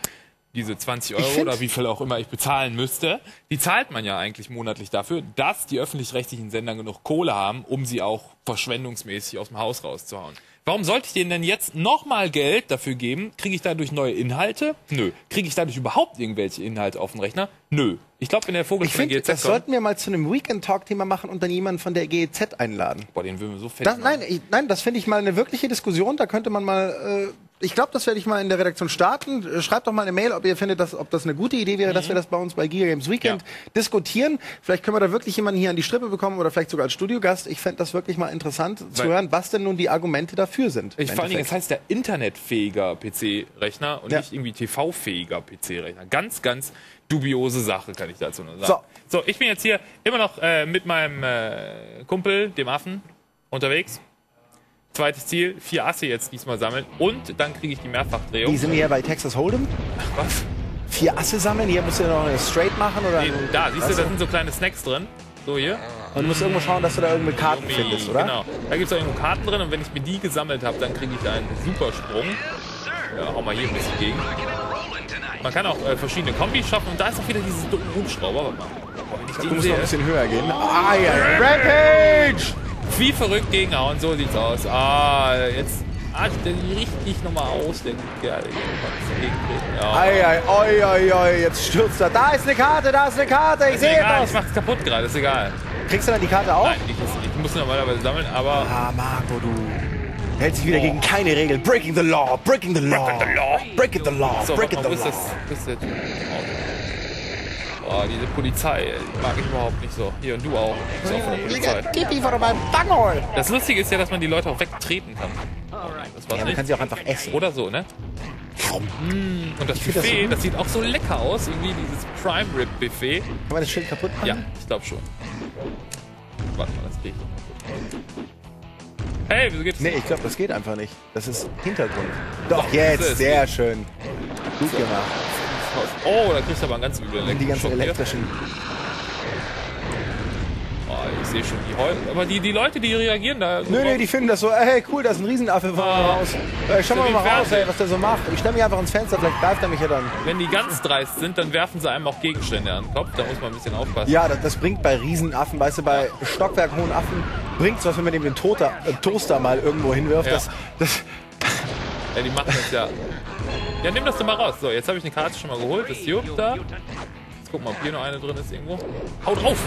diese 20 Euro oder wie viel auch immer ich bezahlen müsste, die zahlt man ja eigentlich monatlich dafür, dass die öffentlich-rechtlichen Sender genug Kohle haben, um sie auch verschwendungsmäßig aus dem Haus rauszuhauen. Warum sollte ich denen denn jetzt nochmal Geld dafür geben? Kriege ich dadurch neue Inhalte? Nö. Kriege ich dadurch überhaupt irgendwelche Inhalte auf den Rechner? Nö. Ich glaube, wenn der Vogel Ich von der finde, das GEZ kommt, sollten wir mal zu einem Weekend-Talk-Thema machen und dann jemanden von der GEZ einladen. boah, den würden wir so fett Das, nein, ich, nein, das finde ich mal eine wirkliche Diskussion. Da könnte man mal, äh, ich glaube, das werde ich mal in der Redaktion starten. Äh, Schreibt doch mal eine Mail, ob ihr findet, dass, ob das eine gute Idee wäre, dass wir das bei uns bei Giga Games Weekend Ja. diskutieren. Vielleicht können wir da wirklich jemanden hier an die Strippe bekommen oder vielleicht sogar als Studiogast. Ich fände das wirklich mal interessant zu Weil- hören, was denn nun die Argumente dafür sind. Ich, vor allen Dingen, es Endeffekt. heißt ja internetfähiger PC-Rechner und Ja. nicht irgendwie TV-fähiger PC-Rechner. Ganz, ganz dubiose Sache, kann ich dazu nur sagen. So, ich bin jetzt hier immer noch äh, mit meinem äh, Kumpel, dem Affen, unterwegs. Zweites Ziel, vier Asse jetzt diesmal sammeln und dann kriege ich die Mehrfachdrehung. Die sind hier bei Texas Hold'em. Was? Vier Asse sammeln. Hier musst du noch eine Straight machen oder. Nee, da, siehst du, da sind so kleine Snacks drin. So hier. Und du musst irgendwo schauen, dass du da irgendwo Karten findest, oder? Genau. Da gibt es irgendwo Karten drin und wenn ich mir die gesammelt habe, dann kriege ich einen Supersprung. Ja, hau mal hier ein bisschen gegen. Man kann auch äh, verschiedene Kombis schaffen und da ist auch wieder dieses Hubschrauber. Warte mal. Boah, ich musst noch ein bisschen höher gehen. Ah ja, Rampage! Wie verrückt gegenhauen, so sieht's aus. Ah, jetzt atmet der richtig nochmal aus, kann gegentreten. Ja. Ei, ei, oi, oi, oi, jetzt stürzt er. Da ist eine Karte, da ist eine Karte, ich sehe das. ich mach's kaputt gerade, ist egal. Kriegst du dann die Karte auch? Nein, ich, ich muss normalerweise sammeln, aber Ah, Marco, du hältst dich wieder gegen keine Regeln. Breaking the law, breaking the law. Breaking the law. Breaking the law, So, warte breaking mal, the wo ist law. das? Wo Oh, diese Polizei, die mag ich überhaupt nicht so. Hier und du auch. Du bist auch von der Polizei. Gib die vor meinem Banghol. Das Lustige ist ja, dass man die Leute auch wegtreten kann. Das war's Ja, man nicht. kann sie auch einfach essen. Oder so, ne? Mm, Und das find das Buffet, so das, sieht auch so lecker aus. Irgendwie dieses Prime Rib Buffet. Kann man das Schild kaputt machen? Ja, ich glaube schon. Warte mal, das gut. Hey, wieso geht's? Nee, ich glaube, das geht einfach nicht. Das ist Hintergrund. Doch, Doch, jetzt, sehr schön. Gut gemacht. Oh, da kriegst du aber einen ganz üblen Und die ganzen elektrischen. Oh, ich sehe schon die Heu. Aber die, die Leute, die reagieren da. Nö, nee, die finden das so, hey, cool, da ist ein Riesenaffe Ah. raus. Äh, schau mal mal raus, ey, was der so macht. Ich stelle mich einfach ins Fenster, vielleicht greift er mich ja dann. Wenn die ganz dreist sind, dann werfen sie einem auch Gegenstände an den Kopf. Da muss man ein bisschen aufpassen. Ja, das, das bringt bei Riesenaffen, weißt du, bei stockwerkhohen Affen bringt's was, wenn man dem den Toter, äh, Toaster mal irgendwo hinwirft. Ja. Das, das, Ja, die machen das ja. Ja, nimm das doch mal raus. So, jetzt habe ich eine Karte schon mal geholt. Das Jupp da. Jetzt gucken wir, ob hier noch eine drin ist irgendwo. Hau drauf!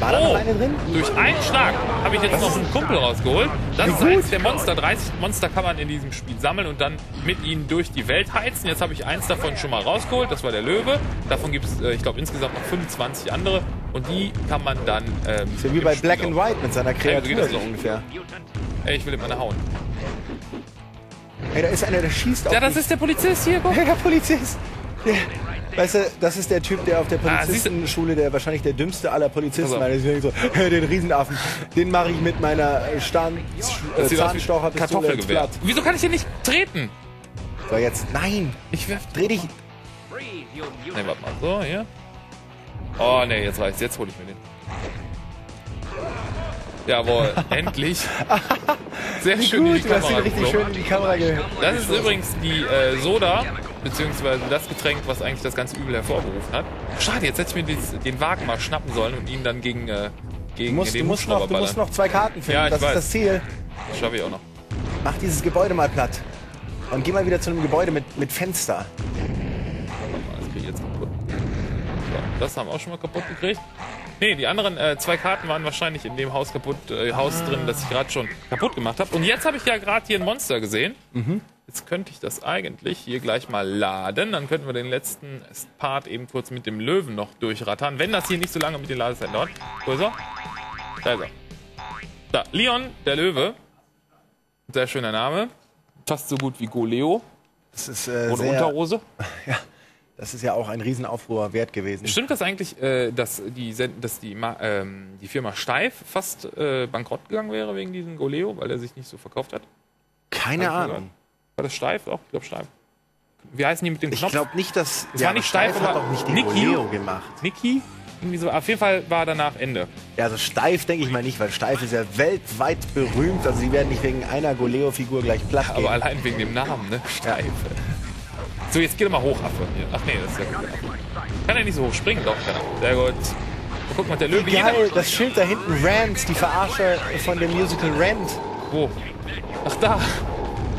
war da noch Oh, eine drin? durch einen Schlag habe ich jetzt noch einen Kumpel rausgeholt. Das ist eins der Monster. 30 Monster kann man in diesem Spiel sammeln und dann mit ihnen durch die Welt heizen. Jetzt habe ich eins davon schon mal rausgeholt. Das war der Löwe. Davon gibt es, äh, ich glaube, insgesamt noch 25 andere. Und die kann man dann. Ähm, Ist ja wie bei Spiel Black and White mit seiner Ja, so geht Kreatur so ungefähr. Ey, ich will ihm eine hauen. Hey, da ist einer, der schießt auf Ja, das mich. ist der Polizist hier. Guck. Hey, der Polizist. Der, weißt du, das ist der Typ, der auf der Ah, Polizistenschule, der wahrscheinlich der dümmste aller Polizisten auf. war. Deswegen so, den Riesenaffen, den mache ich mit meiner äh, Das äh, wie Zahnstocherpistole. Blatt. Wieso kann ich hier nicht treten? So, jetzt, nein, Ich werf. dreh dich. Ne, warte mal. So, hier. Oh, ne, jetzt reicht's. Jetzt hole ich mir den. Jawohl, endlich. Sehr schön in die Gut, du hast richtig schön in die Kamera ge... Das ist übrigens die äh, Soda, beziehungsweise das Getränk, was eigentlich das ganze Übel hervorgerufen hat. Schade, jetzt hätte ich mir den Wagen mal schnappen sollen und ihn dann gegen, äh, Du gegen musst, du, den musst Hubschrauber noch, du musst noch zwei Karten finden, Ja, das weiß. ist das Ziel. Das schaffe ich auch noch. Mach dieses Gebäude mal platt. Und geh mal wieder zu einem Gebäude mit, mit Fenster. Das kriege ich jetzt kaputt. So, das haben wir auch schon mal kaputt gekriegt. Nee, die anderen äh, zwei Karten waren wahrscheinlich in dem Haus kaputt, äh, Haus drin, das ich gerade schon kaputt gemacht habe. Und jetzt habe ich ja gerade hier ein Monster gesehen. Jetzt könnte ich das eigentlich hier gleich mal laden. Dann könnten wir den letzten Part eben kurz mit dem Löwen noch durchrattern. Wenn das hier nicht so lange mit den Ladezeiten dauert. Wo ist er? Da ist er. Da, Leon, der Löwe. Sehr schöner Name. Fast so gut wie Goleo. Das ist, äh, Ohne sehr, Unterhose. das ist ja auch ein Riesenaufruhr wert gewesen. Stimmt das eigentlich, äh, dass, die, dass die, ähm, die Firma Steif fast äh, bankrott gegangen wäre wegen diesem Goleo, weil er sich nicht so verkauft hat? Keine ich Ahnung. War das Steif? Auch, ich glaube Steif. Wie heißen die mit dem Ich Knopf? glaube nicht, dass... Es war nicht steif, hat aber doch nicht den Niki? Goleo gemacht. Niki? Irgendwie so. Auf jeden Fall war danach Ende. Ja, also steif denke ich mal nicht, weil steif ist ja weltweit berühmt. Also sie werden nicht wegen einer Goleo-Figur gleich platt Aber gehen. allein wegen dem Namen, ne? Steif. So, jetzt geh doch mal hoch, Affe. Hier. Ach nee, das ist ja gut. Kann er nicht so hoch springen? Doch, kann er. Sehr gut. Guck mal, der Löwe. Geil, jeder- das Schild da hinten, Rand, die Verarsche von dem Musical Rand. Wo? Ach, da.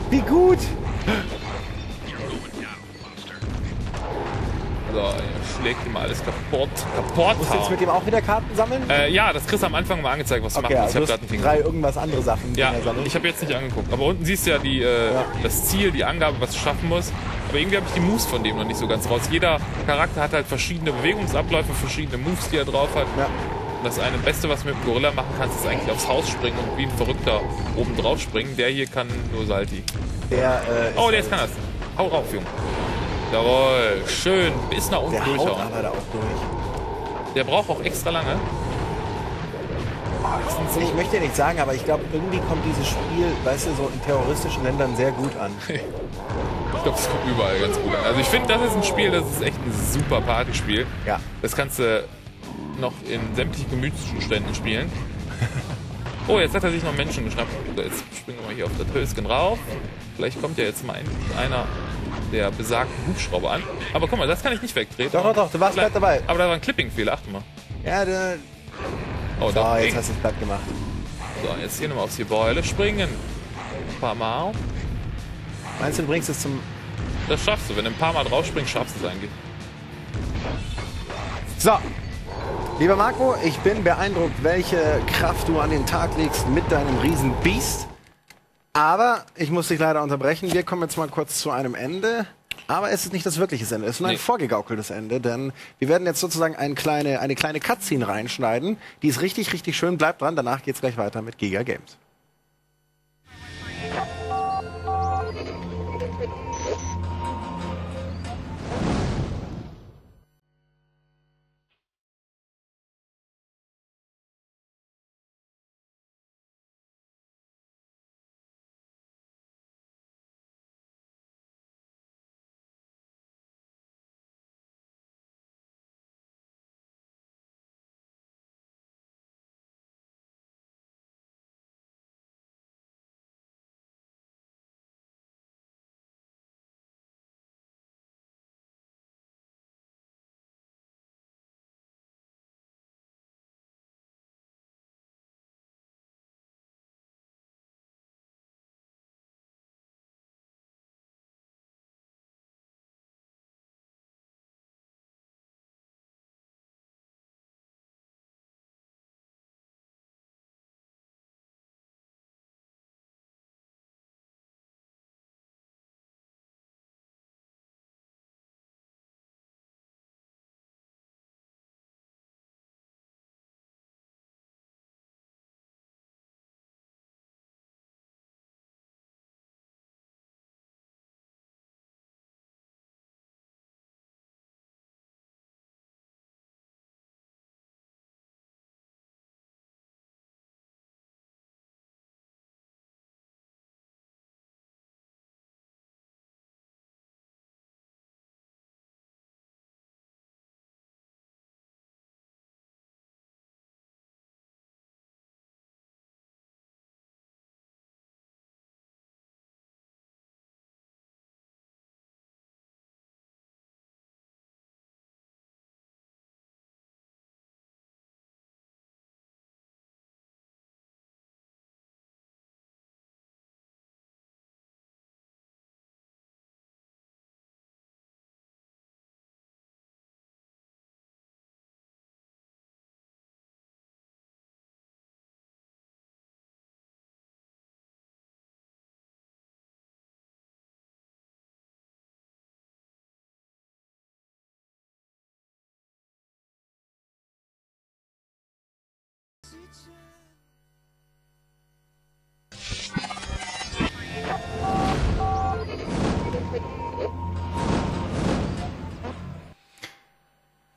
Wie gut! So, er schlägt ihm alles kaputt. Kaputt. Musst du jetzt mit dem auch wieder Karten sammeln? Äh, ja, das kriegst du am Anfang mal angezeigt, was du okay, machen musst. also Ich du habe gerade einen drei irgendwas andere Sachen. Ja, ich habe jetzt nicht angeguckt. Aber unten siehst du ja, die, äh, das Ziel, die Angabe, was du schaffen musst. Aber irgendwie habe ich die Moves von dem noch nicht so ganz raus. Jeder Charakter hat halt verschiedene Bewegungsabläufe, verschiedene Moves, die er drauf hat. Ja. Das eine Beste, was du mit dem Gorilla machen kannst, ist eigentlich aufs Haus springen und wie ein Verrückter oben drauf springen. Der hier kann nur Salti. Der, äh, Oh, der ist kann das. Hau rauf, Junge. Jawohl, schön, bis nach unten Der haut durchhauen. aber da auch durch. Der braucht auch extra lange. Ich möchte ja nicht sagen, aber ich glaube, irgendwie kommt dieses Spiel, weißt du, so in terroristischen Ländern sehr gut an. Ich glaube, es kommt überall ganz gut an. Also ich finde, das ist ein Spiel, das ist echt ein super Partyspiel. Ja. Das kannst du noch in sämtlichen Gemütszuständen spielen. Oh, jetzt hat er sich noch Menschen geschnappt. Jetzt springen wir mal hier auf der Tösken rauf. Vielleicht kommt ja jetzt mal ein, einer der besagten Hubschrauber an. Aber guck mal, das kann ich nicht wegtreten. Doch, doch, doch, du warst gerade dabei. Aber da war ein Clipping-Fehler, achte mal. Ja, der, Oh, so, jetzt ging. hast du es platt gemacht. So, jetzt hier nochmal aufs Gebäude springen. Ein paar Mal. Meinst du, du bringst es zum... Das schaffst du. Wenn du ein paar Mal drauf springst, schaffst du es eigentlich. So. Lieber Marco, ich bin beeindruckt, welche Kraft du an den Tag legst mit deinem Riesenbiest. Aber ich muss dich leider unterbrechen. Wir kommen jetzt mal kurz zu einem Ende. Aber es ist nicht das wirkliche Ende. Es ist nur ein Nee. vorgegaukeltes Ende, denn wir werden jetzt sozusagen eine kleine, eine kleine Cutscene reinschneiden. Die ist richtig, richtig schön. Bleibt dran. Danach geht's gleich weiter mit Giga Games.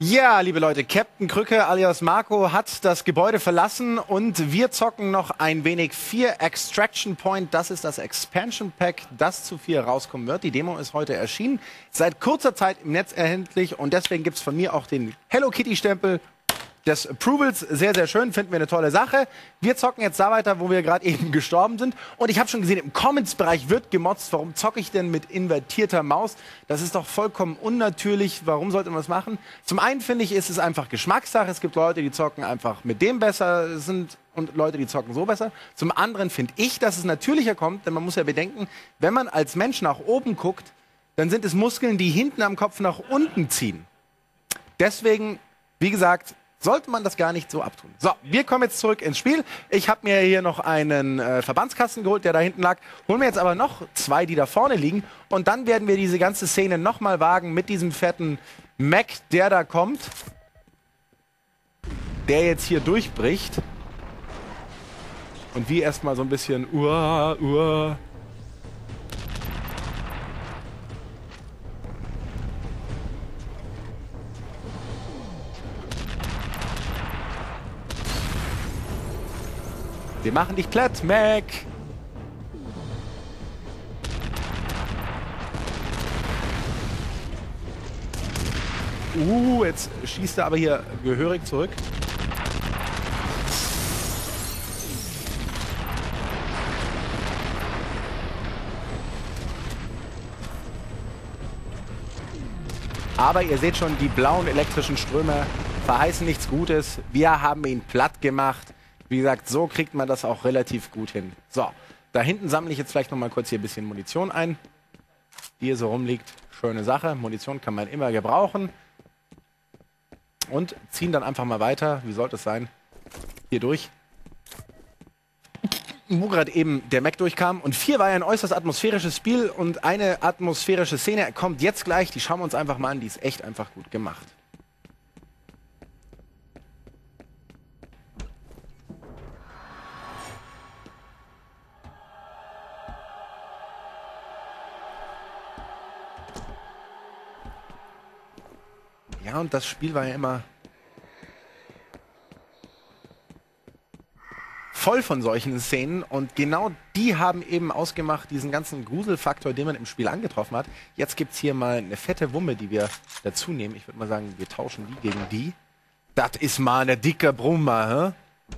Ja, liebe Leute, Captain Krücke alias Marco hat das Gebäude verlassen und wir zocken noch ein wenig 4 Extraction Point. Das ist das Expansion Pack, das zu 4 rauskommen wird. Die Demo ist heute erschienen, seit kurzer Zeit im Netz erhältlich und deswegen gibt's von mir auch den Hello Kitty Stempel des Approvals. Sehr, sehr schön, finden wir eine tolle Sache. Wir zocken jetzt da weiter, wo wir gerade eben gestorben sind. Und ich habe schon gesehen, im Comments-Bereich wird gemotzt. Warum zocke ich denn mit invertierter Maus? Das ist doch vollkommen unnatürlich. Warum sollte man das machen? Zum einen finde ich, ist es einfach Geschmackssache. Es gibt Leute, die zocken einfach mit dem besser sind und Leute, die zocken so besser. Zum anderen finde ich, dass es natürlicher kommt, denn man muss ja bedenken, wenn man als Mensch nach oben guckt, dann sind es Muskeln, die hinten am Kopf nach unten ziehen. Deswegen, wie gesagt, sollte man das gar nicht so abtun. So, wir kommen jetzt zurück ins Spiel. Ich habe mir hier noch einen äh, Verbandskasten geholt, der da hinten lag. Holen wir jetzt aber noch zwei, die da vorne liegen. Und dann werden wir diese ganze Szene nochmal wagen mit diesem fetten Mac, der da kommt. Der jetzt hier durchbricht. Und wie erstmal so ein bisschen Uah, Uah. Wir machen dich platt, Mac. Uh, jetzt schießt er aber hier gehörig zurück. Aber ihr seht schon, die blauen elektrischen Ströme verheißen nichts Gutes. Wir haben ihn platt gemacht. Wie gesagt, so kriegt man das auch relativ gut hin. So, da hinten sammle ich jetzt vielleicht noch mal kurz hier ein bisschen Munition ein. Die hier so rumliegt. Schöne Sache. Munition kann man immer gebrauchen. Und ziehen dann einfach mal weiter. Wie sollte es sein? Hier durch. Wo gerade eben der Mac durchkam. Und vier war ja ein äußerst atmosphärisches Spiel und eine atmosphärische Szene kommt jetzt gleich. Die schauen wir uns einfach mal an. Die ist echt einfach gut gemacht. Ja, und das Spiel war ja immer voll von solchen Szenen und genau die haben eben ausgemacht, diesen ganzen Gruselfaktor, den man im Spiel angetroffen hat. Jetzt gibt's hier mal eine fette Wumme, die wir dazu nehmen. Ich würde mal sagen, wir tauschen die gegen die. Das ist mal eine dicke Brummer, hä?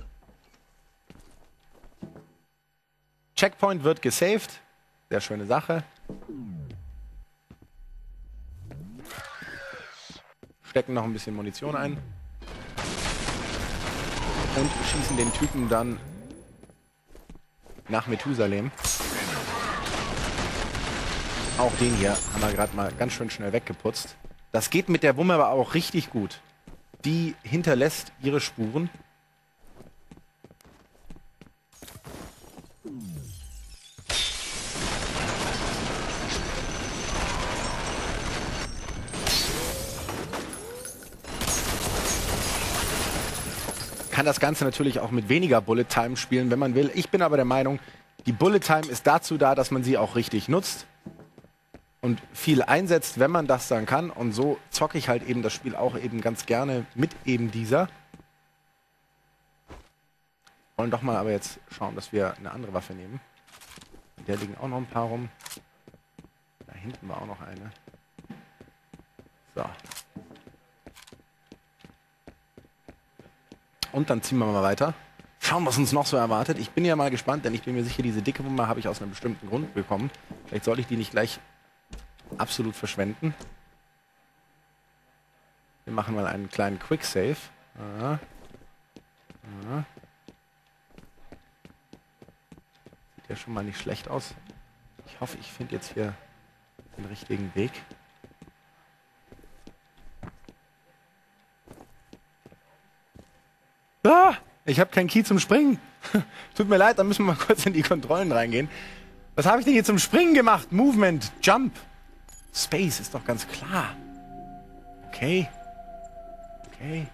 Checkpoint wird gesaved. Sehr schöne Sache. Stecken noch ein bisschen Munition ein. Und schießen den Typen dann nach Methusalem. Auch den hier haben wir gerade mal ganz schön schnell weggeputzt. Das geht mit der Wumme aber auch richtig gut. Die hinterlässt ihre Spuren. Kann das Ganze natürlich auch mit weniger Bullet Time spielen, wenn man will. Ich bin aber der Meinung, die Bullet Time ist dazu da, dass man sie auch richtig nutzt und viel einsetzt, wenn man das dann kann. Und so zocke ich halt eben das Spiel auch eben ganz gerne mit eben dieser. Wollen doch mal aber jetzt schauen, dass wir eine andere Waffe nehmen. In der liegen auch noch ein paar rum. Da hinten war auch noch eine. So. Und dann ziehen wir mal weiter. Schauen, was uns noch so erwartet. Ich bin ja mal gespannt, denn ich bin mir sicher, diese dicke Wumme habe ich aus einem bestimmten Grund bekommen. Vielleicht soll ich die nicht gleich absolut verschwenden. Wir machen mal einen kleinen Quick Save. Ah. Ah. Sieht ja schon mal nicht schlecht aus. Ich hoffe, ich finde jetzt hier den richtigen Weg. Ah, ich habe keinen Key zum Springen. Tut mir leid, da müssen wir mal kurz in die Kontrollen reingehen. Was habe ich denn hier zum Springen gemacht? Movement, Jump, Space ist doch ganz klar. Okay. Okay.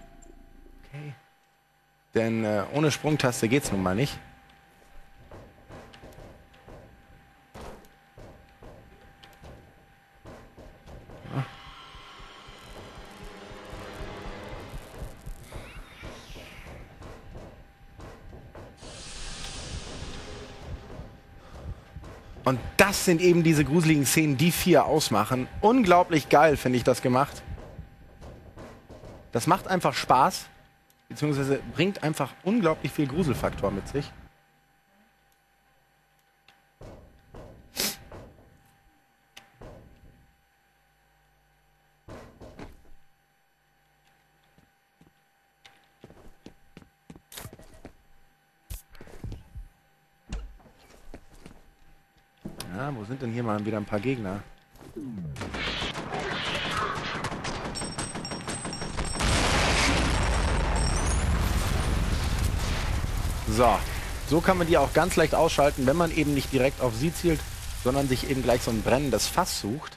Okay. Denn äh, ohne Sprungtaste geht's nun mal nicht. Sind eben diese gruseligen Szenen, die vier ausmachen. Unglaublich geil finde ich das gemacht. Das macht einfach Spaß, beziehungsweise bringt einfach unglaublich viel Gruselfaktor mit sich. Ja, wo sind denn hier mal wieder ein paar Gegner? So, so kann man die auch ganz leicht ausschalten, wenn man eben nicht direkt auf sie zielt, sondern sich eben gleich so ein brennendes Fass sucht.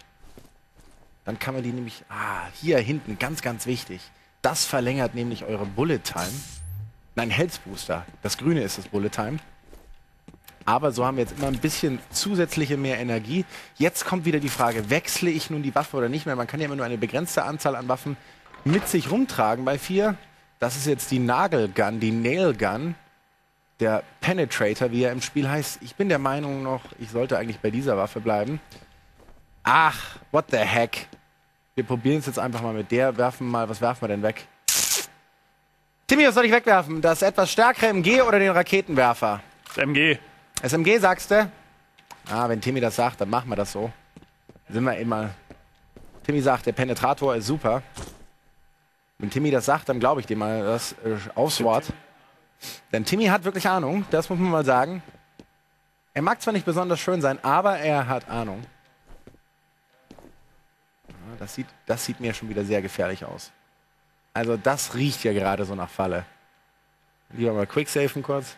Dann kann man die nämlich, ah, hier hinten, ganz, ganz wichtig. Das verlängert nämlich eure Bullet Time. Nein, Health Booster. Das grüne ist das Bullet Time. Aber so haben wir jetzt immer ein bisschen zusätzliche mehr Energie. Jetzt kommt wieder die Frage, wechsle ich nun die Waffe oder nicht mehr? Man kann ja immer nur eine begrenzte Anzahl an Waffen mit sich rumtragen bei vier. Das ist jetzt die Nagelgun, die Nailgun. der Penetrator, wie er im Spiel heißt. Ich bin der Meinung noch, ich sollte eigentlich bei dieser Waffe bleiben. Ach, what the heck. Wir probieren es jetzt einfach mal mit der. Werfen mal, was werfen wir denn weg? Timmy, was soll ich wegwerfen? Das etwas stärkere MG oder den Raketenwerfer? Das MG. SMG sagst du? Ah, wenn Timmy das sagt, dann machen wir das so. Sind wir immer. Timmy sagt, der Penetrator ist super. Wenn Timmy das sagt, dann glaube ich dem mal das äh, aufs Wort. Denn Timmy hat wirklich Ahnung, das muss man mal sagen. Er mag zwar nicht besonders schön sein, aber er hat Ahnung. Ja, das, sieht, das sieht mir schon wieder sehr gefährlich aus. Also das riecht ja gerade so nach Falle. Lieber mal quicksafen kurz.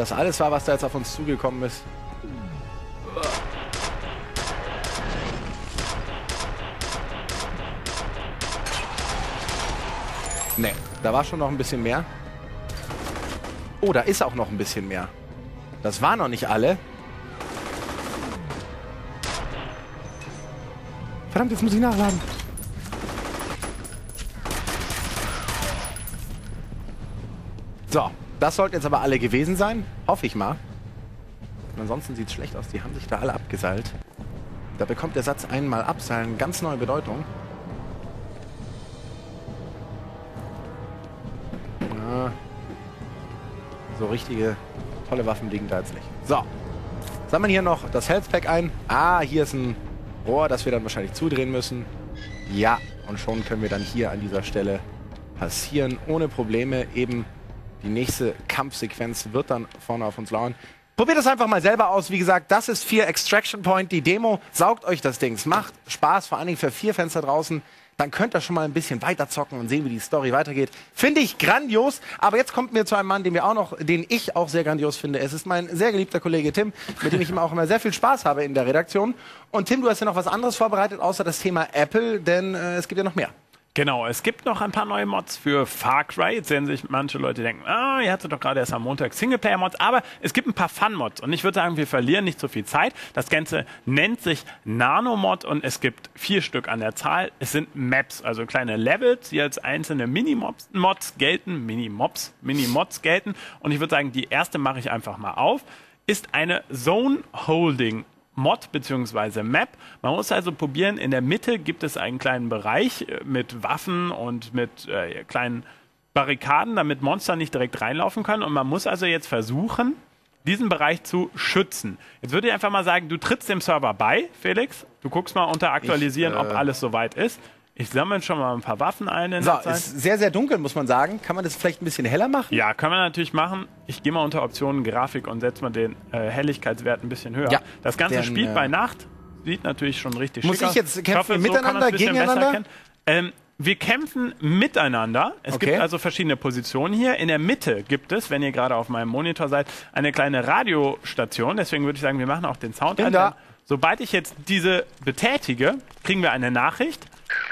Das alles war, was da jetzt auf uns zugekommen ist. Nee, da war schon noch ein bisschen mehr. Oh, da ist auch noch ein bisschen mehr. Das waren noch nicht alle. Verdammt, jetzt muss ich nachladen. So, das sollten jetzt aber alle gewesen sein. Hoffe ich mal. Und ansonsten sieht es schlecht aus. Die haben sich da alle abgeseilt. Da bekommt der Satz einmal abseilen ganz neue Bedeutung. Ja. So richtige tolle Waffen liegen da jetzt nicht. So. Sammeln hier noch das Health Pack ein. Ah, hier ist ein Rohr, das wir dann wahrscheinlich zudrehen müssen. Ja, und schon können wir dann hier an dieser Stelle passieren. Ohne Probleme eben die nächste Kampfsequenz wird dann vorne auf uns lauern. Probiert es einfach mal selber aus. Wie gesagt, das ist 4 Extraction Point, die Demo. Saugt euch das Ding. Es macht Spaß, vor allen Dingen für vier Fenster draußen. Dann könnt ihr schon mal ein bisschen weiter zocken und sehen, wie die Story weitergeht. Finde ich grandios. Aber jetzt kommt mir zu einem Mann, den wir auch noch, den ich auch sehr grandios finde. Es ist mein sehr geliebter Kollege Tim, mit dem ich immer auch immer sehr viel Spaß habe in der Redaktion. Und Tim, du hast ja noch was anderes vorbereitet, außer das Thema Apple, denn äh, es gibt ja noch mehr. Genau, es gibt noch ein paar neue Mods für Far Cry. Jetzt werden sich manche Leute denken, ah, ihr hattet doch gerade erst am Montag Singleplayer-Mods, aber es gibt ein paar Fun-Mods und ich würde sagen, wir verlieren nicht so viel Zeit. Das Ganze nennt sich Nanomod und es gibt vier Stück an der Zahl. Es sind Maps, also kleine Levels, die als einzelne Mini-Mods Mods gelten, Mini-Mobs, Mini-Mods gelten und ich würde sagen, die erste mache ich einfach mal auf, ist eine Zone-Holding Mod bzw. Map. Man muss also probieren, in der Mitte gibt es einen kleinen Bereich äh, mit Waffen und mit äh, kleinen Barrikaden, damit Monster nicht direkt reinlaufen können. Und man muss also jetzt versuchen, diesen Bereich zu schützen. Jetzt würde ich einfach mal sagen, du trittst dem Server bei, Felix. Du guckst mal unter Aktualisieren, Ich, äh, ob alles soweit ist. Ich sammle schon mal ein paar Waffen ein in So, der Zeit. ist sehr, sehr dunkel, muss man sagen. Kann man das vielleicht ein bisschen heller machen? Ja, kann man natürlich machen. Ich gehe mal unter Optionen Grafik und setze mal den äh, Helligkeitswert ein bisschen höher. Ja, das Ganze denn, spielt äh, bei Nacht. Sieht natürlich schon richtig Muss schick ich aus. jetzt kämpfen hoffe, so kann miteinander, besser gegeneinander? Ähm, wir kämpfen miteinander. Es Okay. gibt also verschiedene Positionen hier. In der Mitte gibt es, wenn ihr gerade auf meinem Monitor seid, eine kleine Radiostation. Deswegen würde ich sagen, wir machen auch den Sound an. Sobald ich jetzt diese betätige, kriegen wir eine Nachricht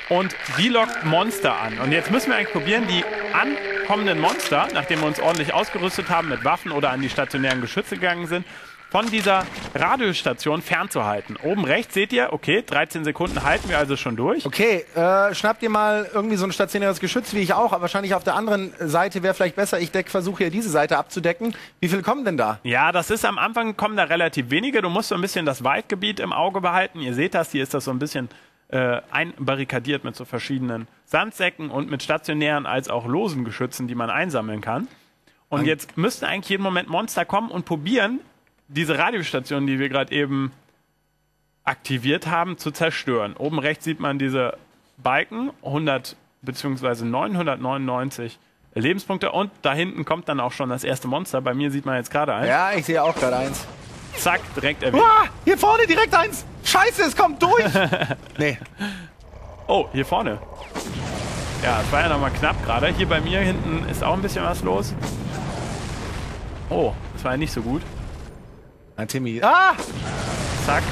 und die lockt Monster an. Und jetzt müssen wir eigentlich probieren, die ankommenden Monster, nachdem wir uns ordentlich ausgerüstet haben mit Waffen oder an die stationären Geschütze gegangen sind, von dieser Radiostation fernzuhalten. Oben rechts seht ihr, okay, 13 Sekunden halten wir also schon durch. Okay, äh, schnappt ihr mal irgendwie so ein stationäres Geschütz, wie ich auch, aber wahrscheinlich auf der anderen Seite wäre vielleicht besser. Ich versuche hier diese Seite abzudecken. Wie viel kommen denn da? Ja, das ist am Anfang kommen da relativ wenige. Du musst so ein bisschen das Waldgebiet im Auge behalten. Ihr seht das, hier ist das so ein bisschen äh, einbarrikadiert mit so verschiedenen Sandsäcken und mit stationären als auch losen Geschützen, die man einsammeln kann. Und jetzt müssten eigentlich jeden Moment Monster kommen und probieren, diese Radiostation, die wir gerade eben aktiviert haben, zu zerstören. Oben rechts sieht man diese Balken, 100 bzw. 999 Lebenspunkte und da hinten kommt dann auch schon das erste Monster. Bei mir sieht man jetzt gerade eins. Ja, ich sehe auch gerade eins. Zack, direkt erwischt. Ah, hier vorne direkt eins. Scheiße, es kommt durch. nee. Oh, hier vorne. Ja, es war ja nochmal knapp gerade. Hier bei mir hinten ist auch ein bisschen was los. Oh, das war ja nicht so gut. Ah, Timmy. Ah! Zack.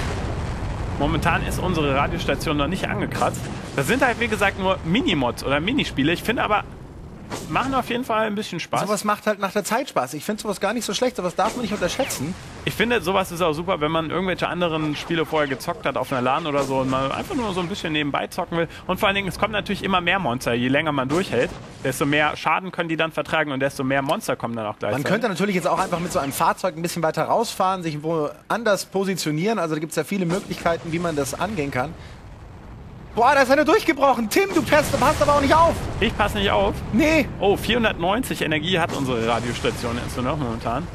Momentan ist unsere Radiostation noch nicht angekratzt. Das sind halt, wie gesagt, nur Minimods oder Minispiele. Ich finde aber, machen auf jeden Fall ein bisschen Spaß. Sowas macht halt nach der Zeit Spaß. Ich finde sowas gar nicht so schlecht. Sowas darf man nicht unterschätzen. Ich finde, sowas ist auch super, wenn man irgendwelche anderen Spiele vorher gezockt hat auf einer LAN oder so und man einfach nur so ein bisschen nebenbei zocken will. Und vor allen Dingen, es kommen natürlich immer mehr Monster. Je länger man durchhält, desto mehr Schaden können die dann vertragen und desto mehr Monster kommen dann auch Man gleichzeitig. könnte natürlich jetzt auch einfach mit so einem Fahrzeug ein bisschen weiter rausfahren, sich woanders positionieren. Also da gibt es ja viele Möglichkeiten, wie man das angehen kann. Boah, da ist einer durchgebrochen. Tim, du passt, passt aber auch nicht auf. Ich passe nicht auf. Nee. Oh, 490 Energie hat unsere Radiostation jetzt nur noch momentan.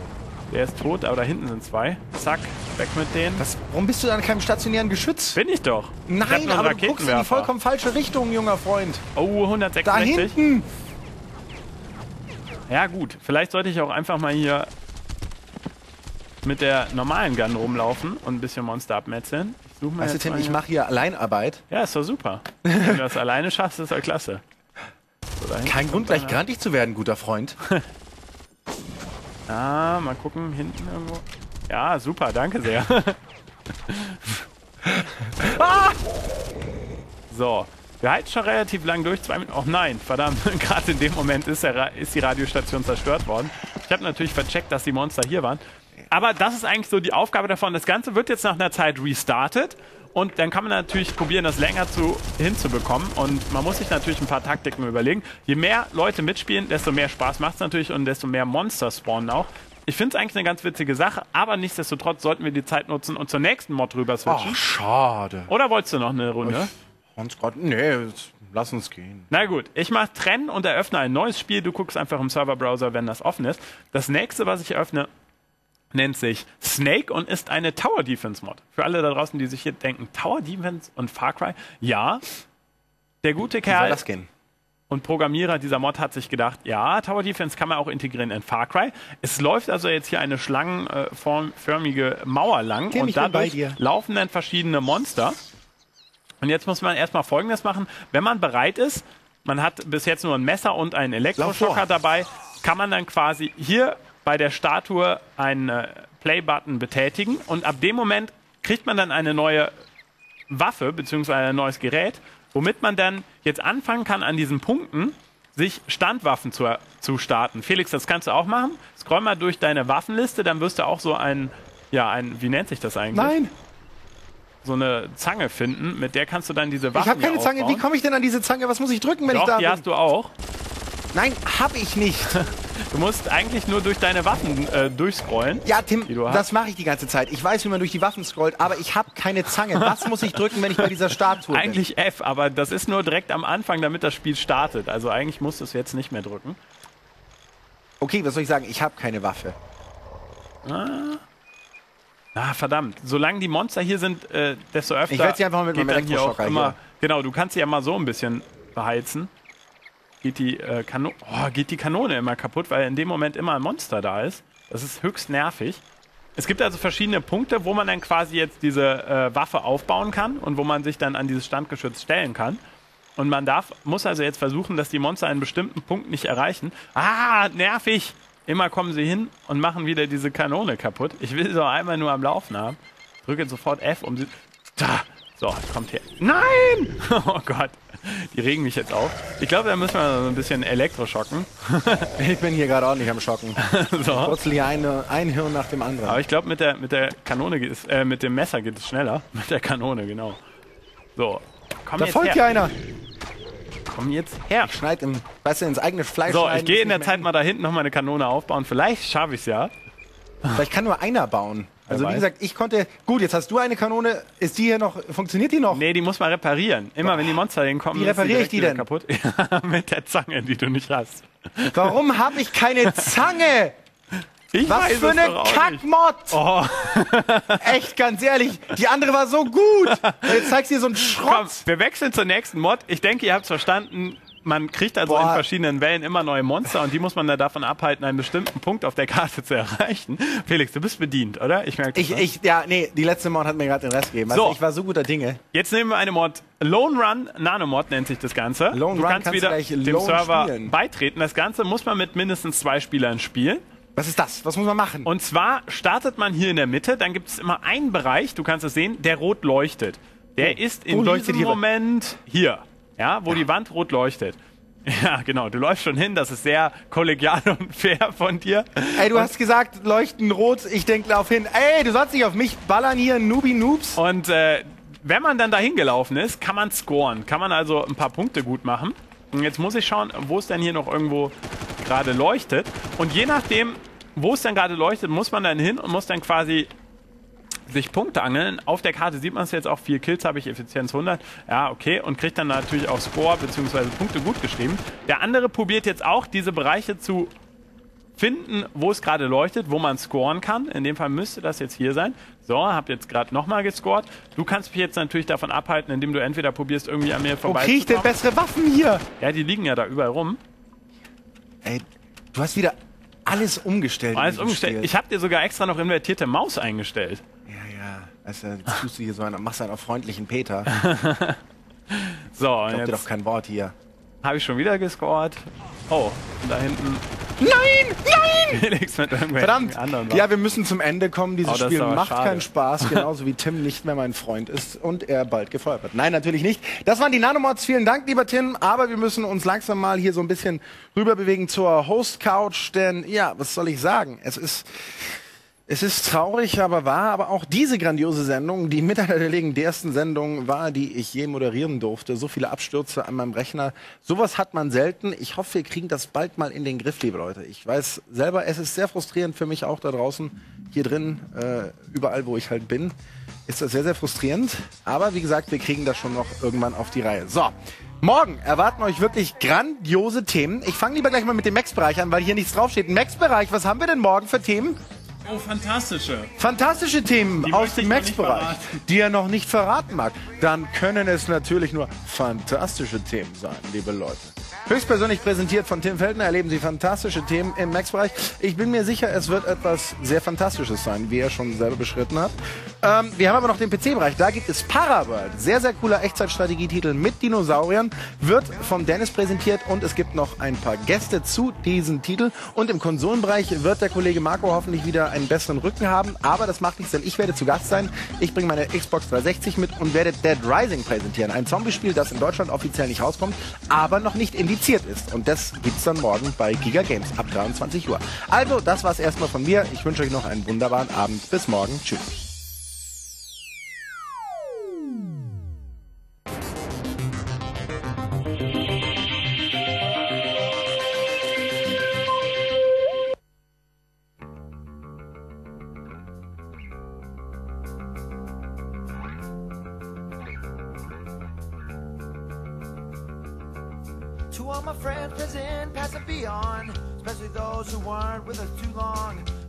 Der ist tot, aber da hinten sind zwei. Zack, weg mit denen. Was, warum bist du da an keinem stationären Geschütz? Bin ich doch. ich Nein, einen aber du guckst in die vollkommen falsche Richtung, junger Freund. Oh, Da 166. hinten. Ja gut, vielleicht sollte ich auch einfach mal hier mit der normalen Gun rumlaufen und ein bisschen Monster abmetzeln. Ich suche mal Weißt du, Tim, ich hier- mache hier Alleinarbeit. Ja, ist doch super. Wenn du das alleine schaffst, ist doch klasse. So, Kein Grund, gleich grantig zu werden, guter Freund. Ah, mal gucken, hinten irgendwo. Ja, super, danke sehr. Ah! So, wir halten schon relativ lang durch. Zwei Minuten. Oh nein, verdammt. Gerade in dem Moment ist, der Ra ist die Radiostation zerstört worden. Ich habe natürlich vercheckt, dass die Monster hier waren. Aber das ist eigentlich so die Aufgabe davon. Das Ganze wird jetzt nach einer Zeit restartet. Und dann kann man natürlich probieren, das länger zu, hinzubekommen. Und man muss sich natürlich ein paar Taktiken überlegen. Je mehr Leute mitspielen, desto mehr Spaß macht es natürlich und desto mehr Monster spawnen auch. Ich finde es eigentlich eine ganz witzige Sache, aber nichtsdestotrotz sollten wir die Zeit nutzen und zur nächsten Mod rüber switchen. Ach, schade. Oder wolltest du noch eine Runde? Hans Gott, nee, lass uns gehen. Na gut, ich mache Trennen und eröffne ein neues Spiel. Du guckst einfach im Serverbrowser, wenn das offen ist. Das nächste, was ich eröffne, nennt sich Snake und ist eine Tower Defense Mod. Für alle da draußen, die sich hier denken, Tower Defense und Far Cry? Ja. Der gute Wie soll Kerl das gehen? und Programmierer dieser Mod hat sich gedacht, ja, Tower Defense kann man auch integrieren in Far Cry. Es läuft also jetzt hier eine schlangenförmige Mauer lang Tim, und dadurch laufen dann verschiedene Monster. Und jetzt muss man erstmal Folgendes machen. Wenn man bereit ist, man hat bis jetzt nur ein Messer und einen Elektroschocker dabei, kann man dann quasi hier bei der Statue einen äh, Play-Button betätigen und ab dem Moment kriegt man dann eine neue Waffe bzw. ein neues Gerät, womit man dann jetzt anfangen kann, an diesen Punkten sich Standwaffen zu, zu starten. Felix, das kannst du auch machen. Scroll mal durch deine Waffenliste, dann wirst du auch so ein, ja, ein, wie nennt sich das eigentlich? Nein, So eine Zange finden, mit der kannst du dann diese Waffen ich habe keine Zange. Wie komme ich denn an diese Zange? Was muss ich drücken, wenn Doch, ich da die bin? hast du auch. Nein, hab ich nicht. Du musst eigentlich nur durch deine Waffen äh, durchscrollen. Ja, Tim, das mache ich die ganze Zeit. Ich weiß, wie man durch die Waffen scrollt, aber ich habe keine Zange. Was muss ich drücken, wenn ich bei dieser Statue bin? Eigentlich F, aber das ist nur direkt am Anfang, damit das Spiel startet. Also eigentlich musst du es jetzt nicht mehr drücken. Okay, was soll ich sagen? Ich habe keine Waffe. Ah, verdammt. Solange die Monster hier sind, äh, desto öfter. Ich werd sie einfach mal mit meinem dann hier Elektroschocker immer. Genau, du kannst sie ja mal so ein bisschen beheizen. Geht die, äh, Kano oh, geht die Kanone immer kaputt, weil in dem Moment immer ein Monster da ist. Das ist höchst nervig. Es gibt also verschiedene Punkte, wo man dann quasi jetzt diese äh, Waffe aufbauen kann und wo man sich dann an dieses Standgeschütz stellen kann. Und man darf, muss also jetzt versuchen, dass die Monster einen bestimmten Punkt nicht erreichen. Ah, nervig! Immer kommen sie hin und machen wieder diese Kanone kaputt. Ich will sie doch einmal nur am Laufen haben. Drücke sofort F, um sie. Da! So, kommt her. Nein! Oh Gott. Die regen mich jetzt auf. Ich glaube, da müssen wir so ein bisschen Elektroschocken. Ich bin hier gerade ordentlich am Schocken. So. Hier eine, ein Hirn nach dem anderen. Aber ich glaube, mit der, mit der Kanone geht es, äh, mit dem Messer geht es schneller. Mit der Kanone, genau. So. Komm da jetzt folgt her. hier einer. Komm jetzt her. Schneid im, weißt du, ins eigene Fleisch So, ich gehe in der Zeit mal da hinten noch mal eine Kanone aufbauen. Vielleicht schaffe ich es ja. Vielleicht kann nur einer bauen. Also wie gesagt, ich konnte. Gut, jetzt hast du eine Kanone. Ist die hier noch? Funktioniert die noch? Nee, die muss man reparieren. Immer wenn die Monster hinkommen, Wie repariere ich die denn? kaputt. Ja, mit der Zange, die du nicht hast. Warum habe ich keine Zange? Ich Was für eine. Kackmod! Oh, Echt, ganz ehrlich. Die andere war so gut. Jetzt zeigst du dir so einen komm, Schrott. wir wechseln zur nächsten Mod. Ich denke, ihr habt es verstanden. Man kriegt also Boah. in verschiedenen Wellen immer neue Monster und die muss man dann davon abhalten, einen bestimmten Punkt auf der Karte zu erreichen. Felix, du bist bedient, oder? Ich merke das. Ich, ich, ja, nee, die letzte Mod hat mir gerade den Rest gegeben. So. Also ich war so guter Dinge. Jetzt nehmen wir eine Mod. Lone Run Nanomod nennt sich das Ganze. Lone du Run kannst kannst wieder dem lone Server spielen. beitreten. Das Ganze muss man mit mindestens zwei Spielern spielen. Was ist das? Was muss man machen? Und zwar startet man hier in der Mitte, dann gibt es immer einen Bereich, du kannst es sehen, der rot leuchtet. Der ist in leuchtet diesem? Moment hier, ja, wo die Wand rot leuchtet. Ja, genau, du läufst schon hin, das ist sehr kollegial und fair von dir. Ey, du hast gesagt, leuchten rot, ich denk lauf hin. Ey, du sollst nicht auf mich ballern hier, Noobi Noobs. Und äh, wenn man dann dahin gelaufen ist, kann man scoren. Kann man also ein paar Punkte gut machen. Und jetzt muss ich schauen, wo es denn hier noch irgendwo gerade leuchtet. Und je nachdem, wo es dann gerade leuchtet, muss man dann hin und muss dann quasi sich Punkte angeln. Auf der Karte sieht man es jetzt auch, vier Kills habe ich, Effizienz 100. Ja, okay. Und kriegt dann natürlich auch Score bzw. Punkte gut geschrieben. Der andere probiert jetzt auch, diese Bereiche zu finden, wo es gerade leuchtet, wo man scoren kann. In dem Fall müsste das jetzt hier sein. So, hab jetzt gerade nochmal gescored. Du kannst mich jetzt natürlich davon abhalten, indem du entweder probierst, irgendwie an mir Wo vorbei krieg ich denn bessere Waffen hier? Ja, die liegen ja da überall rum. Ey, du hast wieder alles umgestellt. Alles umgestellt. Spiel. Ich habe dir sogar extra noch invertierte Maus eingestellt. Ja. Also, jetzt tust du hier so einen, machst einen auf freundlichen Peter. So, Glaubt dir doch jetzt kein Wort hier. habe ich schon wieder gescored. Oh, da hinten Nein! Nein! Felix mit Verdammt! Ja, wir müssen zum Ende kommen. Dieses Oh, Spiel macht schade. keinen Spaß, genauso wie Tim nicht mehr mein Freund ist und er bald gefeuert wird. Nein, natürlich nicht. Das waren die Nanomods. Vielen Dank, lieber Tim. Aber wir müssen uns langsam mal hier so ein bisschen rüberbewegen zur Host-Couch, denn ja, was soll ich sagen? Es ist. Es ist traurig, aber wahr, aber auch diese grandiose Sendung, die mit einer der legendärsten Sendungen war, die ich je moderieren durfte. So viele Abstürze an meinem Rechner. Sowas hat man selten. Ich hoffe, wir kriegen das bald mal in den Griff, liebe Leute. Ich weiß selber, es ist sehr frustrierend für mich auch da draußen, hier drin, äh, überall, wo ich halt bin. Ist das sehr, sehr frustrierend. Aber wie gesagt, wir kriegen das schon noch irgendwann auf die Reihe. So. Morgen erwarten euch wirklich grandiose Themen. Ich fange lieber gleich mal mit dem Max-Bereich an, weil hier nichts draufsteht. Max-Bereich, was haben wir denn morgen für Themen? Oh, fantastische. Fantastische Themen Die aus dem Max-Bereich, die er noch nicht verraten mag. Dann können es natürlich nur fantastische Themen sein, liebe Leute. Höchstpersönlich präsentiert von Tim Feldner erleben Sie fantastische Themen im Max-Bereich. Ich bin mir sicher, es wird etwas sehr Fantastisches sein, wie er schon selber beschritten hat. Ähm, wir haben aber noch den PC-Bereich. Da gibt es Paraworld. Sehr, sehr cooler Echtzeitstrategietitel mit Dinosauriern. Wird von Dennis präsentiert und es gibt noch ein paar Gäste zu diesem Titel. Und im Konsolenbereich wird der Kollege Marco hoffentlich wieder einen besseren Rücken haben. Aber das macht nichts, denn ich werde zu Gast sein. Ich bringe meine Xbox 360 mit und werde Dead Rising präsentieren. Ein Zombie-Spiel, das in Deutschland offiziell nicht rauskommt, aber noch nicht indiziert ist. Und das gibt's dann morgen bei Giga Games ab 23 Uhr. Also, das war's erstmal von mir. Ich wünsche euch noch einen wunderbaren Abend. Bis morgen. Tschüss. Those who weren't with us too long.